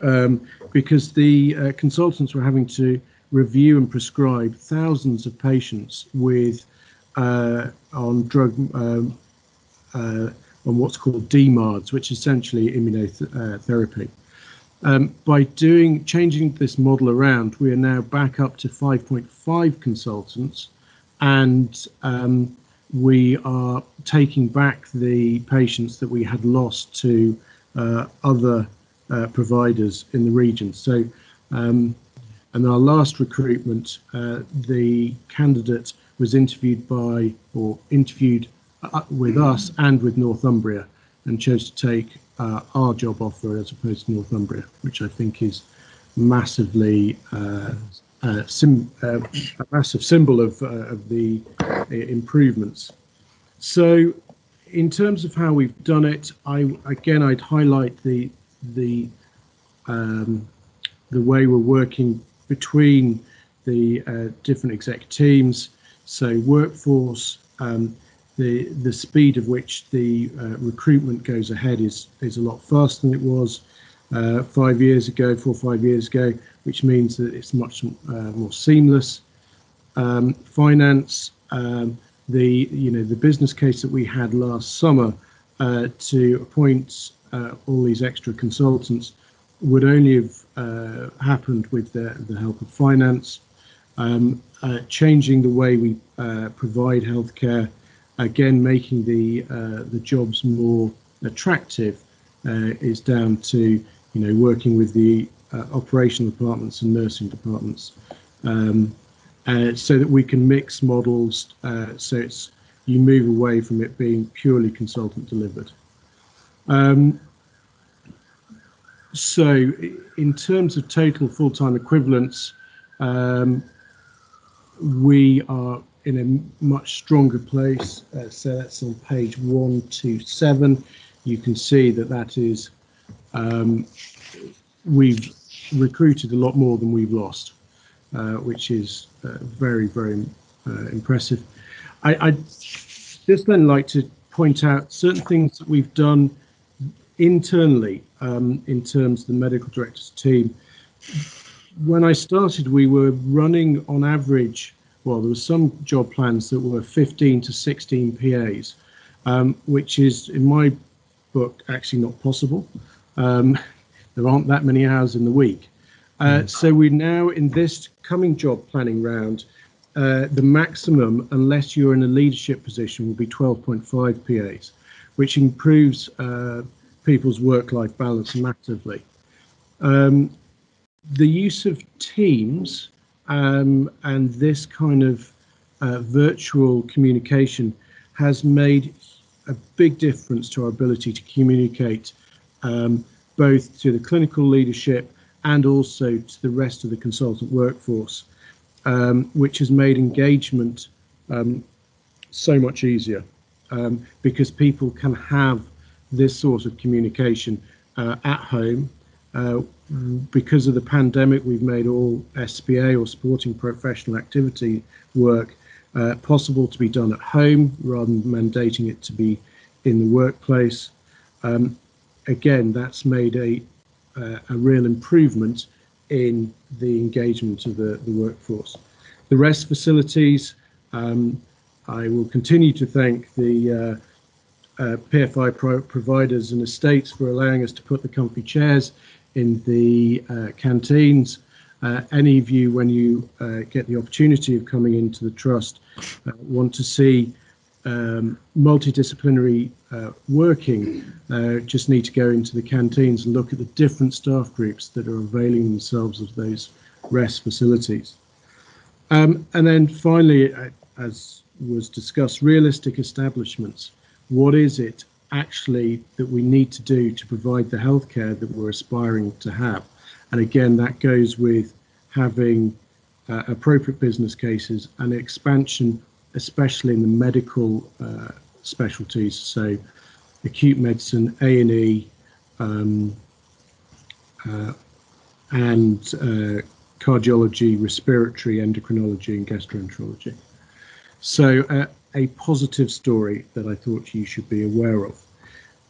Um, because the uh, consultants were having to review and prescribe thousands of patients with uh, on drug um, uh, on what's called DMARDs, which is essentially immunotherapy. Um, by doing changing this model around, we are now back up to 5.5 consultants, and um, we are taking back the patients that we had lost to uh, other uh, providers in the region. So, um, and our last recruitment, uh, the candidate was interviewed by or interviewed uh, with us and with Northumbria and chose to take uh, our job offer as opposed to Northumbria, which I think is massively uh, uh, sim, uh, a massive symbol of, of the improvements. So, in terms of how we've done it, I again I'd highlight the the um, the way we're working between the different exec teams. So workforce, um, the the speed of which the uh, recruitment goes ahead is is a lot faster than it was uh, five years ago, four or five years ago, which means that it's much uh, more seamless. Um, finance, um, the you know the business case that we had last summer uh, to appoint uh, all these extra consultants would only have happened with the, the help of finance. Um, changing the way we provide healthcare again making the uh, the jobs more attractive uh, is down to you know working with the uh, operational departments and nursing departments. Um, uh, so that we can mix models uh, so it's you move away from it being purely consultant delivered. Um, so in terms of total full-time equivalents um, we are in a much stronger place. Uh, so that's on page 127. You can see that that is, um, we've recruited a lot more than we've lost, uh, which is uh, very, very uh, impressive. I, I just then like to point out certain things that we've done internally um, in terms of the medical director's team. When I started, we were running on average well, there were some job plans that were 15 to 16 PAs, um, which is, in my book, actually not possible. Um, there aren't that many hours in the week. Uh, hmm. so we're now, in this coming job planning round, uh, the maximum, unless you're in a leadership position, will be 12.5 PAs, which improves uh, people's work-life balance massively. Um, the use of Teams um, and this kind of uh, virtual communication has made a big difference to our ability to communicate um, both to the clinical leadership and also to the rest of the consultant workforce, um, which has made engagement um, so much easier um, because people can have this sort of communication uh, at home because of the pandemic, we've made all SPA or supporting professional activity work uh, possible to be done at home rather than mandating it to be in the workplace. Um, again, that's made a, uh, a real improvement in the engagement of the, the workforce. The rest facilities, um, I will continue to thank the uh, uh, PFI pro providers and estates for allowing us to put the comfy chairs in the uh, canteens. Uh, any of you, when you uh, get the opportunity of coming into the trust, uh, want to see um, multidisciplinary uh, working, just need to go into the canteens and look at the different staff groups that are availing themselves of those rest facilities. Um, and then finally, as was discussed, realistic establishments. What is it actually that we need to do to provide the healthcare that we're aspiring to have. And again, that goes with having uh, appropriate business cases and expansion, especially in the medical uh, specialties, so acute medicine, A&E, um, uh, and uh, cardiology, respiratory, endocrinology, and gastroenterology. So, uh, a positive story that I thought you should be aware of.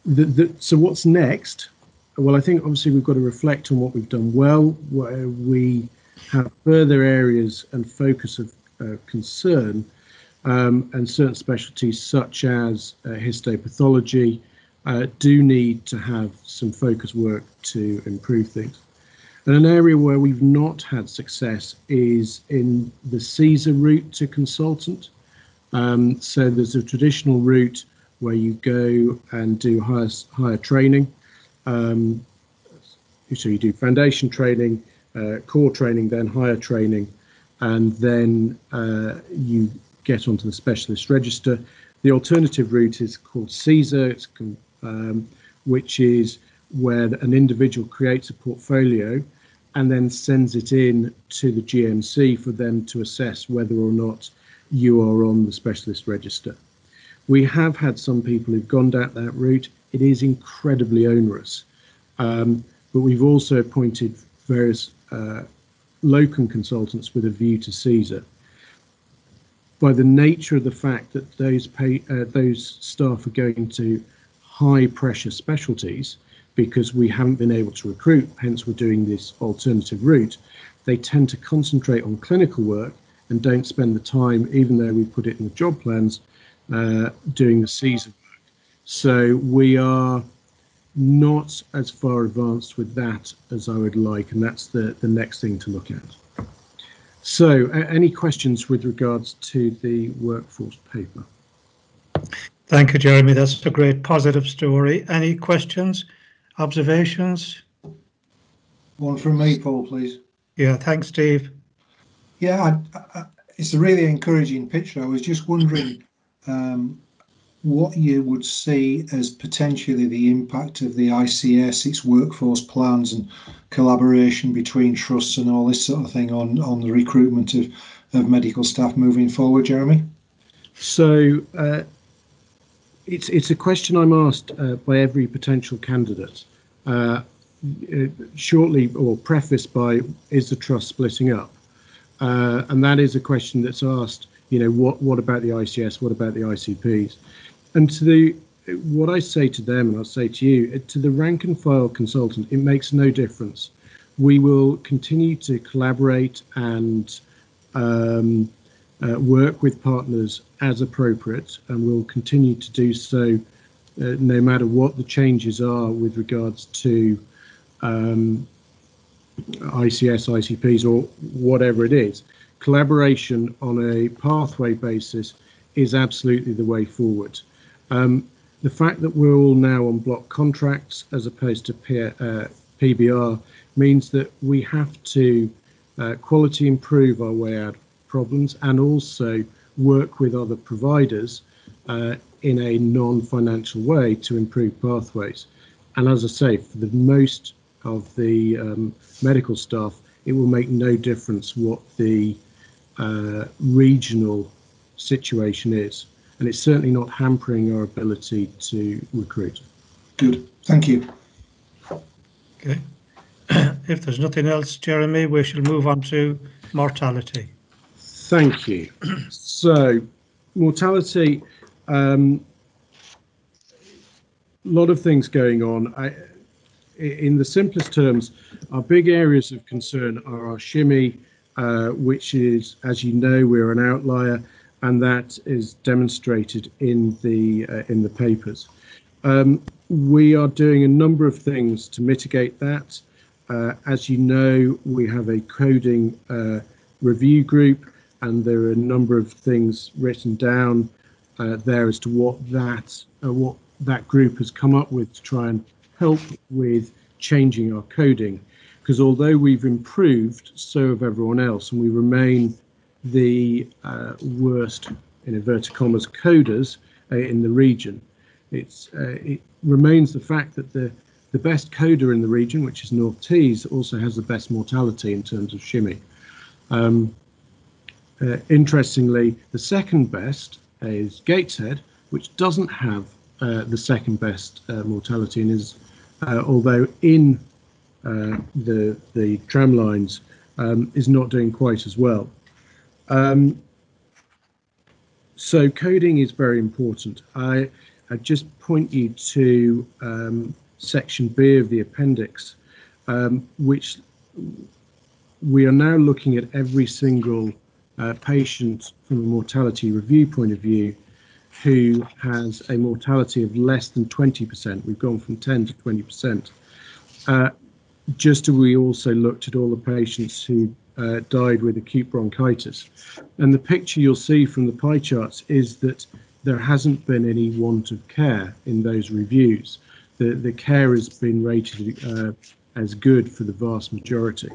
The, the, so, what's next? Well, I think obviously we've got to reflect on what we've done well, where we have further areas and focus of uh, concern, um, and certain specialties such as uh, histopathology uh, do need to have some focus work to improve things. And an area where we've not had success is in the CESR route to consultant. Um, so there's a traditional route where you go and do higher, higher training. Um, so you do foundation training, uh, core training, then higher training, and then uh, you get onto the specialist register. The alternative route is called CESR, um, which is where an individual creates a portfolio and then sends it in to the GMC for them to assess whether or not you are on the specialist register. We have had some people who've gone down that route. It is incredibly onerous, um, but we've also appointed various uh, locum consultants with a view to CESR. By the nature of the fact that those pay, uh, those staff are going to high pressure specialties, because we haven't been able to recruit, hence we're doing this alternative route, they tend to concentrate on clinical work and don't spend the time, even though we put it in the job plans, uh, doing the season work. So we are not as far advanced with that as I would like, and that's the, the next thing to look at. So uh, any questions with regards to the workforce paper? Thank you, Jeremy. That's a great positive story. Any questions, observations? One from me, Paul, please. Yeah, thanks, Steve. Yeah, I, I, it's a really encouraging picture. I was just wondering um, what you would see as potentially the impact of the ICS, its workforce plans and collaboration between trusts and all this sort of thing on, on the recruitment of, of medical staff moving forward, Jeremy? So uh, it's it's a question I'm asked uh, by every potential candidate. Uh, shortly or prefaced by is the trust splitting up? Uh, and that is a question that's asked, you know, what, what about the ICS? What about the ICPs? And to the, what I say to them, and I'll say to you, to the rank and file consultant, it makes no difference. We will continue to collaborate and um, uh, work with partners as appropriate, and we'll continue to do so uh, no matter what the changes are with regards to um, ICS, ICPs, or whatever it is. Collaboration on a pathway basis is absolutely the way forward. Um, the fact that we're all now on block contracts as opposed to P uh, PBR means that we have to uh, quality improve our way out of problems and also work with other providers uh, in a non-financial way to improve pathways. And as I say, for the most of the um, medical staff, it will make no difference what the uh, regional situation is. And it's certainly not hampering our ability to recruit. Good, thank you. Okay. if there's nothing else, Jeremy, we shall move on to mortality. Thank you. So, mortality, um, a lot of things going on. I, in the simplest terms, our big areas of concern are our SHMI, uh, which is, as you know, we're an outlier, and that is demonstrated in the uh, in the papers. Um, we are doing a number of things to mitigate that. Uh, as you know, we have a coding uh, review group, and there are a number of things written down uh, there as to what that uh, what that group has come up with to try and help with changing our coding. Because although we've improved, so have everyone else, and we remain the uh, worst, in inverted commas, coders uh, in the region. It's, uh, it remains the fact that the, the best coder in the region, which is North Tees, also has the best mortality in terms of SHMI. Um, uh, interestingly, the second best is Gateshead, which doesn't have uh, the second best uh, mortality and is uh, although in uh, the the tram lines um, is not doing quite as well. Um, so coding is very important. I, I just point you to um, section B of the appendix, um, which we are now looking at every single uh, patient from a mortality review point of view who has a mortality of less than 20%. We've gone from 10 to 20%. Uh, just as we also looked at all the patients who uh, died with acute bronchitis. And the picture you'll see from the pie charts is that there hasn't been any want of care in those reviews. The, the care has been rated uh, as good for the vast majority.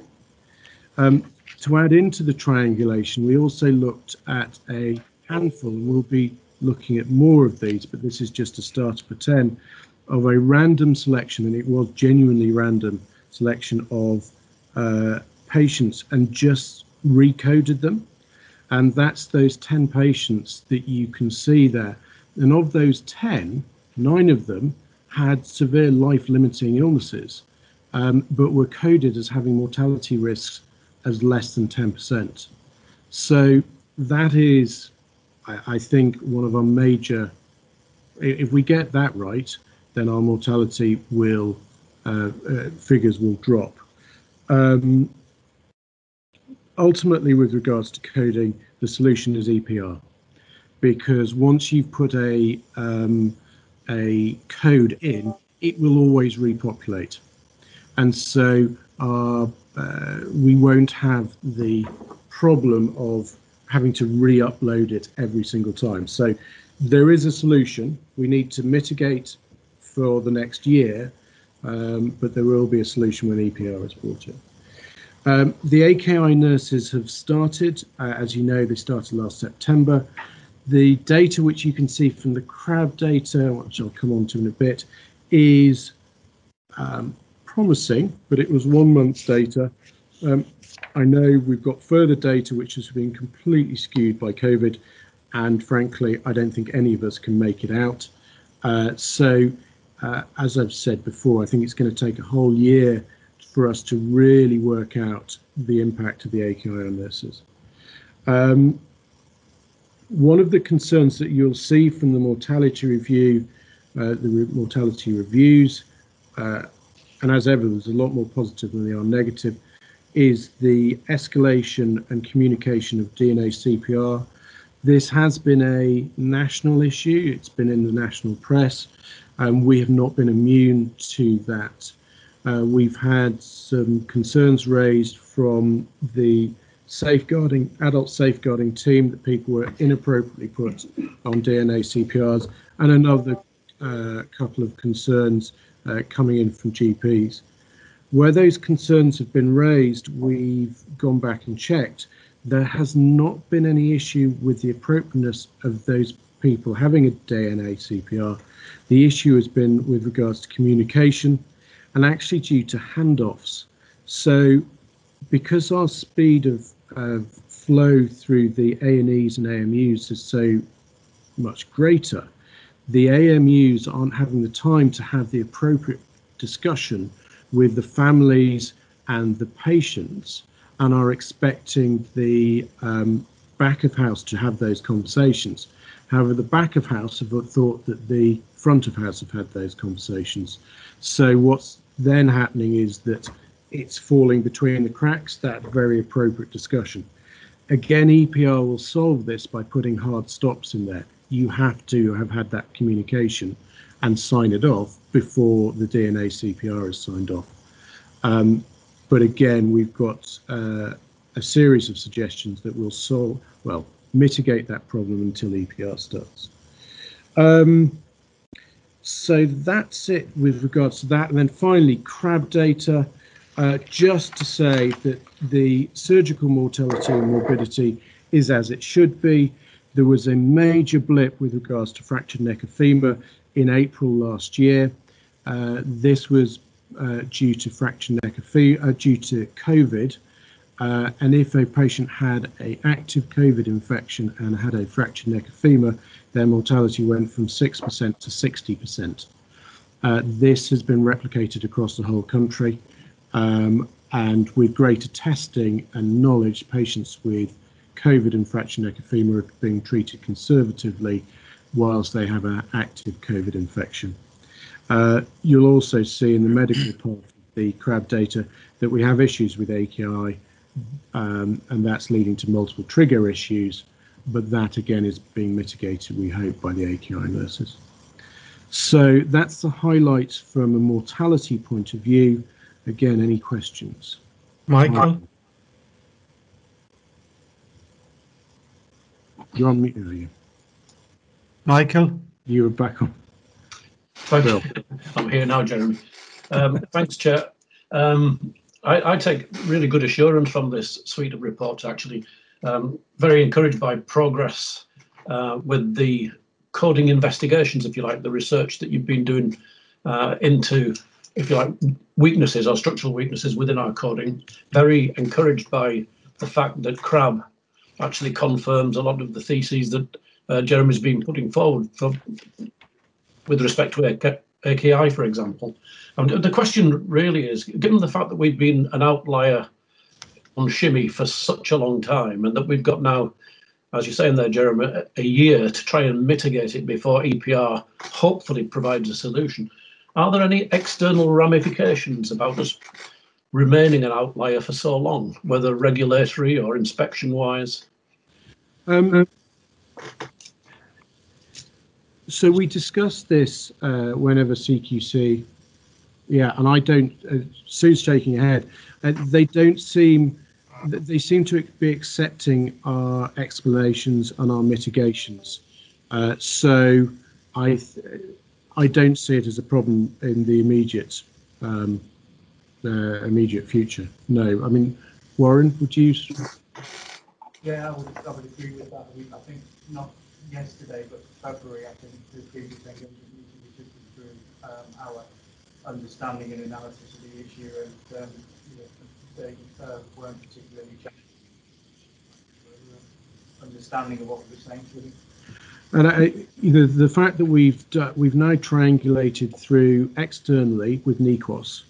Um, to add into the triangulation, we also looked at a handful, and we'll be looking at more of these, but this is just a start for 10, of a random selection, and it was genuinely random selection of uh, patients and just recoded them. And that's those 10 patients that you can see there. And of those 10, nine of them had severe life limiting illnesses, um, but were coded as having mortality risks as less than 10%. So that is, I, think, one of our major, if we get that right, then our mortality will, uh, uh, figures will drop. Um, ultimately, with regards to coding, the solution is EPR, because once you've put a um, a code in, it will always repopulate, and so our, uh, we won't have the problem of having to re-upload it every single time. So there is a solution. We need to mitigate for the next year, um, but there will be a solution when EPR is brought in. Um, the AKI nurses have started, uh, as you know, they started last September. The data which you can see from the CRAB data, which I'll come on to in a bit, is um, promising, but it was one month's data. Um, I know we've got further data which has been completely skewed by COVID, and frankly, I don't think any of us can make it out. Uh, so, uh, as I've said before, I think it's going to take a whole year for us to really work out the impact of the AKI on nurses. Um, one of the concerns that you'll see from the mortality review, uh, the re mortality reviews, uh, and as ever, there's a lot more positive than they are negative, is the escalation and communication of DNA CPR. This has been a national issue. It's been in the national press, and we have not been immune to that. Uh, we've had some concerns raised from the safeguarding adult safeguarding team that people were inappropriately put on DNA CPRs, and another uh, couple of concerns uh, coming in from GPs. Where those concerns have been raised, we've gone back and checked. There has not been any issue with the appropriateness of those people having a DNA CPR. The issue has been with regards to communication and actually due to handoffs. So because our speed of flow through the A&Es and AMUs is so much greater, the AMUs aren't having the time to have the appropriate discussion with the families and the patients and are expecting the um, back of house to have those conversations. However, the back of house have thought that the front of house have had those conversations. So what's then happening is that it's falling between the cracks, that very appropriate discussion. Again, EPR will solve this by putting hard stops in there you have to have had that communication and sign it off before the DNA CPR is signed off. Um, but again, we've got uh, a series of suggestions that will solve, well, mitigate that problem until EPR starts. Um, so that's it with regards to that. And then finally, CRAB data, uh, just to say that the surgical mortality and morbidity is as it should be. There was a major blip with regards to fractured neck of femur in April last year. Uh, this was uh, due to fractured neck of femur, uh, due to COVID. And if a patient had a active COVID infection and had a fractured neck of femur, their mortality went from 6% to 60%. Uh, this has been replicated across the whole country, um, and with greater testing and knowledge, patients with COVID and fracture neck of femur are being treated conservatively whilst they have an active COVID infection. Uh, you'll also see in the medical part of the CRAB data that we have issues with AKI, um, and that's leading to multiple trigger issues, but that again is being mitigated, we hope, by the AKI nurses. So that's the highlights from a mortality point of view. Again, any questions? Michael? You're on mute, are you? Michael? you're back on. Thanks. I'm here now, Jeremy. Um, thanks, Chair. Um, I, I, take really good assurance from this suite of reports, actually. Um, very encouraged by progress uh, with the coding investigations, if you like, the research that you've been doing uh, into, if you like, weaknesses or structural weaknesses within our coding. Very encouraged by the fact that CRAB actually confirms a lot of the theses that uh, Jeremy's been putting forward for, with respect to AKI, for example. And the question really is, given the fact that we've been an outlier on SHMI for such a long time, and that we've got now, as you're saying there, Jeremy, a year to try and mitigate it before EPR hopefully provides a solution. Are there any external ramifications about us remaining an outlier for so long, whether regulatory or inspection wise? Um, so we discussed this uh, whenever CQC, yeah, and I don't. Uh, Sue's shaking her head. Uh, they don't seem. They seem to be accepting our explanations and our mitigations. Uh, so I, I don't see it as a problem in the immediate, um, immediate future. No, I mean, Warren, would you? Yeah, I would, I would agree with that. I think not yesterday, but February, I think the engagement meeting we took through um, our understanding and analysis of the issue, and um, you know, they uh, weren't particularly understanding of what we were saying to them. And I, know, the fact that we've we've now triangulated through externally with NIQOS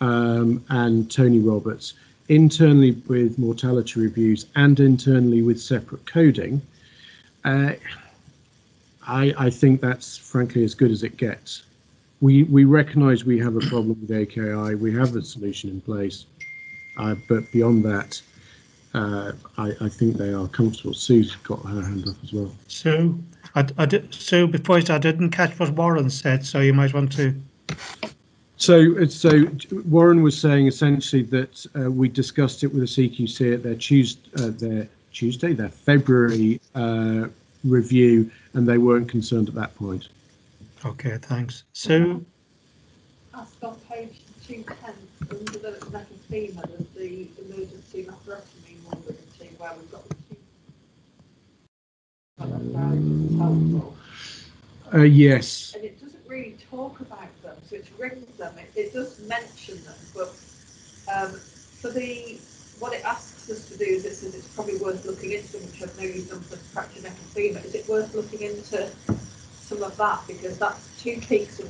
um, and Tony Roberts, internally with mortality reviews, and internally with separate coding, uh, I, I think that's frankly as good as it gets. We we recognise we have a problem with AKI. We have the solution in place, uh, but beyond that, uh, I, I think they are comfortable. Sue's got her hand up as well. Sue, I, I did, Sue, before I didn't catch what Warren said, so you might want to. So, so Warren was saying essentially that uh, we discussed it with the CQC at their Tuesday, uh, their Tuesday, their February uh, review, and they weren't concerned at that point. Okay, thanks. So, ask on page 210 under the neck of femur of the emergency laparotomy morbidity where we've got the two. Um, uh, yes. And it doesn't really talk about them, so it rings them. It, it does mention them, but um, for the what it asks us to do is it says it's probably worth looking into, which I know you've done for fracture neck and femur. Is it worth looking into some of that because that's two peaks in,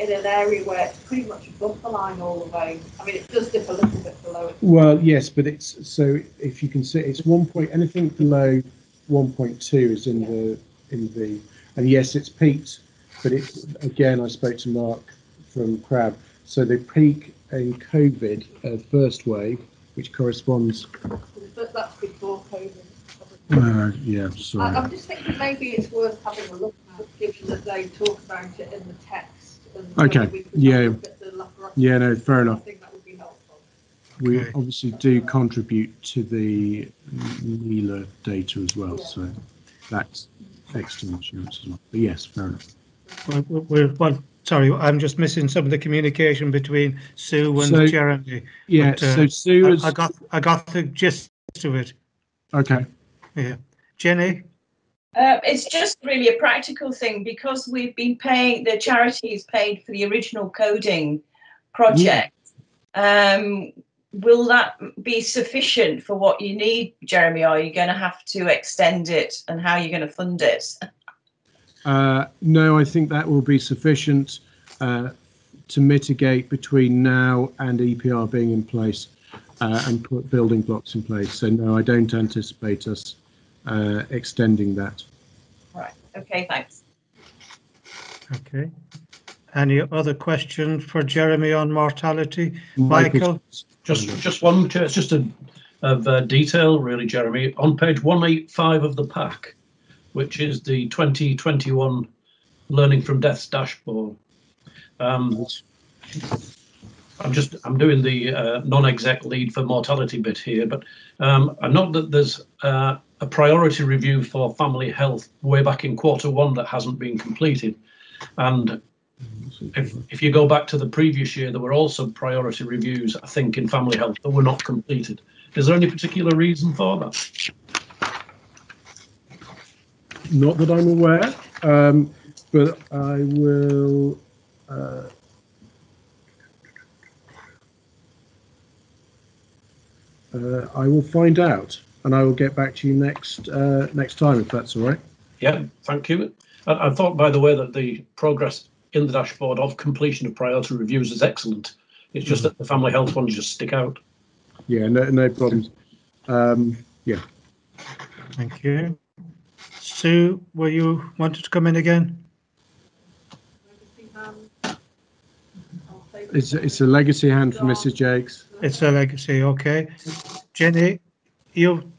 in an area where it's pretty much above the line all the way. I mean, it does dip a little bit below it. Well, yes, but it's so if you can see, it's one point anything below 1.2 is in yeah. the in the and yes, it's peaked, but it's again. I spoke to Mark from CRAB, so the peak in COVID uh, first wave which corresponds. But that's before COVID. Uh, yeah, sorry. I, am just thinking maybe it's worth having a look at, given that they talk about it in the text. okay. Yeah. Yeah. No. Fair enough. I think that would be helpful. We okay. obviously do contribute to the NELA data as well, yeah. so that's external insurance as well. But yes, fair enough. Well, we're, well, sorry, I'm just missing some of the communication between Sue and so, Jeremy. Yeah, but, uh, so Sue I, I, got I got the gist of it. Okay. Yeah, Jenny. Uh, it's just really a practical thing because we've been paying the charities paid for the original coding project. Um, will that be sufficient for what you need, Jeremy? Are you going to have to extend it, and how are you going to fund it? Uh, no, I think that will be sufficient. uh, to mitigate between now and EPR being in place uh, and put building blocks in place. So no, I don't anticipate us uh, extending that. Right. Okay. Thanks. Okay. Any other questions for Jeremy on mortality? Michael? Just, just one, it's just a, of uh, detail, really, Jeremy. On page 185 of the pack, which is the 2021 Learning from Deaths dashboard. Um, I'm just, I'm doing the uh, non-exec lead for mortality bit here, but um, I that there's uh, a priority review for family health way back in quarter one that hasn't been completed. And if, if you go back to the previous year, there were also priority reviews, I think, in family health that were not completed. Is there any particular reason for that? Not that I'm aware, um, but I will. Uh, uh, I will find out, and I will get back to you next uh, next time if that's all right. Yeah, thank you. I, I thought, by the way, that the progress in the dashboard of completion of priority reviews is excellent. It's just that the family health ones just stick out. Yeah, no, no problems. Um, yeah. Thank you. Sue, were you wanted to come in again? It's it's a legacy hand from Mrs. Jakes. It's a legacy, okay. Jenny, you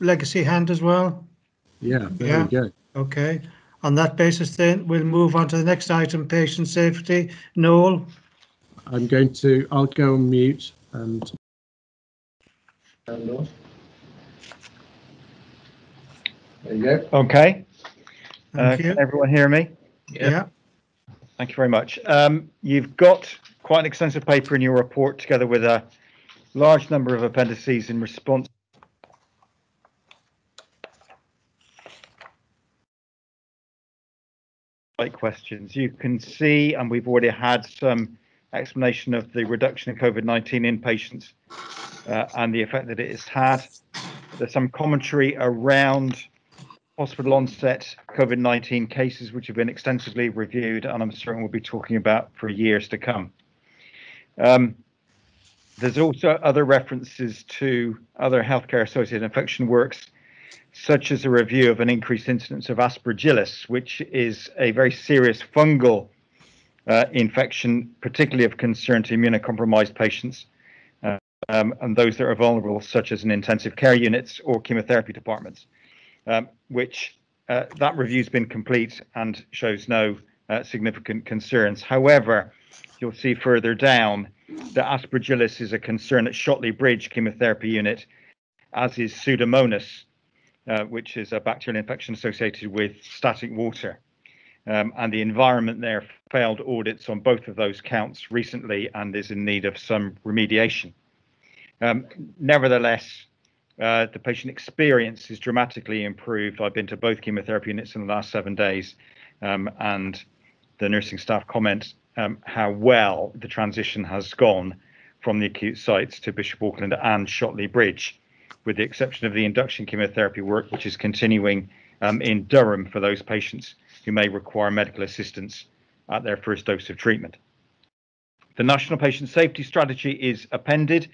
legacy hand as well? Yeah, there Yeah. we go. Okay. On that basis, then we'll move on to the next item, patient safety. Noel, I'm going to. I'll go on mute and. There you go. Okay. Uh, thank you. Can everyone hear me? Yeah, Thank you very much. Um, You've got quite an extensive paper in your report together with a large number of appendices in response. Like questions. You can see, and we've already had some explanation of the reduction in COVID-19 in patients uh, and the effect that it has had. There's some commentary around hospital onset COVID-19 cases, which have been extensively reviewed, and I'm certain we'll be talking about for years to come. Um, there's also other references to other healthcare associated infection works, such as a review of an increased incidence of aspergillus, which is a very serious fungal uh, infection, particularly of concern to immunocompromised patients um, and those that are vulnerable, such as in intensive care units or chemotherapy departments um, which uh, that review's been complete and shows no uh, significant concerns. However, you'll see further down that aspergillus is a concern at Shotley Bridge chemotherapy unit, as is Pseudomonas, uh, which is a bacterial infection associated with static water. Um, and the environment there failed audits on both of those counts recently and is in need of some remediation. Um, nevertheless, uh, the patient experience is dramatically improved. I've been to both chemotherapy units in the last seven days, um, and the nursing staff comment um, how well the transition has gone from the acute sites to Bishop Auckland and Shotley Bridge, with the exception of the induction chemotherapy work, which is continuing um, in Durham for those patients who may require medical assistance at their first dose of treatment. The National Patient Safety Strategy is appended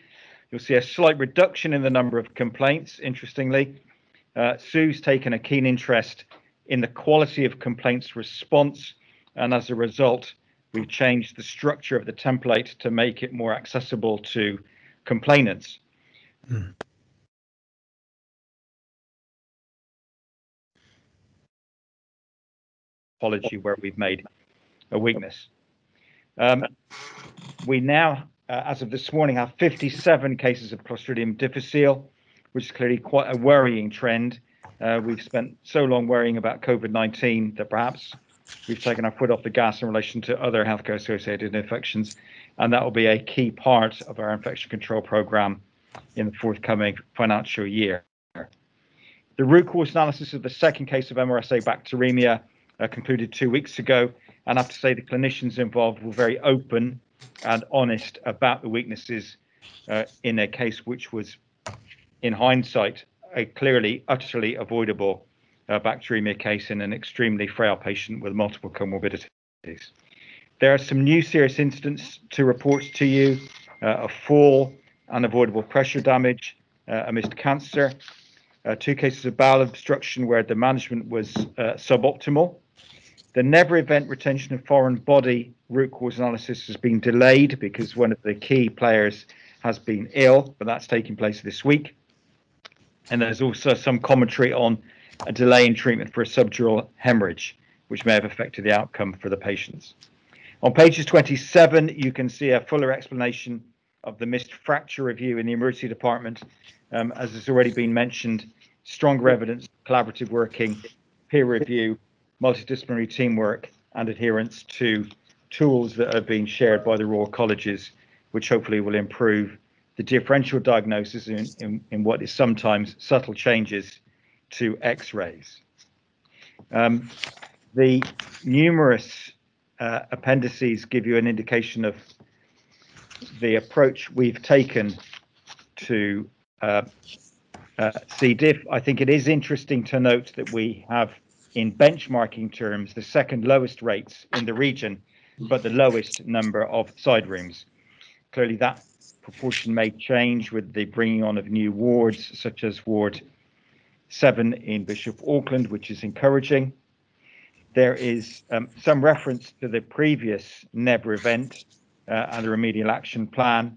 You'll see a slight reduction in the number of complaints, interestingly. Uh, Sue's taken a keen interest in the quality of complaints response, and as a result, we've changed the structure of the template to make it more accessible to complainants. Hmm. Apology where we've made a weakness. Um, we now uh, as of this morning, have 57 cases of Clostridium difficile, which is clearly quite a worrying trend. Uh, we've spent so long worrying about COVID-19 that perhaps we've taken our foot off the gas in relation to other healthcare associated infections, and that will be a key part of our infection control program in the forthcoming financial year. The root cause analysis of the second case of MRSA bacteremia uh, concluded two weeks ago, and I have to say the clinicians involved were very open and honest about the weaknesses uh, in a case which was, in hindsight, a clearly utterly avoidable uh, bacteremia case in an extremely frail patient with multiple comorbidities. there are some new serious incidents to report to you, uh, a fall, unavoidable pressure damage, uh, a missed cancer, uh, two cases of bowel obstruction where the management was uh, suboptimal. The never event retention of foreign body root cause analysis has been delayed because one of the key players has been ill, but that's taking place this week. And there's also some commentary on a delay in treatment for a subdural hemorrhage, which may have affected the outcome for the patients. On pages 27, you can see a fuller explanation of the missed fracture review in the emergency department. Um, as has already been mentioned, stronger evidence, collaborative working, peer review, multidisciplinary teamwork, and adherence to tools that are being shared by the Royal Colleges, which hopefully will improve the differential diagnosis in, in, in what is sometimes subtle changes to x-rays. Um, the numerous uh, appendices give you an indication of the approach we've taken to uh, uh, C. diff. I think it is interesting to note that we have, in benchmarking terms, the second lowest rates in the region, but the lowest number of side rooms. Clearly, that proportion may change with the bringing on of new wards, such as Ward 7 in Bishop Auckland, which is encouraging. There is um, some reference to the previous never event uh, and the remedial action plan.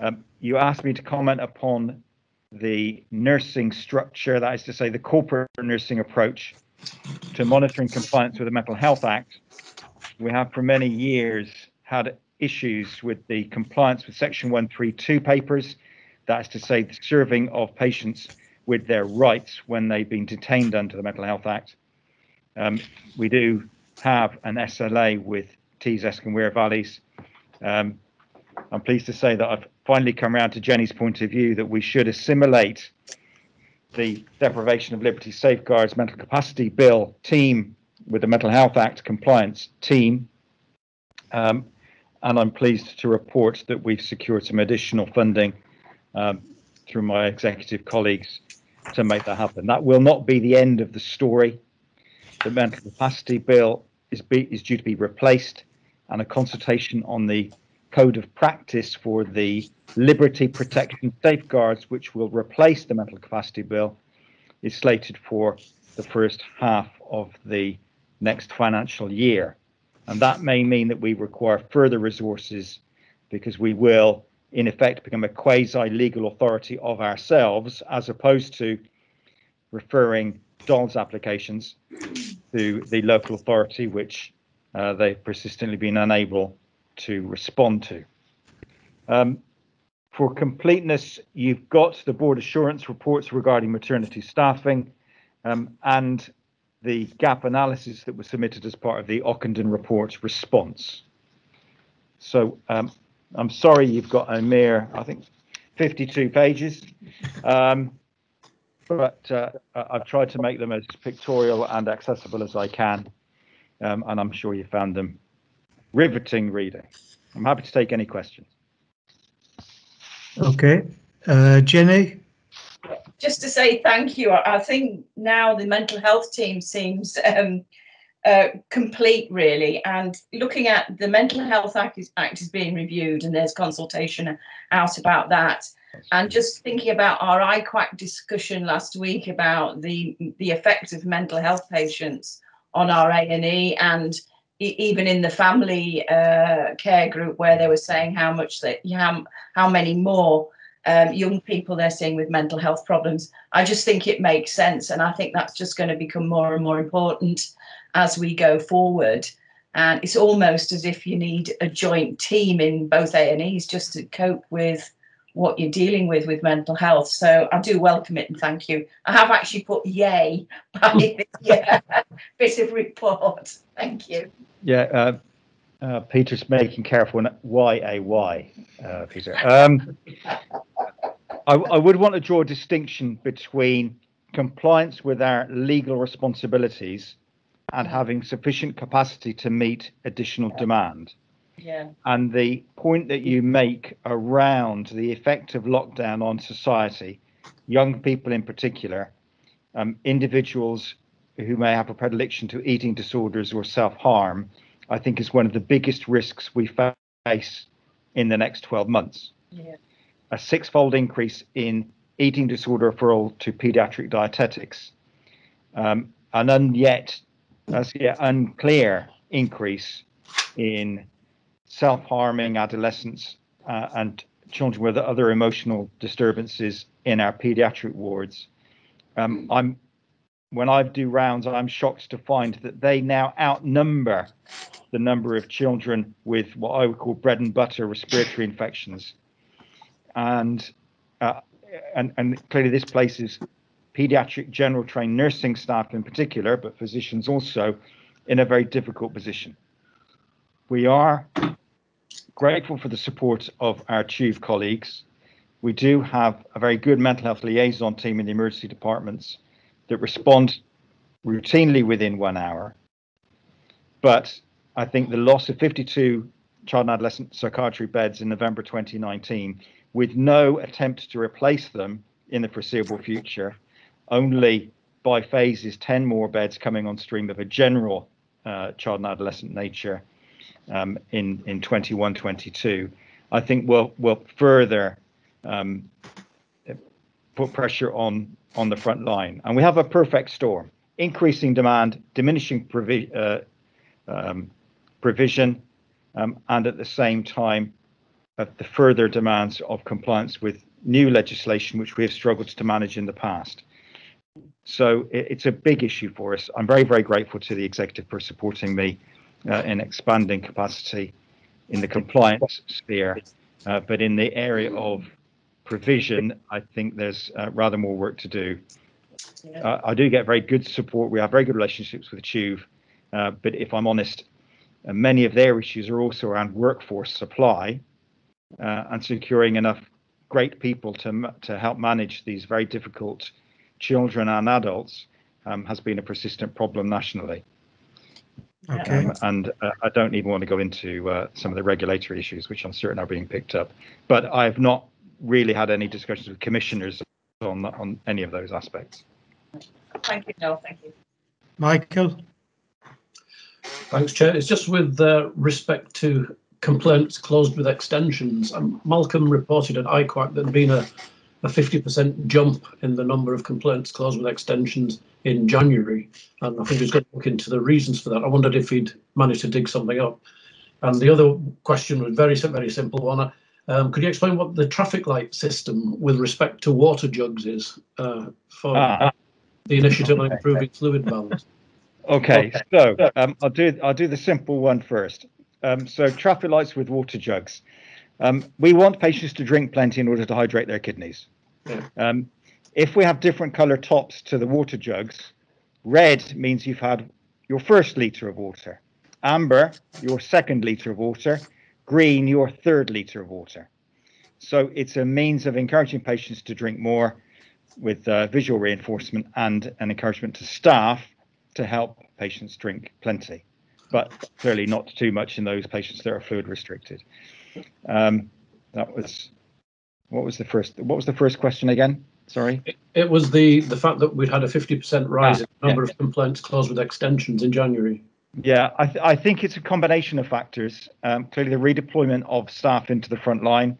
Um, you asked me to comment upon the nursing structure, that is to say, the corporate nursing approach to monitoring compliance with the Mental Health Act. We have for many years had issues with the compliance with Section 132 papers, that is to say, the serving of patients with their rights when they've been detained under the Mental Health Act. Um, we do have an SLA with Tees, Wear Valleys. Um, I'm pleased to say that I've finally come around to Jenny's point of view that we should assimilate the Deprivation of Liberty Safeguards Mental Capacity Bill team with the Mental Health Act compliance team. Um, and I'm pleased to report that we've secured some additional funding um, through my executive colleagues to make that happen. That will not be the end of the story. The mental capacity bill is, be, is due to be replaced, and a consultation on the code of practice for the liberty protection safeguards, which will replace the mental capacity bill, is slated for the first half of the next financial year. And that may mean that we require further resources because we will in effect become a quasi legal authority of ourselves as opposed to referring DoLS applications to the local authority which uh, they've persistently been unable to respond to. Um, for completeness, you've got the board assurance reports regarding maternity staffing um, and the gap analysis that was submitted as part of the Ockenden report response. So um, I'm sorry you've got a mere, I think, 52 pages. Um, but uh, I've tried to make them as pictorial and accessible as I can. Um, and I'm sure you found them riveting reading. I'm happy to take any questions. Okay. Uh, Jenny? Just to say thank you. I think now the mental health team seems um, uh, complete really and looking at the mental health act is, act is being reviewed and there's consultation out about that and just thinking about our IQAC discussion last week about the the effect of mental health patients on our A&E and even in the family uh, care group where they were saying how much that how, how many more um, young people they're seeing with mental health problems. I just think it makes sense, and I think that's just going to become more and more important as we go forward. And it's almost as if you need a joint team in both A and E's just to cope with what you're dealing with with mental health. So I do welcome it and thank you. I have actually put yay by the bit of report. Thank you. Yeah, uh, uh, Peter's making careful Y A Y, uh, Peter. Um, I, I would want to draw a distinction between compliance with our legal responsibilities and having sufficient capacity to meet additional demand. Yeah. And the point that you make around the effect of lockdown on society, young people in particular, um, individuals who may have a predilection to eating disorders or self harm, I think is one of the biggest risks we face in the next 12 months. Yeah. A six-fold increase in eating disorder referral to pediatric dietetics, um, an un yet, as yet unclear increase in self-harming adolescents uh, and children with other emotional disturbances in our pediatric wards. Um, I'm when I do rounds, I'm shocked to find that they now outnumber the number of children with what I would call bread and butter respiratory infections, and uh, and and clearly this places pediatric general trained nursing staff in particular, but physicians also, in a very difficult position. We are grateful for the support of our TEWV colleagues. We do have a very good mental health liaison team in the emergency departments that respond routinely within one hour. But I think the loss of 52 child and adolescent psychiatry beds in November 2019, with no attempt to replace them in the foreseeable future, only by phases 10 more beds coming on stream of a general uh, child and adolescent nature in in 21 22 I think will further um, put pressure on on the front line. And we have a perfect storm increasing demand diminishing uh, um, provision um, and at the same time uh, the further demands of compliance with new legislation which we have struggled to manage in the past. So it, it's a big issue for us. I'm very very grateful to the executive for supporting me in expanding capacity in the compliance sphere. Uh, but in the area of provision, I think there's uh, rather more work to do. Uh, I do get very good support. We have very good relationships with uh, but if I'm honest, uh, many of their issues are also around workforce supply and securing enough great people to to help manage these very difficult children and adults um, has been a persistent problem nationally. Okay. Um, and uh, I don't even want to go into uh, some of the regulatory issues, which I'm certain are being picked up. But I've not really had any discussions with commissioners on on any of those aspects. Thank you, Noel. Thank you. Michael? Thanks, Chair. It's just with uh, respect to complaints closed with extensions. Um, Malcolm reported at IQAC that there'd been a, a 50% jump in the number of complaints closed with extensions in January, and I think he's going to look into the reasons for that. I wondered if he'd managed to dig something up. And the other question was very, very simple one. Um, could you explain what the traffic light system with respect to water jugs is uh, for ah. the initiative on improving fluid balance? Okay, so um, I'll do I'll do the simple one first. Um, so traffic lights with water jugs. Um, we want patients to drink plenty in order to hydrate their kidneys. Um, if we have different color tops to the water jugs, red means you've had your first liter of water, amber, your second liter of water, green, your third liter of water. So it's a means of encouraging patients to drink more with uh, visual reinforcement and an encouragement to staff to help patients drink plenty, but clearly not too much in those patients that are fluid restricted. Um, that was what was the first what was the first question again? Sorry? It, it was the, the fact that we'd had a 50% rise ah, in the number yeah. of complaints closed with extensions in January. Yeah, I, th- I think it's a combination of factors. Um, clearly, the redeployment of staff into the front line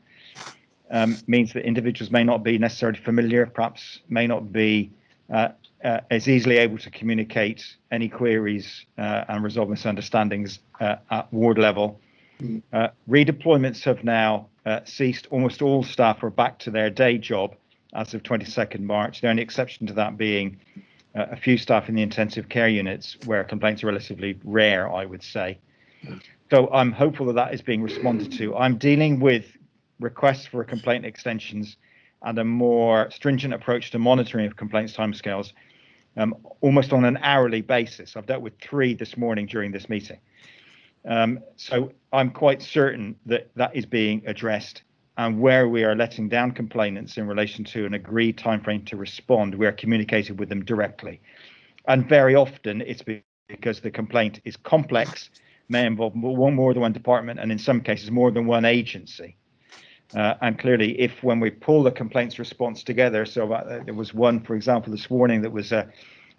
um, means that individuals may not be necessarily familiar, perhaps may not be uh, uh, as easily able to communicate any queries uh, and resolve misunderstandings uh, at ward level. Mm. redeployments have now uh, ceased. Almost all staff are back to their day job as of 22nd March. The only exception to that being uh, a few staff in the intensive care units where complaints are relatively rare, I would say. So I'm hopeful that that is being responded to. I'm dealing with requests for complaint extensions and a more stringent approach to monitoring of complaints timescales um, almost on an hourly basis. I've dealt with three this morning during this meeting. Um, so I'm quite certain that that is being addressed and where we are letting down complainants in relation to an agreed timeframe to respond, we are communicating with them directly. And very often it's because the complaint is complex, may involve one more than one department, and in some cases more than one agency. Uh, and clearly, if when we pull the complaints response together, so uh, there was one, for example, this morning that was a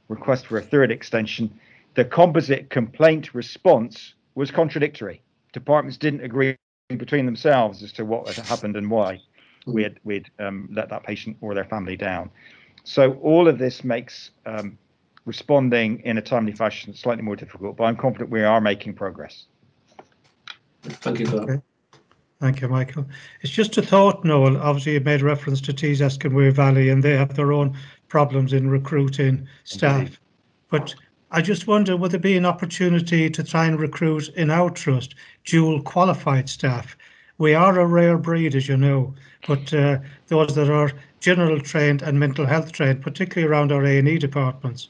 request for a third extension, the composite complaint response was contradictory. Departments didn't agree between themselves as to what had happened and why we had we'd um, let that patient or their family down. So all of this makes um, responding in a timely fashion slightly more difficult, but I'm confident we are making progress. Thank you for. Okay. Thank you, Michael. It's just a thought, Noel. Obviously, you made reference to Tees and Wear Valley, and they have their own problems in recruiting staff. Indeed. But I just wonder, would there be an opportunity to try and recruit in our trust dual qualified staff? We are a rare breed, as you know, but uh, those that are general trained and mental health trained, particularly around our A&E departments.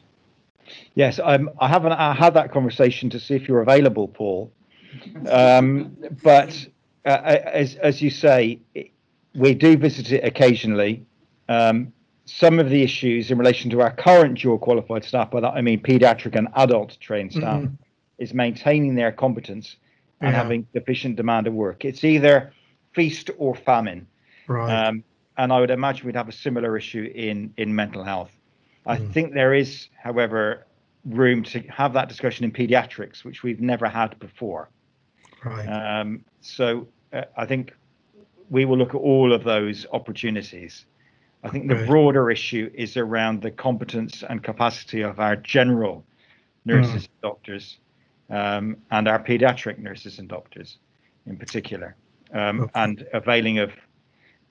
Yes, um, I haven't I had that conversation to see if you're available, Paul. Um, but uh, as as you say, we do visit it occasionally. Um, some of the issues in relation to our current dual qualified staff, by that I mean paediatric and adult trained staff, Mhm. is maintaining their competence and Yeah. having sufficient demand of work. It's either feast or famine. Right. Um, and I would imagine we'd have a similar issue in in mental health. I Mm. think there is, however, room to have that discussion in paediatrics, which we've never had before. right. Um, so uh, I think we will look at all of those opportunities. I think the Right. broader issue is around the competence and capacity of our general nurses and doctors um, and our pediatric nurses and doctors in particular, um, Okay. and availing of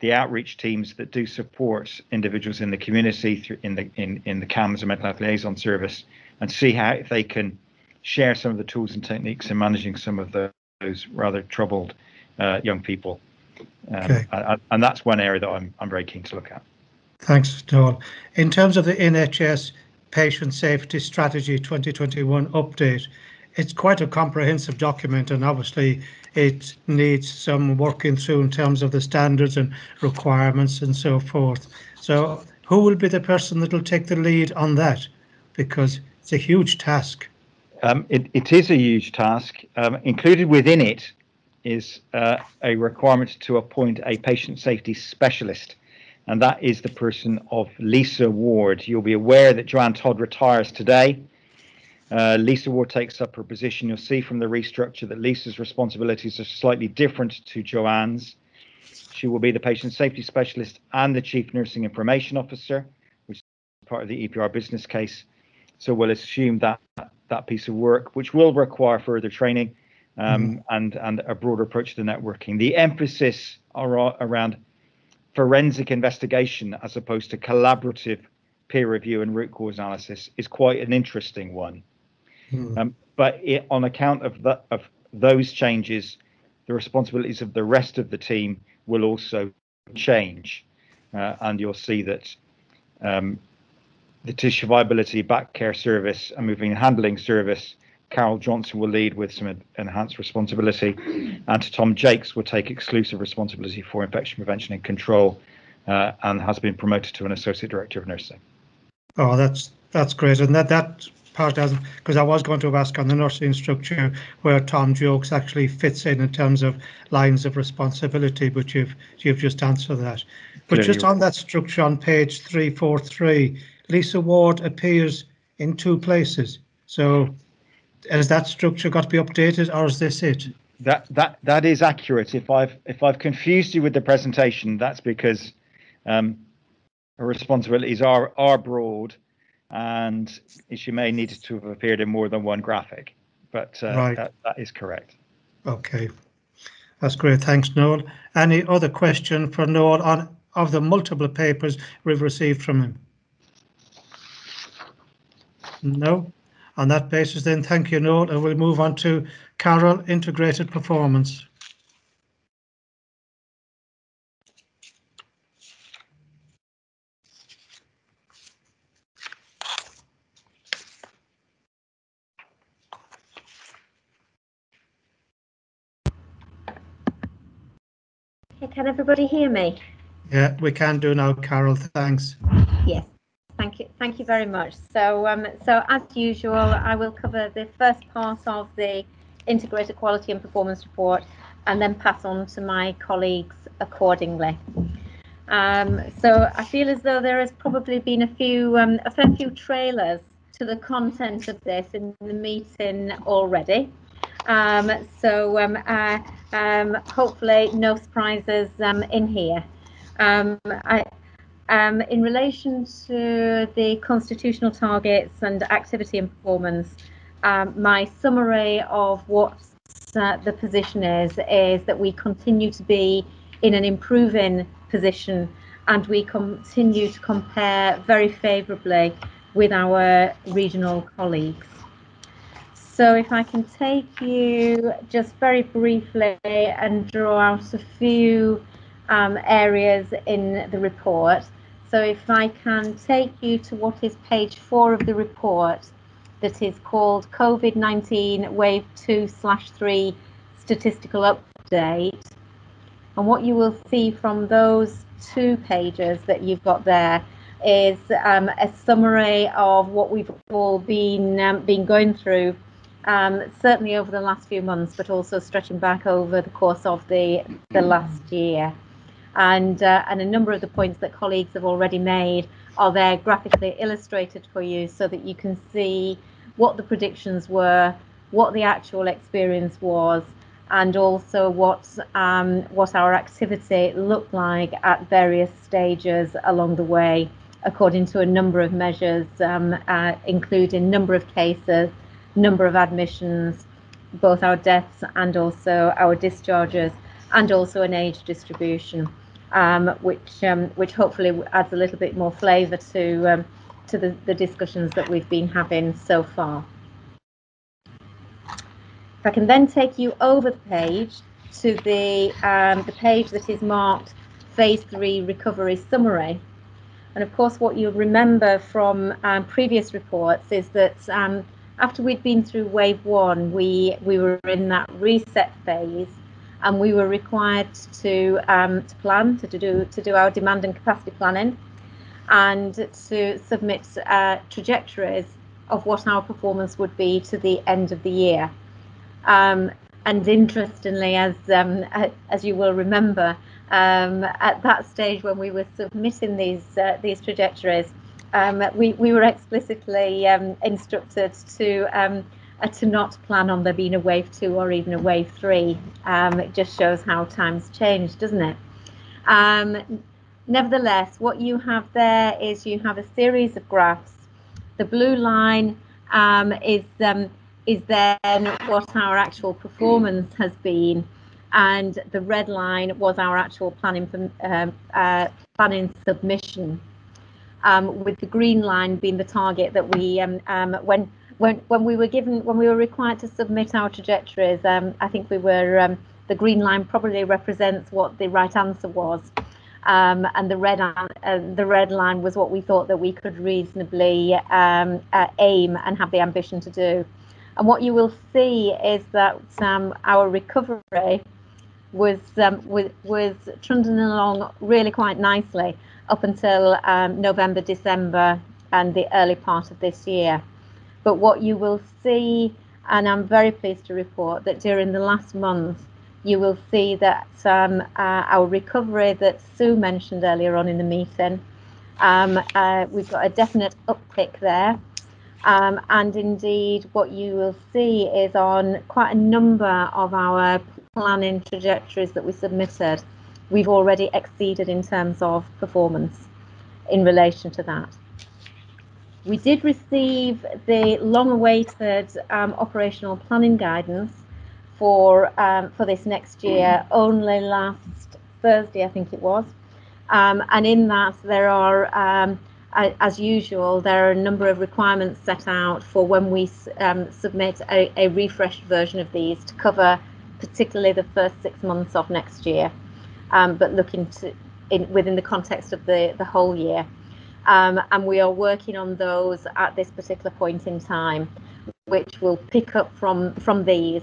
the outreach teams that do support individuals in the community through in the in, in the CAMHS and mental health liaison service and see how if they can share some of the tools and techniques in managing some of the, those rather troubled uh, young people. Um, Okay. and, and that's one area that I'm, I'm very keen to look at. Thanks, Noel. In terms of the NHS Patient Safety Strategy 2021 update, it's quite a comprehensive document and obviously it needs some working through in terms of the standards and requirements and so forth. So who will be the person that will take the lead on that? Because it's a huge task. Um, it, it is a huge task. Um, included within it is uh, a requirement to appoint a patient safety specialist, and that is the person of Lisa Ward. You'll be aware that Joanne Todd retires today. Uh, Lisa Ward takes up her position. You'll see from the restructure that Lisa's responsibilities are slightly different to Joanne's. She will be the patient safety specialist and the chief nursing information officer, which is part of the EPR business case. So we'll assume that that piece of work, which will require further training um, and and a broader approach to networking. The emphasis are around forensic investigation as opposed to collaborative peer review and root cause analysis is quite an interesting one. Um, but it, on account of that of those changes, the responsibilities of the rest of the team will also change, uh, and you'll see that um, the tissue viability back care service and moving and handling service. Carol Johnson will lead with some enhanced responsibility, and Tom Jakes will take exclusive responsibility for infection prevention and control, uh, and has been promoted to an associate director of nursing. Oh, that's that's great, and that that part doesn't because I was going to ask on the nursing structure where Tom Jakes actually fits in in terms of lines of responsibility, but you've you've just answered that. But Clearly just on that structure on page three four three, Lisa Ward appears in two places. So has that structure got to be updated, or is this it? That that that is accurate. If I've if I've confused you with the presentation, that's because um, her responsibilities are are broad, and she may need to have appeared in more than one graphic. But uh, Right. that, that is correct. Okay, that's great. Thanks, Noel. Any other question for Noel on of the multiple papers we've received from him? No. On that basis, then, thank you, Noel, and we'll move on to Carol, integrated performance. Can everybody hear me? Yeah, we can do now, Carol. Thanks. Yes. Thank you. Thank you very much. So, um, so as usual, I will cover the first part of the integrated quality and performance report, and then pass on to my colleagues accordingly. Um, so I feel as though there has probably been a few, um, a fair few trailers to the content of this in the meeting already. Um, so um, uh, um, hopefully no surprises um, in here. I, um, in relation to the constitutional targets and activity and performance, um, my summary of what uh, the position is is that we continue to be in an improving position and we continue to compare very favourably with our regional colleagues. So if I can take you just very briefly and draw out a few um, areas in the report. So if I can take you to what is page four of the report that is called COVID-19 Wave 2 slash 3 Statistical Update. And what you will see from those two pages that you've got there is um, a summary of what we've all been um, been going through, um, certainly over the last few months, but also stretching back over the course of the the last year. And uh, and a number of the points that colleagues have already made are there graphically illustrated for you, so that you can see what the predictions were, what the actual experience was, and also what um, what our activity looked like at various stages along the way, according to a number of measures, um, uh, including number of cases, number of admissions, both our deaths and also our discharges, and also an age distribution, um, which um, which hopefully adds a little bit more flavour to um, to the, the discussions that we've been having so far. If I can then take you over the page to the, um, the page that is marked Phase 3 Recovery Summary. And of course, what you'll remember from um, previous reports is that um, after we'd been through Wave 1, we, we were in that reset phase and we were required to, um, to plan, to do, to do our demand and capacity planning and to submit uh, trajectories of what our performance would be to the end of the year. Um, and interestingly, as um, as you will remember, um, at that stage when we were submitting these uh, these trajectories, um, we we were explicitly um, instructed to um, to not plan on there being a wave two or even a wave three. it just shows how times change, doesn't it? nevertheless, what you have there is you have a series of graphs. The blue line is is then what our actual performance has been and the red line was our actual planning um, uh, planning submission um, with the green line being the target that we um, um, when when when we were given when we were required to submit our trajectories um, I think we were um, the green line probably represents what the right answer was um, and the red uh, the red line was what we thought that we could reasonably um, uh, aim and have the ambition to do. And what you will see is that um, our recovery was, um, was, was trundling along really quite nicely up until November, December, and the early part of this year. But what you will see, and I'm very pleased to report that during the last month, you will see that um, uh, our recovery that Sue mentioned earlier on in the meeting, um, uh, we've got a definite uptick there. Um, and indeed, what you will see is on quite a number of our planning trajectories that we submitted, we've already exceeded in terms of performance in relation to that. We did receive the long-awaited um, operational planning guidance for um, for this next year only last Thursday, I think it was. Um, and in that, there are um, as usual, there are a number of requirements set out for when we um, submit a, a, refreshed version of these to cover particularly the first six months of next year, um, but looking to in, within the context of the, the whole year. Um, and we are working on those at this particular point in time, which will pick up from from these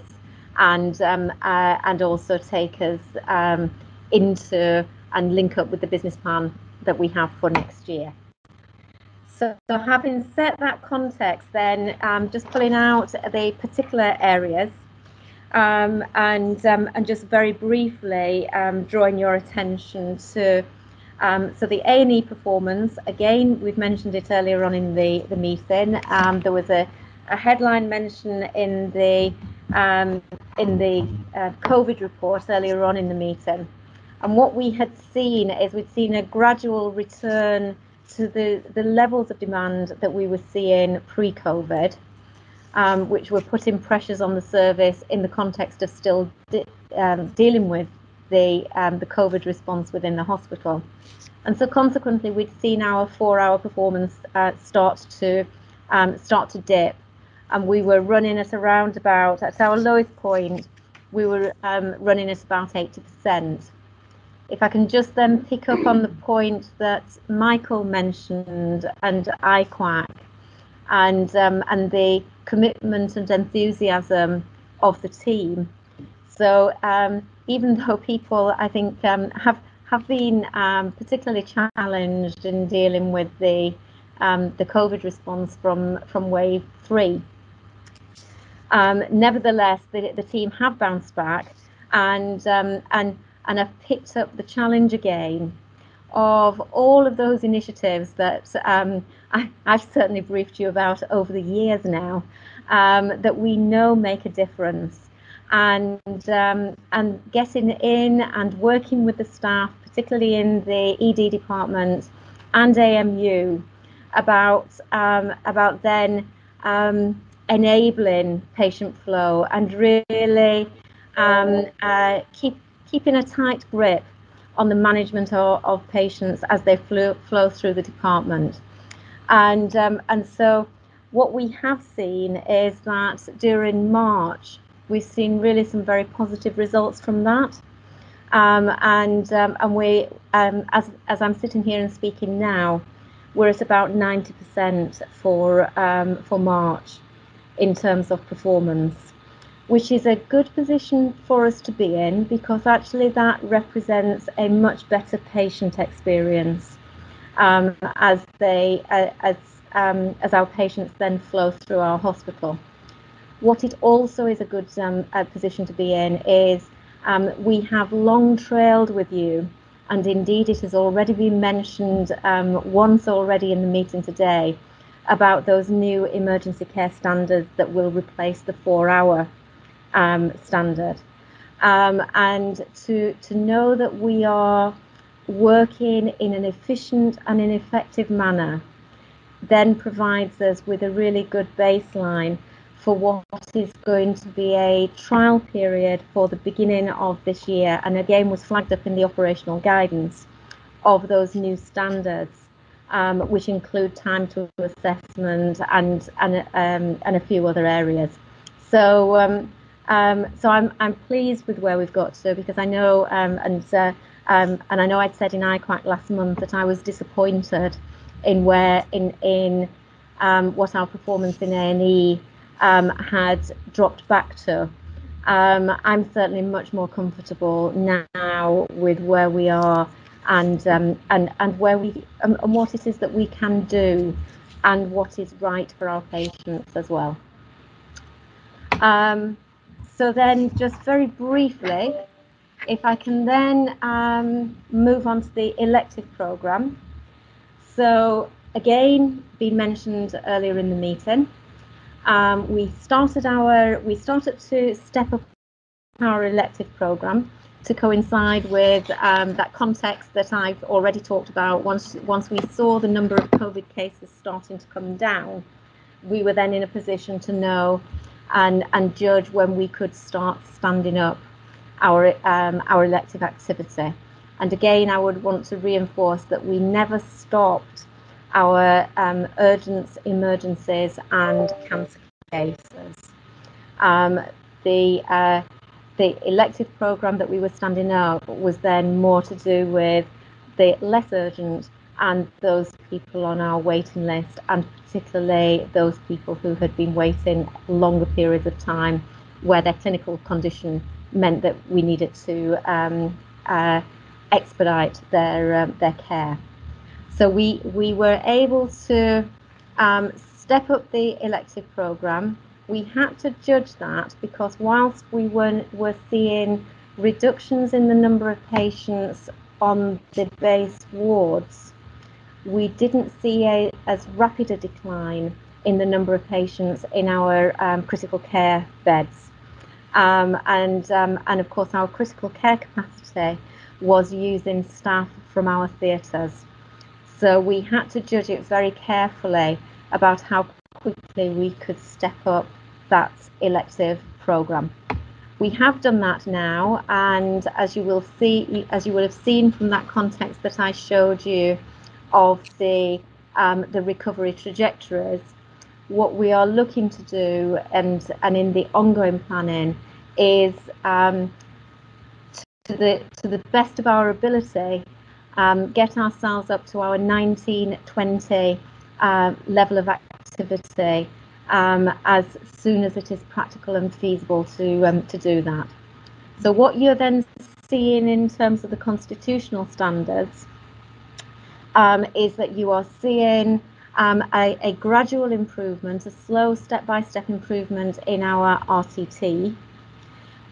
and um, uh, and also take us um, into and link up with the business plan that we have for next year. So, so having set that context, then um, just pulling out the particular areas um, and um, and just very briefly drawing your attention to um, so the A&E performance. Again, we've mentioned it earlier on in the the meeting. Um, there was a, a headline mention in the um, in the uh, COVID report earlier on in the meeting. And what we had seen is we'd seen a gradual return to the, the levels of demand that we were seeing pre-COVID, um, which were putting pressures on the service in the context of still de um, dealing with the um, the COVID response within the hospital. And so consequently, we'd seen our four-hour performance uh, start to um, start to dip, and we were running at around about at our lowest point, we were um, running at about 80%. If I can just then pick up on the point that Michael mentioned and IQAC and um, and the commitment and enthusiasm of the team. So um, even though people, I think, um, have have been um, particularly challenged in dealing with the um, the COVID response from from wave three. Um, nevertheless, the, the team have bounced back and um, and and have picked up the challenge again of all of those initiatives that um, I, have certainly briefed you about over the years now that we know make a difference and um, and getting in and working with the staff, particularly in the ED department and AMU, about um, about then um, enabling patient flow and really um, uh, keep keeping a tight grip on the management of, of patients as they flow, flow through the department. And, um, and so what we have seen is that during March, we've seen really some very positive results from that. Um, and um, and we, um, as, as I'm sitting here and speaking now, we're at about 90% for, um, for March in terms of performance which is a good position for us to be in because actually that represents a much better patient experience um, as they uh, as um, as our patients then flow through our hospital. What it also is a good um, position to be in is um, we have long trailed with you, and indeed it has already been mentioned um, once already in the meeting today about those new emergency care standards that will replace the four-hour um, standard. Um, and to, to know that we are working in an efficient and an effective manner then provides us with a really good baseline for what is going to be a trial period for the beginning of this year and again was flagged up in the operational guidance of those new standards um, which include time to assessment and and, um, and a few other areas. So um, um, so I'm, I'm pleased with where we've got to because I know um, and uh, um, and I know I'd said in IQAC last month that I was disappointed in where in in what our performance in A&E um, had dropped back to. Um, I'm certainly much more comfortable now with where we are and and and where we and what it is that we can do and what is right for our patients as well. Um, so then just very briefly, if I can then um, move on to the elective program. So again, been mentioned earlier in the meeting. Um, we started our we started to step up our elective program to coincide with um, that context that I've already talked about. Once once we saw the number of COVID cases starting to come down, we were then in a position to know and and judge when we could start standing up our um, our elective activity. And again, I would want to reinforce that we never stopped our um, urgent emergencies and cancer cases. Um, the uh, the elective program that we were standing up was then more to do with the less urgent and those people on our waiting list, and particularly those people who had been waiting longer periods of time where their clinical condition meant that we needed to um, uh, expedite their um, their care. So we we were able to um, step up the elective program. We had to judge that because whilst we were were seeing reductions in the number of patients on the base wards, we didn't see a, as rapid a decline in the number of patients in our um, critical care beds. Um, and, um, and of course, our critical care capacity was using staff from our theatres. So we had to judge it very carefully about how quickly we could step up that elective programme. We have done that now, and as you will see, as you will have seen from that context that I showed you of the um, the recovery trajectories, what we are looking to do, and and in the ongoing planning, is um, to the to the best of our ability, um, get ourselves up to our 1920 uh, level of activity um, as soon as it is practical and feasible to um, to do that. So what you're then seeing in terms of the constitutional standards um, is that you are seeing um, a, a, gradual improvement, a slow step-by-step improvement in our RTT.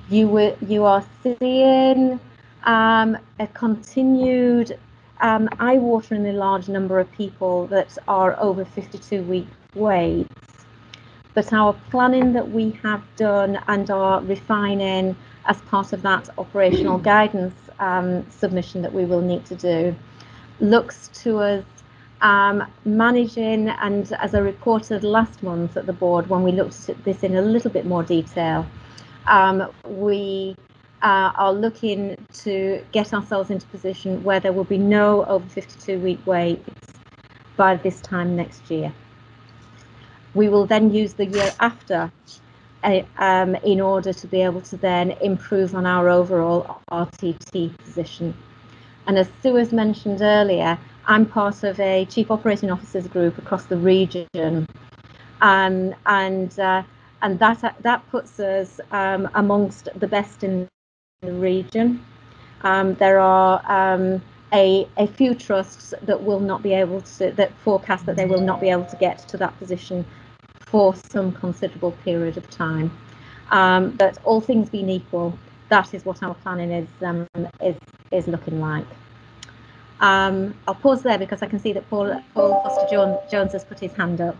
You were you are seeing um, a continued um, eye-watering large number of people that are over 52 week waits but our planning that we have done and are refining as part of that operational guidance um, submission that we will need to do looks to us um, managing and as I reported last month at the board when we looked at this in a little bit more detail um, we uh, are looking to get ourselves into position where there will be no over 52 week waits by this time next year we will then use the year after uh, um, in order to be able to then improve on our overall RTT position. And as Sue has mentioned earlier, I'm part of a Chief Operating Officers group across the region, um, and uh, and that that puts us um, amongst the best in the region. Um, there are um, a, a few trusts that will not be able to that forecast that they will not be able to get to that position for some considerable period of time. Um, but all things being equal, that is what our planning is um, is is looking like. Um, I'll pause there because I can see that Paul Paul Foster Jones, Jones has put his hand up.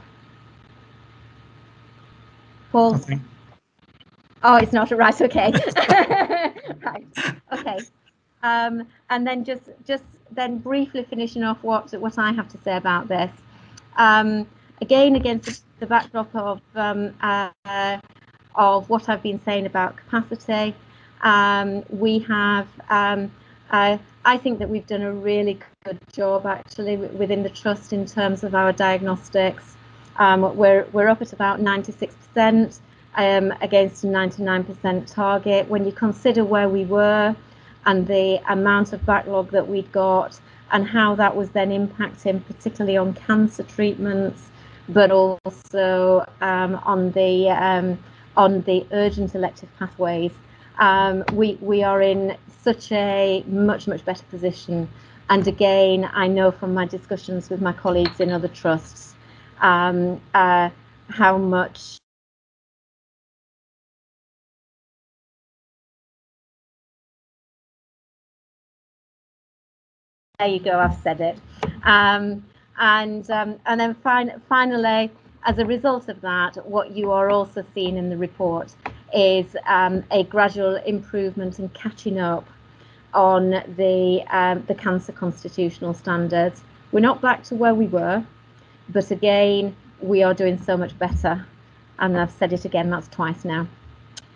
Paul. Nothing. Oh, it's not right. Okay. Okay. Um, and then just just then briefly finishing off what what I have to say about this. Um, again, against the backdrop of um, uh, of what I've been saying about capacity. Um, we have, um, uh, I think that we've done a really good job actually within the trust in terms of our diagnostics. Um, we're we're up at about 96% um, against a 99% target. When you consider where we were and the amount of backlog that we'd got and how that was then impacting particularly on cancer treatments but also um, on the um, on the urgent elective pathways. Um, we we are in such a much much better position. And again, I know from my discussions with my colleagues in other trusts um, uh, how much there you go, I've said it. Um, and um, and then fin- finally, as a result of that, what you are also seeing in the report is um, a gradual improvement in catching up on the um, the cancer constitutional standards. We're not back to where we were, but again, we are doing so much better. And I've said it again, that's twice now.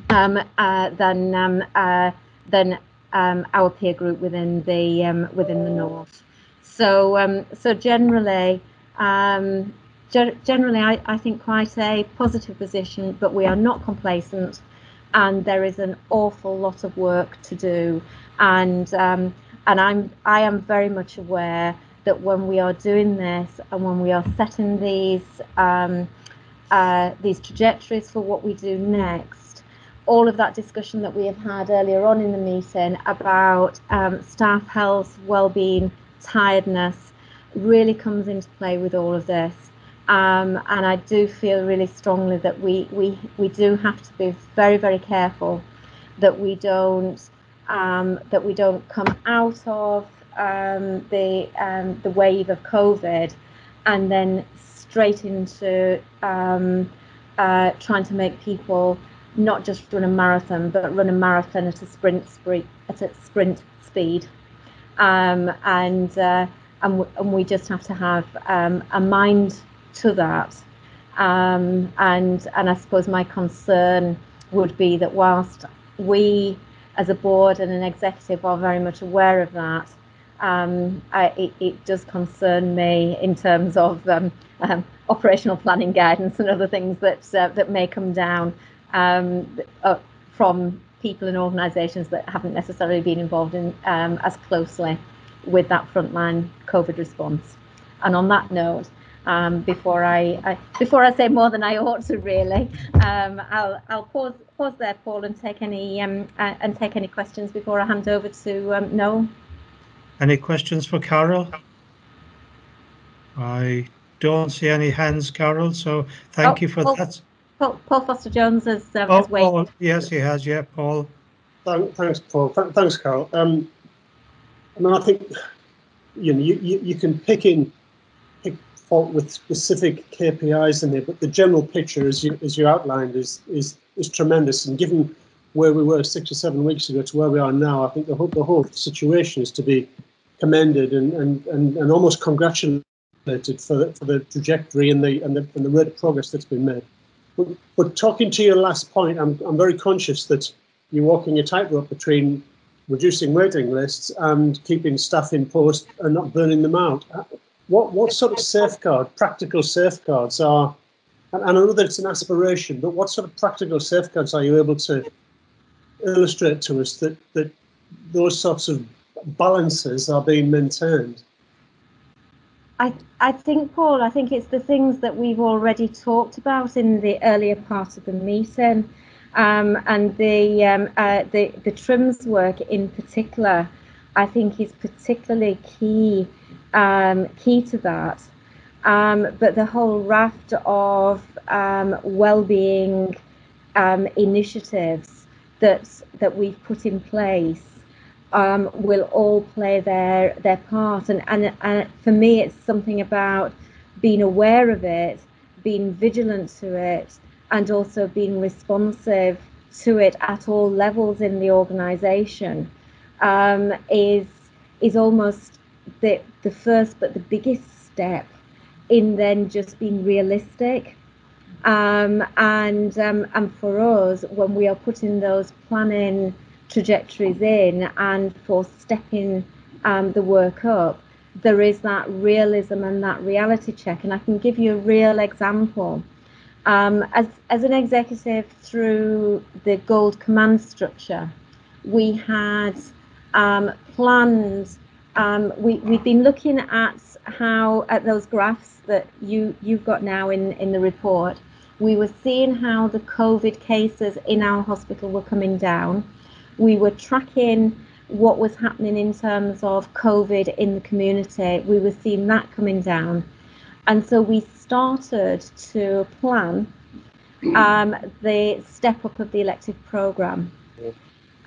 Um, uh, than um, uh, than um, our peer group within the um, within the north. So, um, so generally, um, generally, I, I think quite a positive position, but we are not complacent, and there is an awful lot of work to do, and um, and I'm I am very much aware that when we are doing this and when we are setting these um, uh, these trajectories for what we do next, all of that discussion that we have had earlier on in the meeting about um, staff health, well-being, tiredness really comes into play with all of this. Um, and I do feel really strongly that we, we, we do have to be very, very careful that we don't um, that we don't come out of um, the um, the wave of COVID and then straight into um, uh, trying to make people not just run a marathon, but run a marathon at a sprint at a sprint speed. Um, and, uh, and, w- and we just have to have um, a mind to that. Um, and, and I suppose my concern would be that whilst we as a board and an executive are very much aware of that, um, I, it, it, does concern me in terms of um, um, operational planning guidance and other things that uh, that may come down um, uh, from people and organisations that haven't necessarily been involved in um, as closely with that frontline COVID response. And on that note, um, before I, I, before I say more than I ought to really, um, I'll I'll pause pause there, Paul, and take any um, uh, and take any questions before I hand over to um, Noel. Any questions for Carol? I don't see any hands, Carol. So thank Oh, you for Paul- that. Paul, Paul Foster Jones has, um, Oh, has waited. Paul, yes, he has. Yeah, Paul. Thank- Thanks, Paul. Th- Thanks, Carol. Um, I mean, I think you know you, you, you can pick in pick fault with specific KPIs in there, but the general picture, as you as you outlined, is is is tremendous. And given where we were six or seven weeks ago to where we are now, I think the whole the whole situation is to be commended and and and, and almost congratulated for the, for the trajectory and the and the and the rate of progress that's been made. But, but talking to your last point, I'm I'm very conscious that you're walking a tightrope between reducing waiting lists and keeping staff in post and not burning them out. Uh, what what sort of safeguard, practical safeguards are, and, and I know that it's an aspiration, but what sort of practical safeguards are you able to illustrate to us that that those sorts of balances are being maintained? I, I think, Paul, I think it's the things that we've already talked about in the earlier part of the meeting, um, and the, um, uh, the the trims work in particular. I think is particularly key um, key to that. Um, but the whole raft of um, well-being um, initiatives that that we've put in place um, will all play their their part. And, and and for me, it's something about being aware of it, being vigilant to it, and also being responsive to it at all levels in the organisation. Um, is is almost the the first but the biggest step in then just being realistic. Um, and um, and for us, when we are putting those planning trajectories in and for stepping um, the work up, there is that realism and that reality check. And I can give you a real example. Um, as, as an executive through the Gold Command structure, we had um, planned, um, we, we've been looking at how, at those graphs that you, you've got now in, in the report, we were seeing how the COVID cases in our hospital were coming down we were tracking what was happening in terms of COVID in the community. We were seeing that coming down. And so we started to plan um, the step up of the elective program.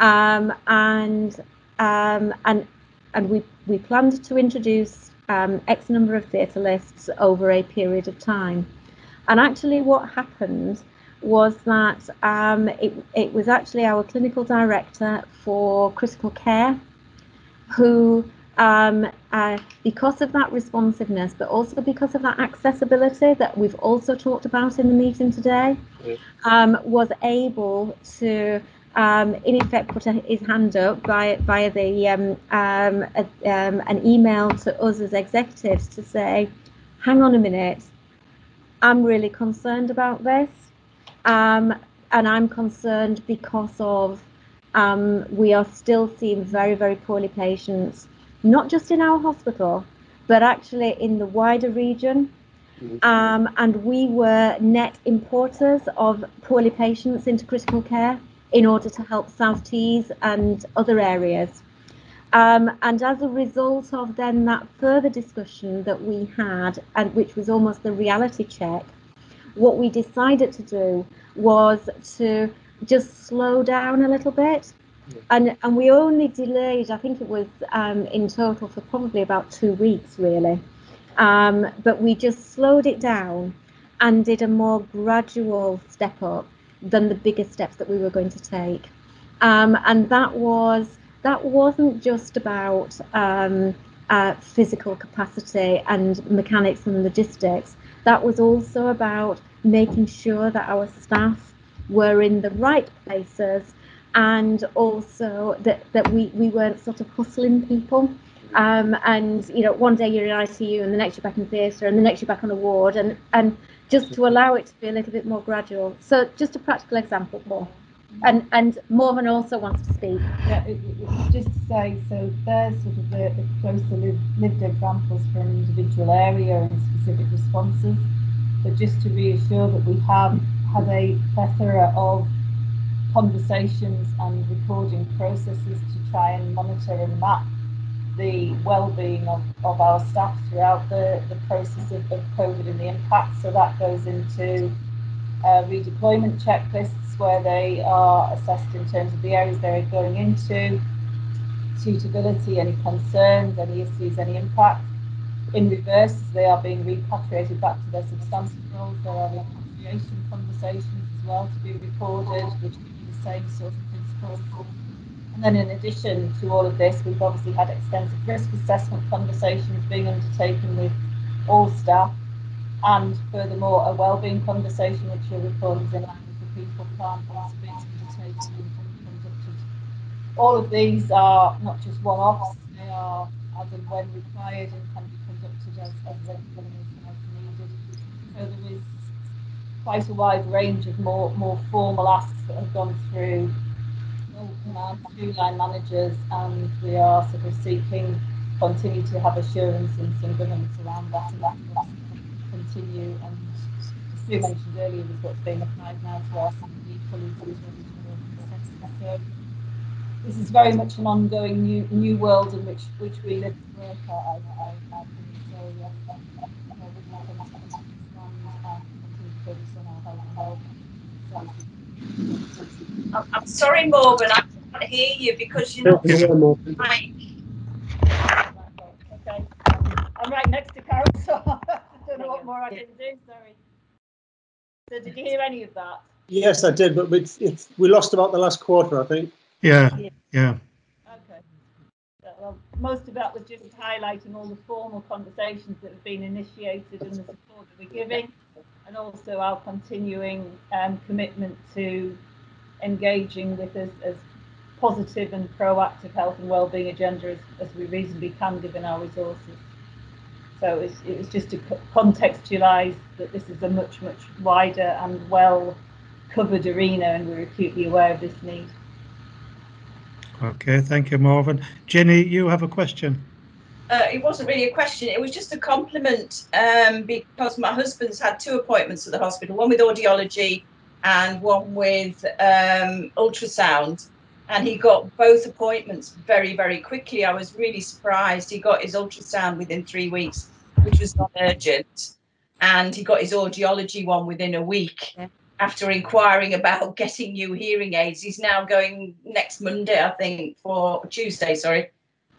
Um, and um, and and we, we planned to introduce um, X number of theatre lists over a period of time. And actually, what happened was that um, it, it was actually our clinical director for critical care who, um, uh, because of that responsiveness, but also because of that accessibility that we've also talked about in the meeting today, um, was able to, um, in effect, put a, his hand up via, via the um, um, a, um, an email to us as executives to say, hang on a minute, I'm really concerned about this. Um, and I'm concerned because of um, we are still seeing very, very poorly patients, not just in our hospital, but actually in the wider region. Um, and we were net importers of poorly patients into critical care in order to help South Tees and other areas. Um, and as a result of then that further discussion that we had, and which was almost the reality check, what we decided to do was to just slow down a little bit. And, and we only delayed, I think it was um, in total for probably about two weeks, really. Um, but we just slowed it down and did a more gradual step up than the bigger steps that we were going to take. Um, and that was that wasn't just about um, uh, physical capacity and mechanics and logistics. That was also about making sure that our staff were in the right places and also that, that we, we weren't sort of hustling people. Um, and you know, one day you're in ICU, and the next you're back in theatre, and the next you're back on a ward, and and just to allow it to be a little bit more gradual. So, just a practical example, Paul. And and Morven also wants to speak. Yeah, it, it, just to say, so there's sort of the, the closer lived, lived examples for an individual area and specific responses. But just to reassure that we have had a plethora of conversations and recording processes to try and monitor and map the well-being of, of our staff throughout the, the process of, of COVID and the impact. So that goes into uh, redeployment checklists where they are assessed in terms of the areas they're going into, suitability, any concerns, any issues, any impact. In reverse, they are being repatriated back to their substantive roles. There are repatriation conversations as well to be recorded, which give the same sort of principle. And then in addition to all of this, we've obviously had extensive risk assessment conversations being undertaken with all staff and furthermore a wellbeing conversation which you'll recall is in line with the people plan that's being undertaken and conducted. All of these are not just one-offs, they are as and when required and can be conducted as, as regularly as needed. So there is quite a wide range of more more formal asks that have gone through command line managers and we are sort of seeking continue to have assurance and some governance around that and that will continue and as Sue mentioned earlier is what's being applied now to our CBD colleagues so this is very much an ongoing new new world in which which we live and work I, I, I so yes we want to understand and continue to focus on our health and health I'm, I'm sorry, Morven, I can't hear you because you're not. Yeah, Morven. Right. Okay. I'm right next to Carol, so I don't know what more I can do. Sorry. So, did you hear any of that? Yes, I did, but it's, it's, we lost about the last quarter, I think. Yeah, yeah. Okay. Well, most of that was just highlighting all the formal conversations that have been initiated and the support that we're giving, and also our continuing um, commitment to engaging with as, as positive and proactive health and wellbeing agenda as, as we reasonably can given our resources. So it's, it was just to contextualise that this is a much, much wider and well covered arena and we're acutely aware of this need. Okay, thank you, Morven. Jenny, you have a question. Uh, it wasn't really a question. It was just a compliment um, because my husband's had two appointments at the hospital, one with audiology and one with um, ultrasound. And he got both appointments very, very quickly. I was really surprised. He got his ultrasound within three weeks, which was not urgent. And he got his audiology one within a week after inquiring about getting new hearing aids. He's now going next Monday, I think, for Tuesday, sorry,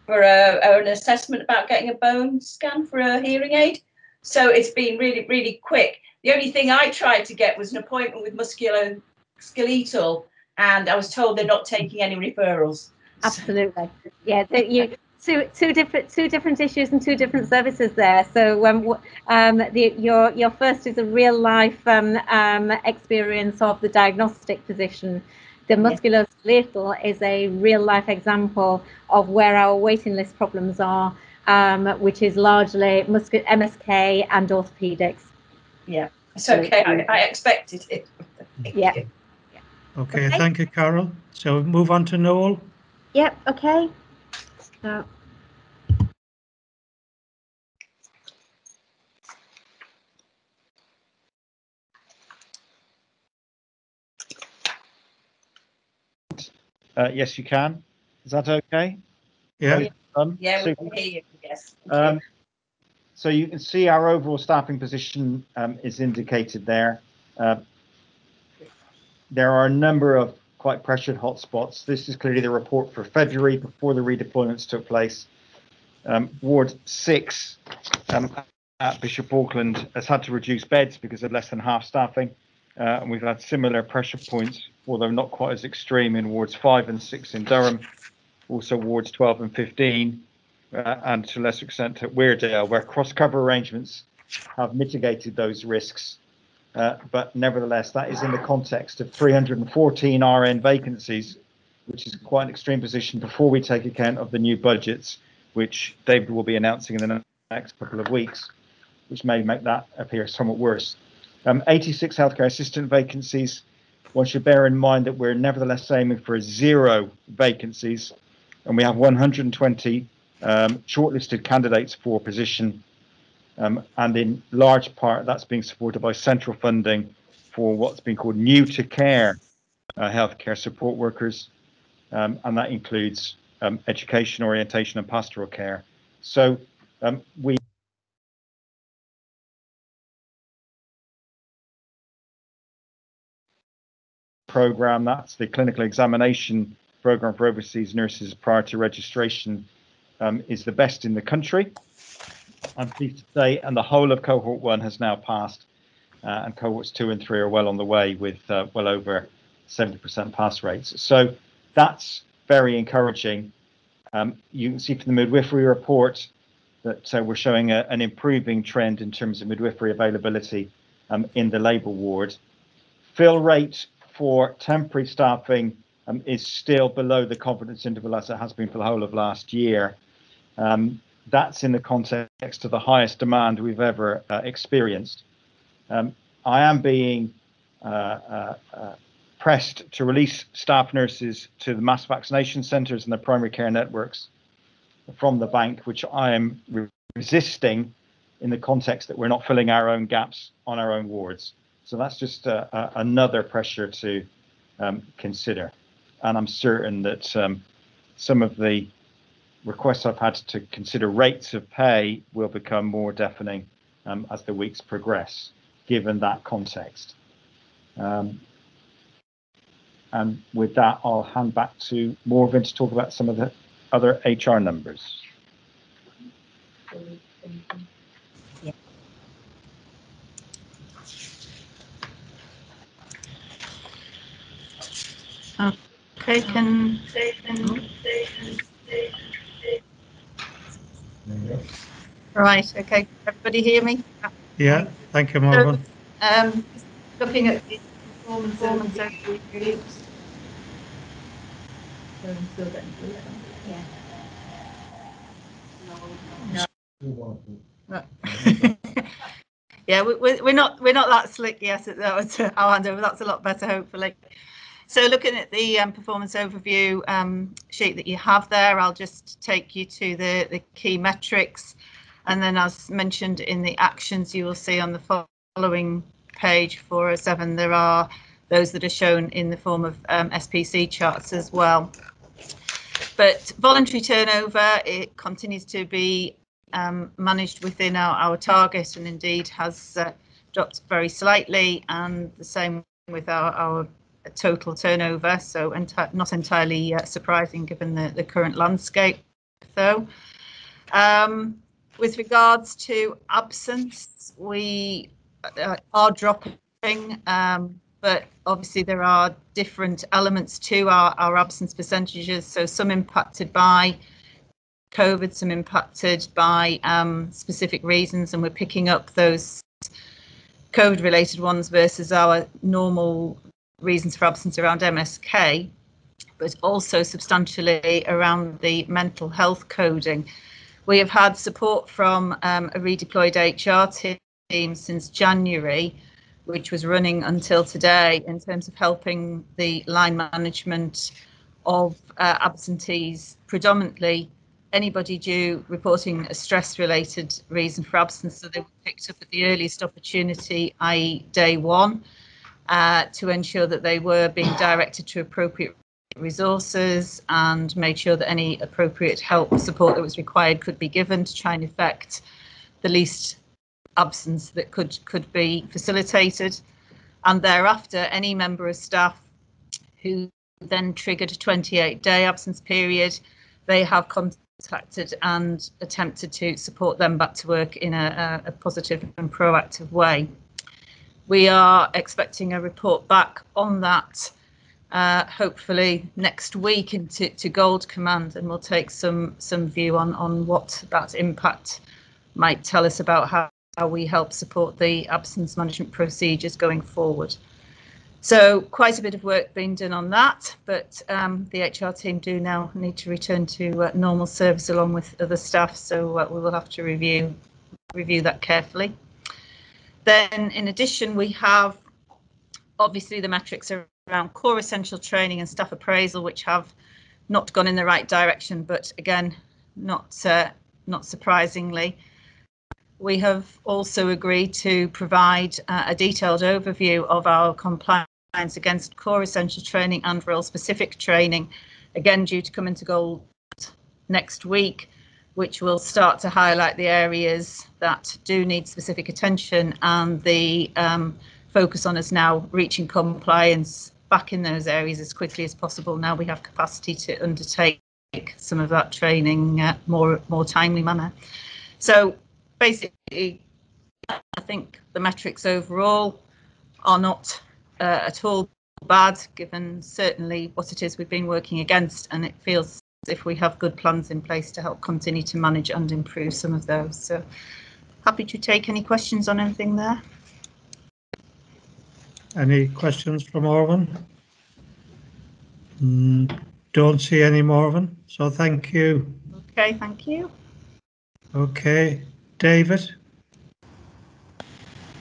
for a, an assessment about getting a bone scan for a hearing aid. So it's been really, really quick. The only thing I tried to get was an appointment with musculoskeletal, and I was told they're not taking any referrals. Absolutely. Yeah, you two two different two different issues and two different services there. So um, um, the, your your first is a real life um, um, experience of the diagnostic position. The musculoskeletal is a real life example of where our waiting list problems are, um, which is largely muscu- MSK and orthopedics. Yeah, it's okay. I, I expected it. Yeah. Okay, Okay. thank you, Carol. So move on to Noel. Yep. Okay. So, Uh, yes, you can. Is that okay? Yeah. Um, Yeah, we can hear you. Yes. Um, so you can see our overall staffing position um, is indicated there. Uh, there are a number of quite pressured hotspots. This is clearly the report for February before the redeployments took place. Um, Ward 6 um, at Bishop Auckland has had to reduce beds because of less than half staffing. Uh, and we've had similar pressure points, although not quite as extreme in wards 5 and 6 in Durham, also wards 12 and 15, uh, and to a lesser extent at Weardale, where cross-cover arrangements have mitigated those risks. Uh, but nevertheless, that is in the context of 314 RN vacancies, which is quite an extreme position before we take account of the new budgets, which David will be announcing in the next couple of weeks, which may make that appear somewhat worse. Um, 86 healthcare assistant vacancies. One should bear in mind that we're nevertheless aiming for zero vacancies, and we have 120 um, shortlisted candidates for position, um, and in large part that's being supported by central funding for what's been called new to care uh, healthcare support workers, um, and that includes um, education, orientation, and pastoral care. So um, we program. That's the clinical examination program for overseas nurses prior to registration um, is the best in the country. I'm pleased to say, and the whole of cohort one has now passed, uh, and cohorts two and three are well on the way with uh, well over 70% pass rates. So that's very encouraging. Um, you can see from the midwifery report that uh, we're showing a, an improving trend in terms of midwifery availability um, in the labour ward. Fill rate for temporary staffing um, is still below the confidence interval as it has been for the whole of last year. Um, that's in the context of the highest demand we've ever uh, experienced. Um, I am being uh, uh, uh pressed to release staff nurses to the mass vaccination centres and the primary care networks from the bank, which I am resisting in the context that we're not filling our own gaps on our own wards. So that's just uh, uh, another pressure to um, consider. And I'm certain that um, some of the requests I've had to consider rates of pay will become more deafening um, as the weeks progress, given that context. Um, and with that, I'll hand back to Morven to talk about some of the other HR numbers. Okay, can. Right, okay, everybody hear me? Yeah, thank you, Morven. So, um, looking at the performance over groups. yeah, we, we're not we're not that slick yet. That was, I'll hand over. That's a lot better, hopefully. So looking at the um, performance overview um, sheet that you have there, I'll just take you to the, the key metrics. And then as mentioned in the actions, you will see on the following page 407, there are those that are shown in the form of um, SPC charts as well. But voluntary turnover, it continues to be um, managed within our, our target and indeed has uh, dropped very slightly and the same with our, our total turnover, so enti not entirely uh, surprising given the, the current landscape, though. Um, with regards to absence, we uh, are dropping, um, but obviously there are different elements to our, our absence percentages, so some impacted by COVID, some impacted by um, specific reasons, and we're picking up those COVID related ones versus our normal reasons for absence around MSK, but also substantially around the mental health coding. We have had support from um, a redeployed HR team since January, which was running until today in terms of helping the line management of uh, absentees, predominantly anybody due reporting a stress related reason for absence. So they were picked up at the earliest opportunity, i.e., day one uh, to ensure that they were being directed to appropriate resources and made sure that any appropriate help support that was required could be given to try and effect the least absence that could could be facilitated. And thereafter any member of staff who then triggered a 28 day absence period they have contacted and attempted to support them back to work in a, a positive and proactive way we are expecting a report back on that uh, hopefully next week into to Gold Command, and we'll take some some view on on what that impact might tell us about how, how we help support the absence management procedures going forward. So quite a bit of work being done on that, but um, the HR team do now need to return to uh, normal service along with other staff, so uh, we will have to review review that carefully. Then, in addition, we have obviously the metrics around core essential training and staff appraisal, which have not gone in the right direction, but again, not uh, not surprisingly. We have also agreed to provide uh, a detailed overview of our compliance against core essential training and role specific training, again due to come into gold next week which will start to highlight the areas that do need specific attention and the um, focus on us now reaching compliance back in those areas as quickly as possible. Now we have capacity to undertake some of that training uh, more more timely manner. So basically, I think the metrics overall are not uh, at all bad, given certainly what it is we've been working against, and it feels if we have good plans in place to help continue to manage and improve some of those. So happy to take any questions on anything there. Any questions from Orvin? Mm, don't see any Morven, so thank you. Okay, thank you. Okay, David?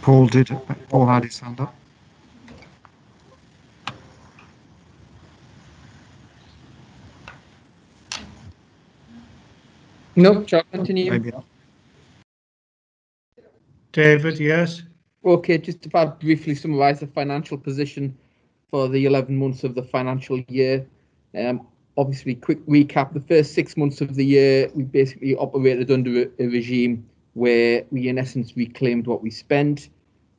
Paul did, Paul had his hand up. No, shall continue? Maybe not. David, yes. Okay, just to briefly summarise the financial position for the 11 months of the financial year. Um, obviously, quick recap, the first six months of the year, we basically operated under a, a regime where we, in essence, reclaimed what we spent.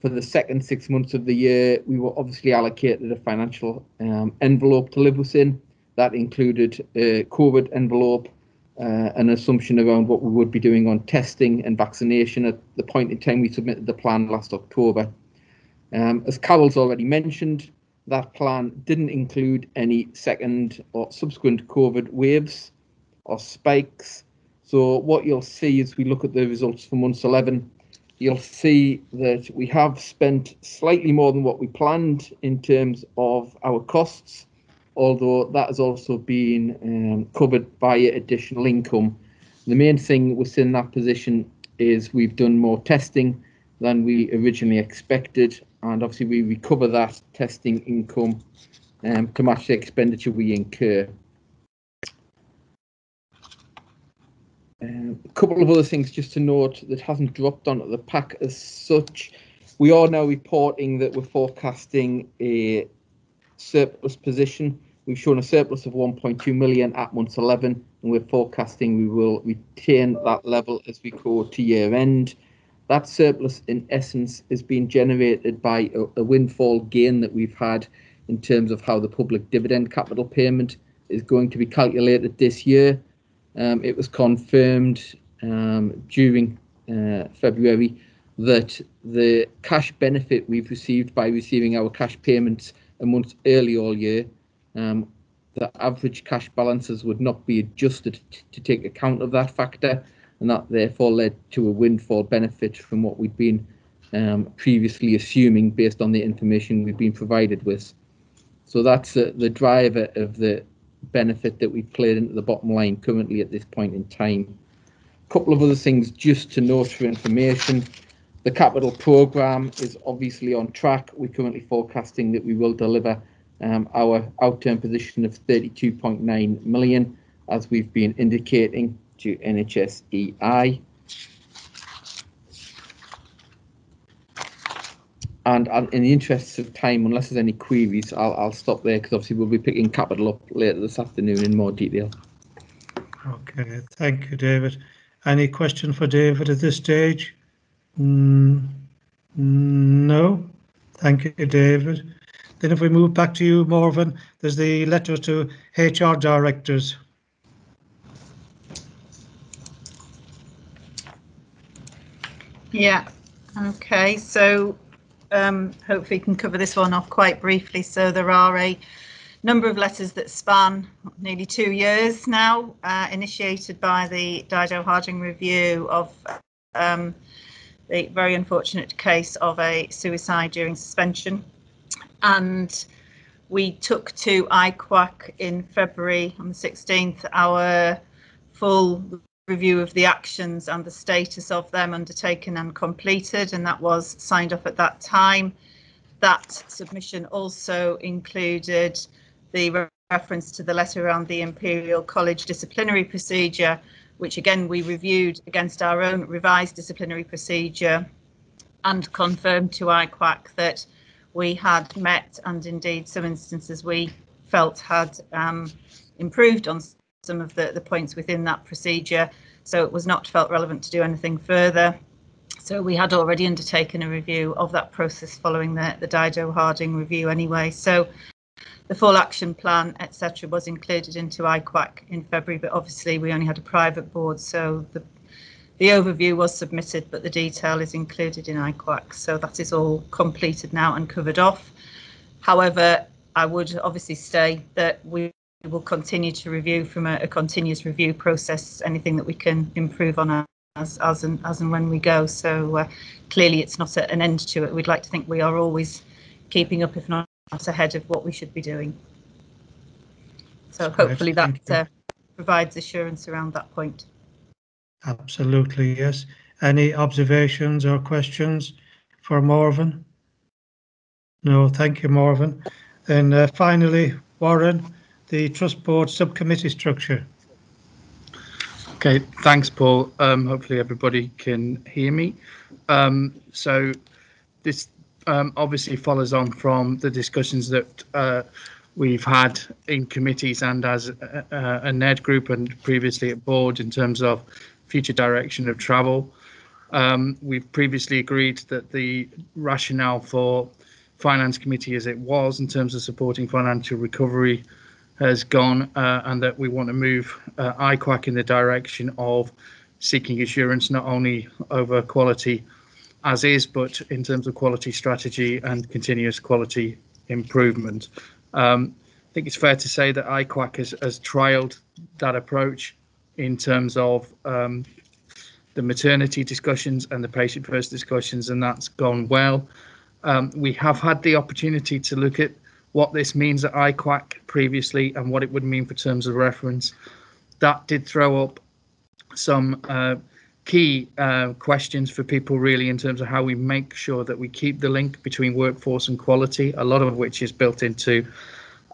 For the second six months of the year, we were obviously allocated a financial um, envelope to live within. That included a COVID envelope, uh, an assumption around what we would be doing on testing and vaccination at the point in time we submitted the plan last October. Um, as Carol's already mentioned, that plan didn't include any second or subsequent COVID waves or spikes. So what you'll see as we look at the results for months 11, you'll see that we have spent slightly more than what we planned in terms of our costs although that has also been um, covered by additional income. The main thing within that position is we've done more testing than we originally expected, and obviously we recover that testing income um, to match the expenditure we incur. Um, a couple of other things just to note that hasn't dropped onto the pack as such. We are now reporting that we're forecasting a surplus position We've shown a surplus of 1.2 million at month 11, and we're forecasting we will retain that level as we go to year end. That surplus, in essence, is being generated by a, a windfall gain that we've had in terms of how the public dividend capital payment is going to be calculated this year. Um, it was confirmed um, during uh, February that the cash benefit we've received by receiving our cash payments a month early all year um, the average cash balances would not be adjusted to take account of that factor, and that therefore led to a windfall benefit from what we'd been um, previously assuming based on the information we've been provided with. So that's uh, the driver of the benefit that we've played into the bottom line currently at this point in time. A couple of other things just to note for information. The capital programme is obviously on track. We're currently forecasting that we will deliver um, our outturn position of 32.9 million, as we've been indicating to NHSEI. And, and, in the interests of time, unless there's any queries, I'll, I'll stop there because obviously we'll be picking capital up later this afternoon in more detail. Okay, thank you, David. Any question for David at this stage? Mm, no, thank you, David. Then if we move back to you, Morven, there's the letter to HR directors. Yeah, okay, so um, hopefully can cover this one off quite briefly. So there are a number of letters that span nearly two years now, uh, initiated by the Dido Harding review of um, the very unfortunate case of a suicide during suspension. And we took to IQAC in February on the 16th our full review of the actions and the status of them undertaken and completed, and that was signed off at that time. That submission also included the reference to the letter around the Imperial College disciplinary procedure, which again we reviewed against our own revised disciplinary procedure and confirmed to IQAC that we had met and indeed some instances we felt had um, improved on some of the, the points within that procedure. So it was not felt relevant to do anything further. So we had already undertaken a review of that process following the, the Dido Harding review anyway. So the full action plan, etc., was included into IQAC in February, but obviously we only had a private board, so the the overview was submitted, but the detail is included in IQAC, so that is all completed now and covered off. However, I would obviously say that we will continue to review from a, a continuous review process anything that we can improve on as as and as and when we go. So uh, clearly, it's not a, an end to it. We'd like to think we are always keeping up, if not ahead of what we should be doing. So hopefully that uh, provides assurance around that point. Absolutely, yes. Any observations or questions for Morven? No, thank you, Morven. And uh, finally, Warren, the Trust Board subcommittee structure. Okay, thanks, Paul. Um, hopefully everybody can hear me. Um, so this um, obviously follows on from the discussions that uh, we've had in committees and as a, a NED group and previously at board in terms of future direction of travel. Um, we've previously agreed that the rationale for finance committee as it was in terms of supporting financial recovery has gone uh, and that we want to move uh, IQAC in the direction of seeking assurance not only over quality as is, but in terms of quality strategy and continuous quality improvement. Um, I think it's fair to say that IQAC has, has trialed that approach in terms of um, the maternity discussions and the patient first discussions, and that's gone well. Um, we have had the opportunity to look at what this means at IQAC previously and what it would mean for terms of reference. That did throw up some uh, key uh, questions for people really in terms of how we make sure that we keep the link between workforce and quality, a lot of which is built into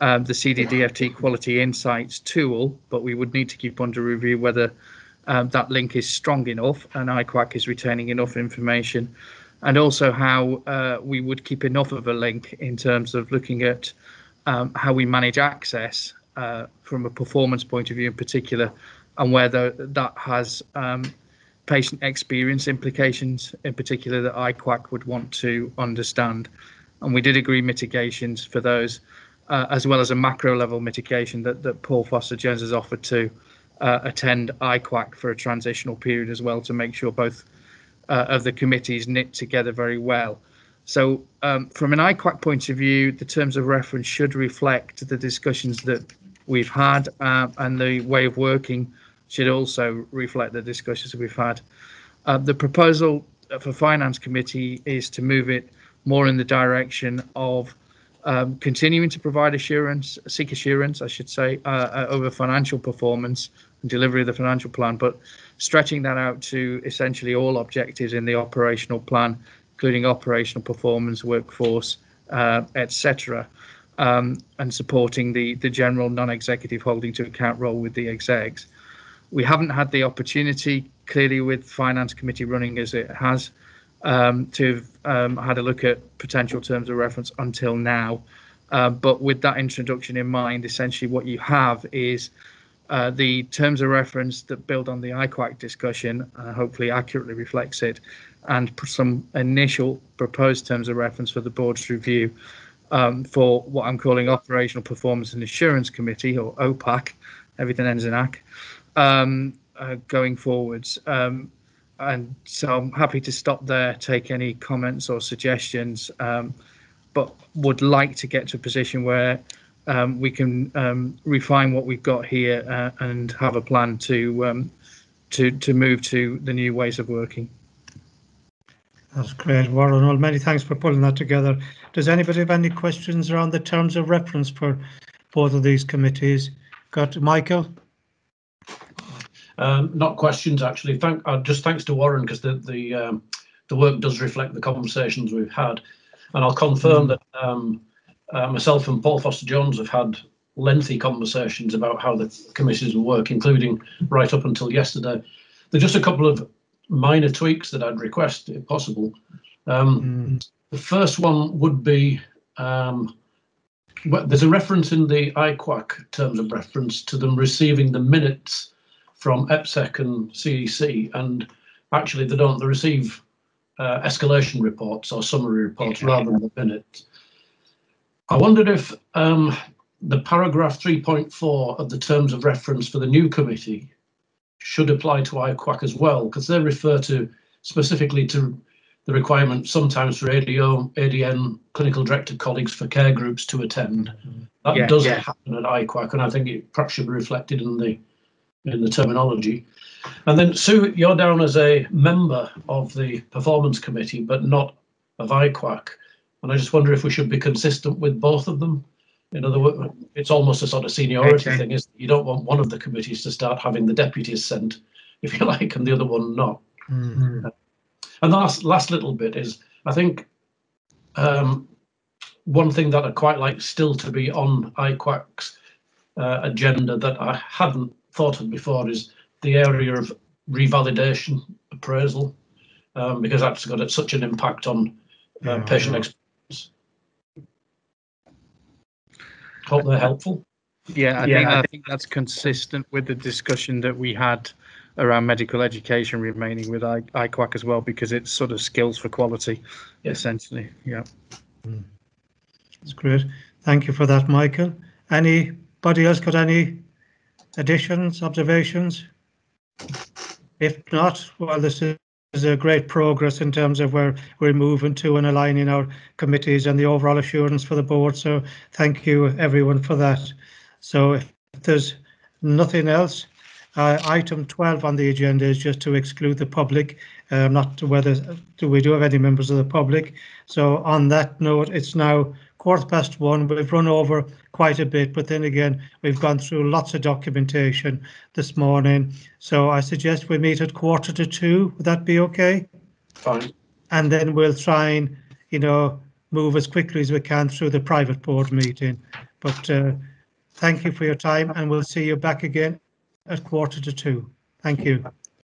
um, the CDDFT Quality Insights tool, but we would need to keep under review whether um, that link is strong enough and IQAC is retaining enough information, and also how uh, we would keep enough of a link in terms of looking at um, how we manage access uh, from a performance point of view in particular, and whether that has um, patient experience implications in particular that IQAC would want to understand. And we did agree mitigations for those uh, as well as a macro level mitigation that, that Paul Foster Jones has offered to uh, attend IQAC for a transitional period as well to make sure both uh, of the committees knit together very well. So um, from an IQAC point of view, the terms of reference should reflect the discussions that we've had uh, and the way of working should also reflect the discussions that we've had. Uh, the proposal for Finance Committee is to move it more in the direction of um, continuing to provide assurance, seek assurance, I should say, uh, uh, over financial performance and delivery of the financial plan, but stretching that out to essentially all objectives in the operational plan, including operational performance, workforce, uh, etc., um, and supporting the the general non-executive holding to account role with the execs. We haven't had the opportunity, clearly, with finance committee running as it has, um, to have um, had a look at potential terms of reference until now. Uh, but with that introduction in mind, essentially what you have is uh, the terms of reference that build on the IQAC discussion, uh, hopefully accurately reflects it, and some initial proposed terms of reference for the board's review um, for what I'm calling Operational Performance and Assurance Committee, or OPAC, everything ends in AC, um, uh, going forwards. Um, and so I'm happy to stop there, take any comments or suggestions, um, but would like to get to a position where um, we can um, refine what we've got here uh, and have a plan to um, to to move to the new ways of working. That's great, Warren. Well, many thanks for pulling that together. Does anybody have any questions around the terms of reference for both of these committees? Got Michael? Um, not questions actually. Thank uh, just thanks to Warren because the the um, the work does reflect the conversations we've had, and I'll confirm that um, uh, myself and Paul Foster Jones have had lengthy conversations about how the committees will work, including right up until yesterday. There's just a couple of minor tweaks that I'd request, if possible. Um, The first one would be um, well, there's a reference in the IQAC terms of reference to them receiving the minutes from EPSEC and CEC, and actually they don't. They receive uh, escalation reports or summary reports rather than the minutes. I wondered if um, the paragraph 3.4 of the terms of reference for the new committee should apply to IQAC as well, because they refer to specifically to the requirement sometimes for ADO, ADN clinical director colleagues for care groups to attend. That Yeah, does yeah. happen at IQAC, and I think it perhaps should be reflected in the in the terminology. And then Sue, you're down as a member of the performance committee, but not of IQAC. And I just wonder if we should be consistent with both of them. In other words, it's almost a sort of seniority Okay. thing, is you don't want one of the committees to start having the deputies sent, if you like, and the other one not. And the last last little bit is, I think, um, one thing that I'd quite like still to be on IQAC's uh, agenda that I hadn't thought of before is the area of revalidation appraisal, um, because that's got such an impact on uh, patient experience. Hope they're helpful. Yeah, I Yeah, think I I think that's consistent with the discussion that we had around medical education remaining with I, IQAC as well, because it's sort of skills for quality, essentially. Yeah. That's great. Thank you for that, Michael. Anybody else got any additions, observations? If not, well, this is a great progress in terms of where we're moving to and aligning our committees and the overall assurance for the board. So thank you, everyone, for that. So if there's nothing else, uh, item 12 on the agenda is just to exclude the public. Uh, not to whether do we do have any members of the public. So on that note, it's now quarter past one. We've run over quite a bit, but then again, we've gone through lots of documentation this morning. So I suggest we meet at quarter to two. Would that be okay? Fine. And then we'll try and, you know, move as quickly as we can through the private board meeting. But uh, thank you for your time and we'll see you back again at quarter to two. Thank you.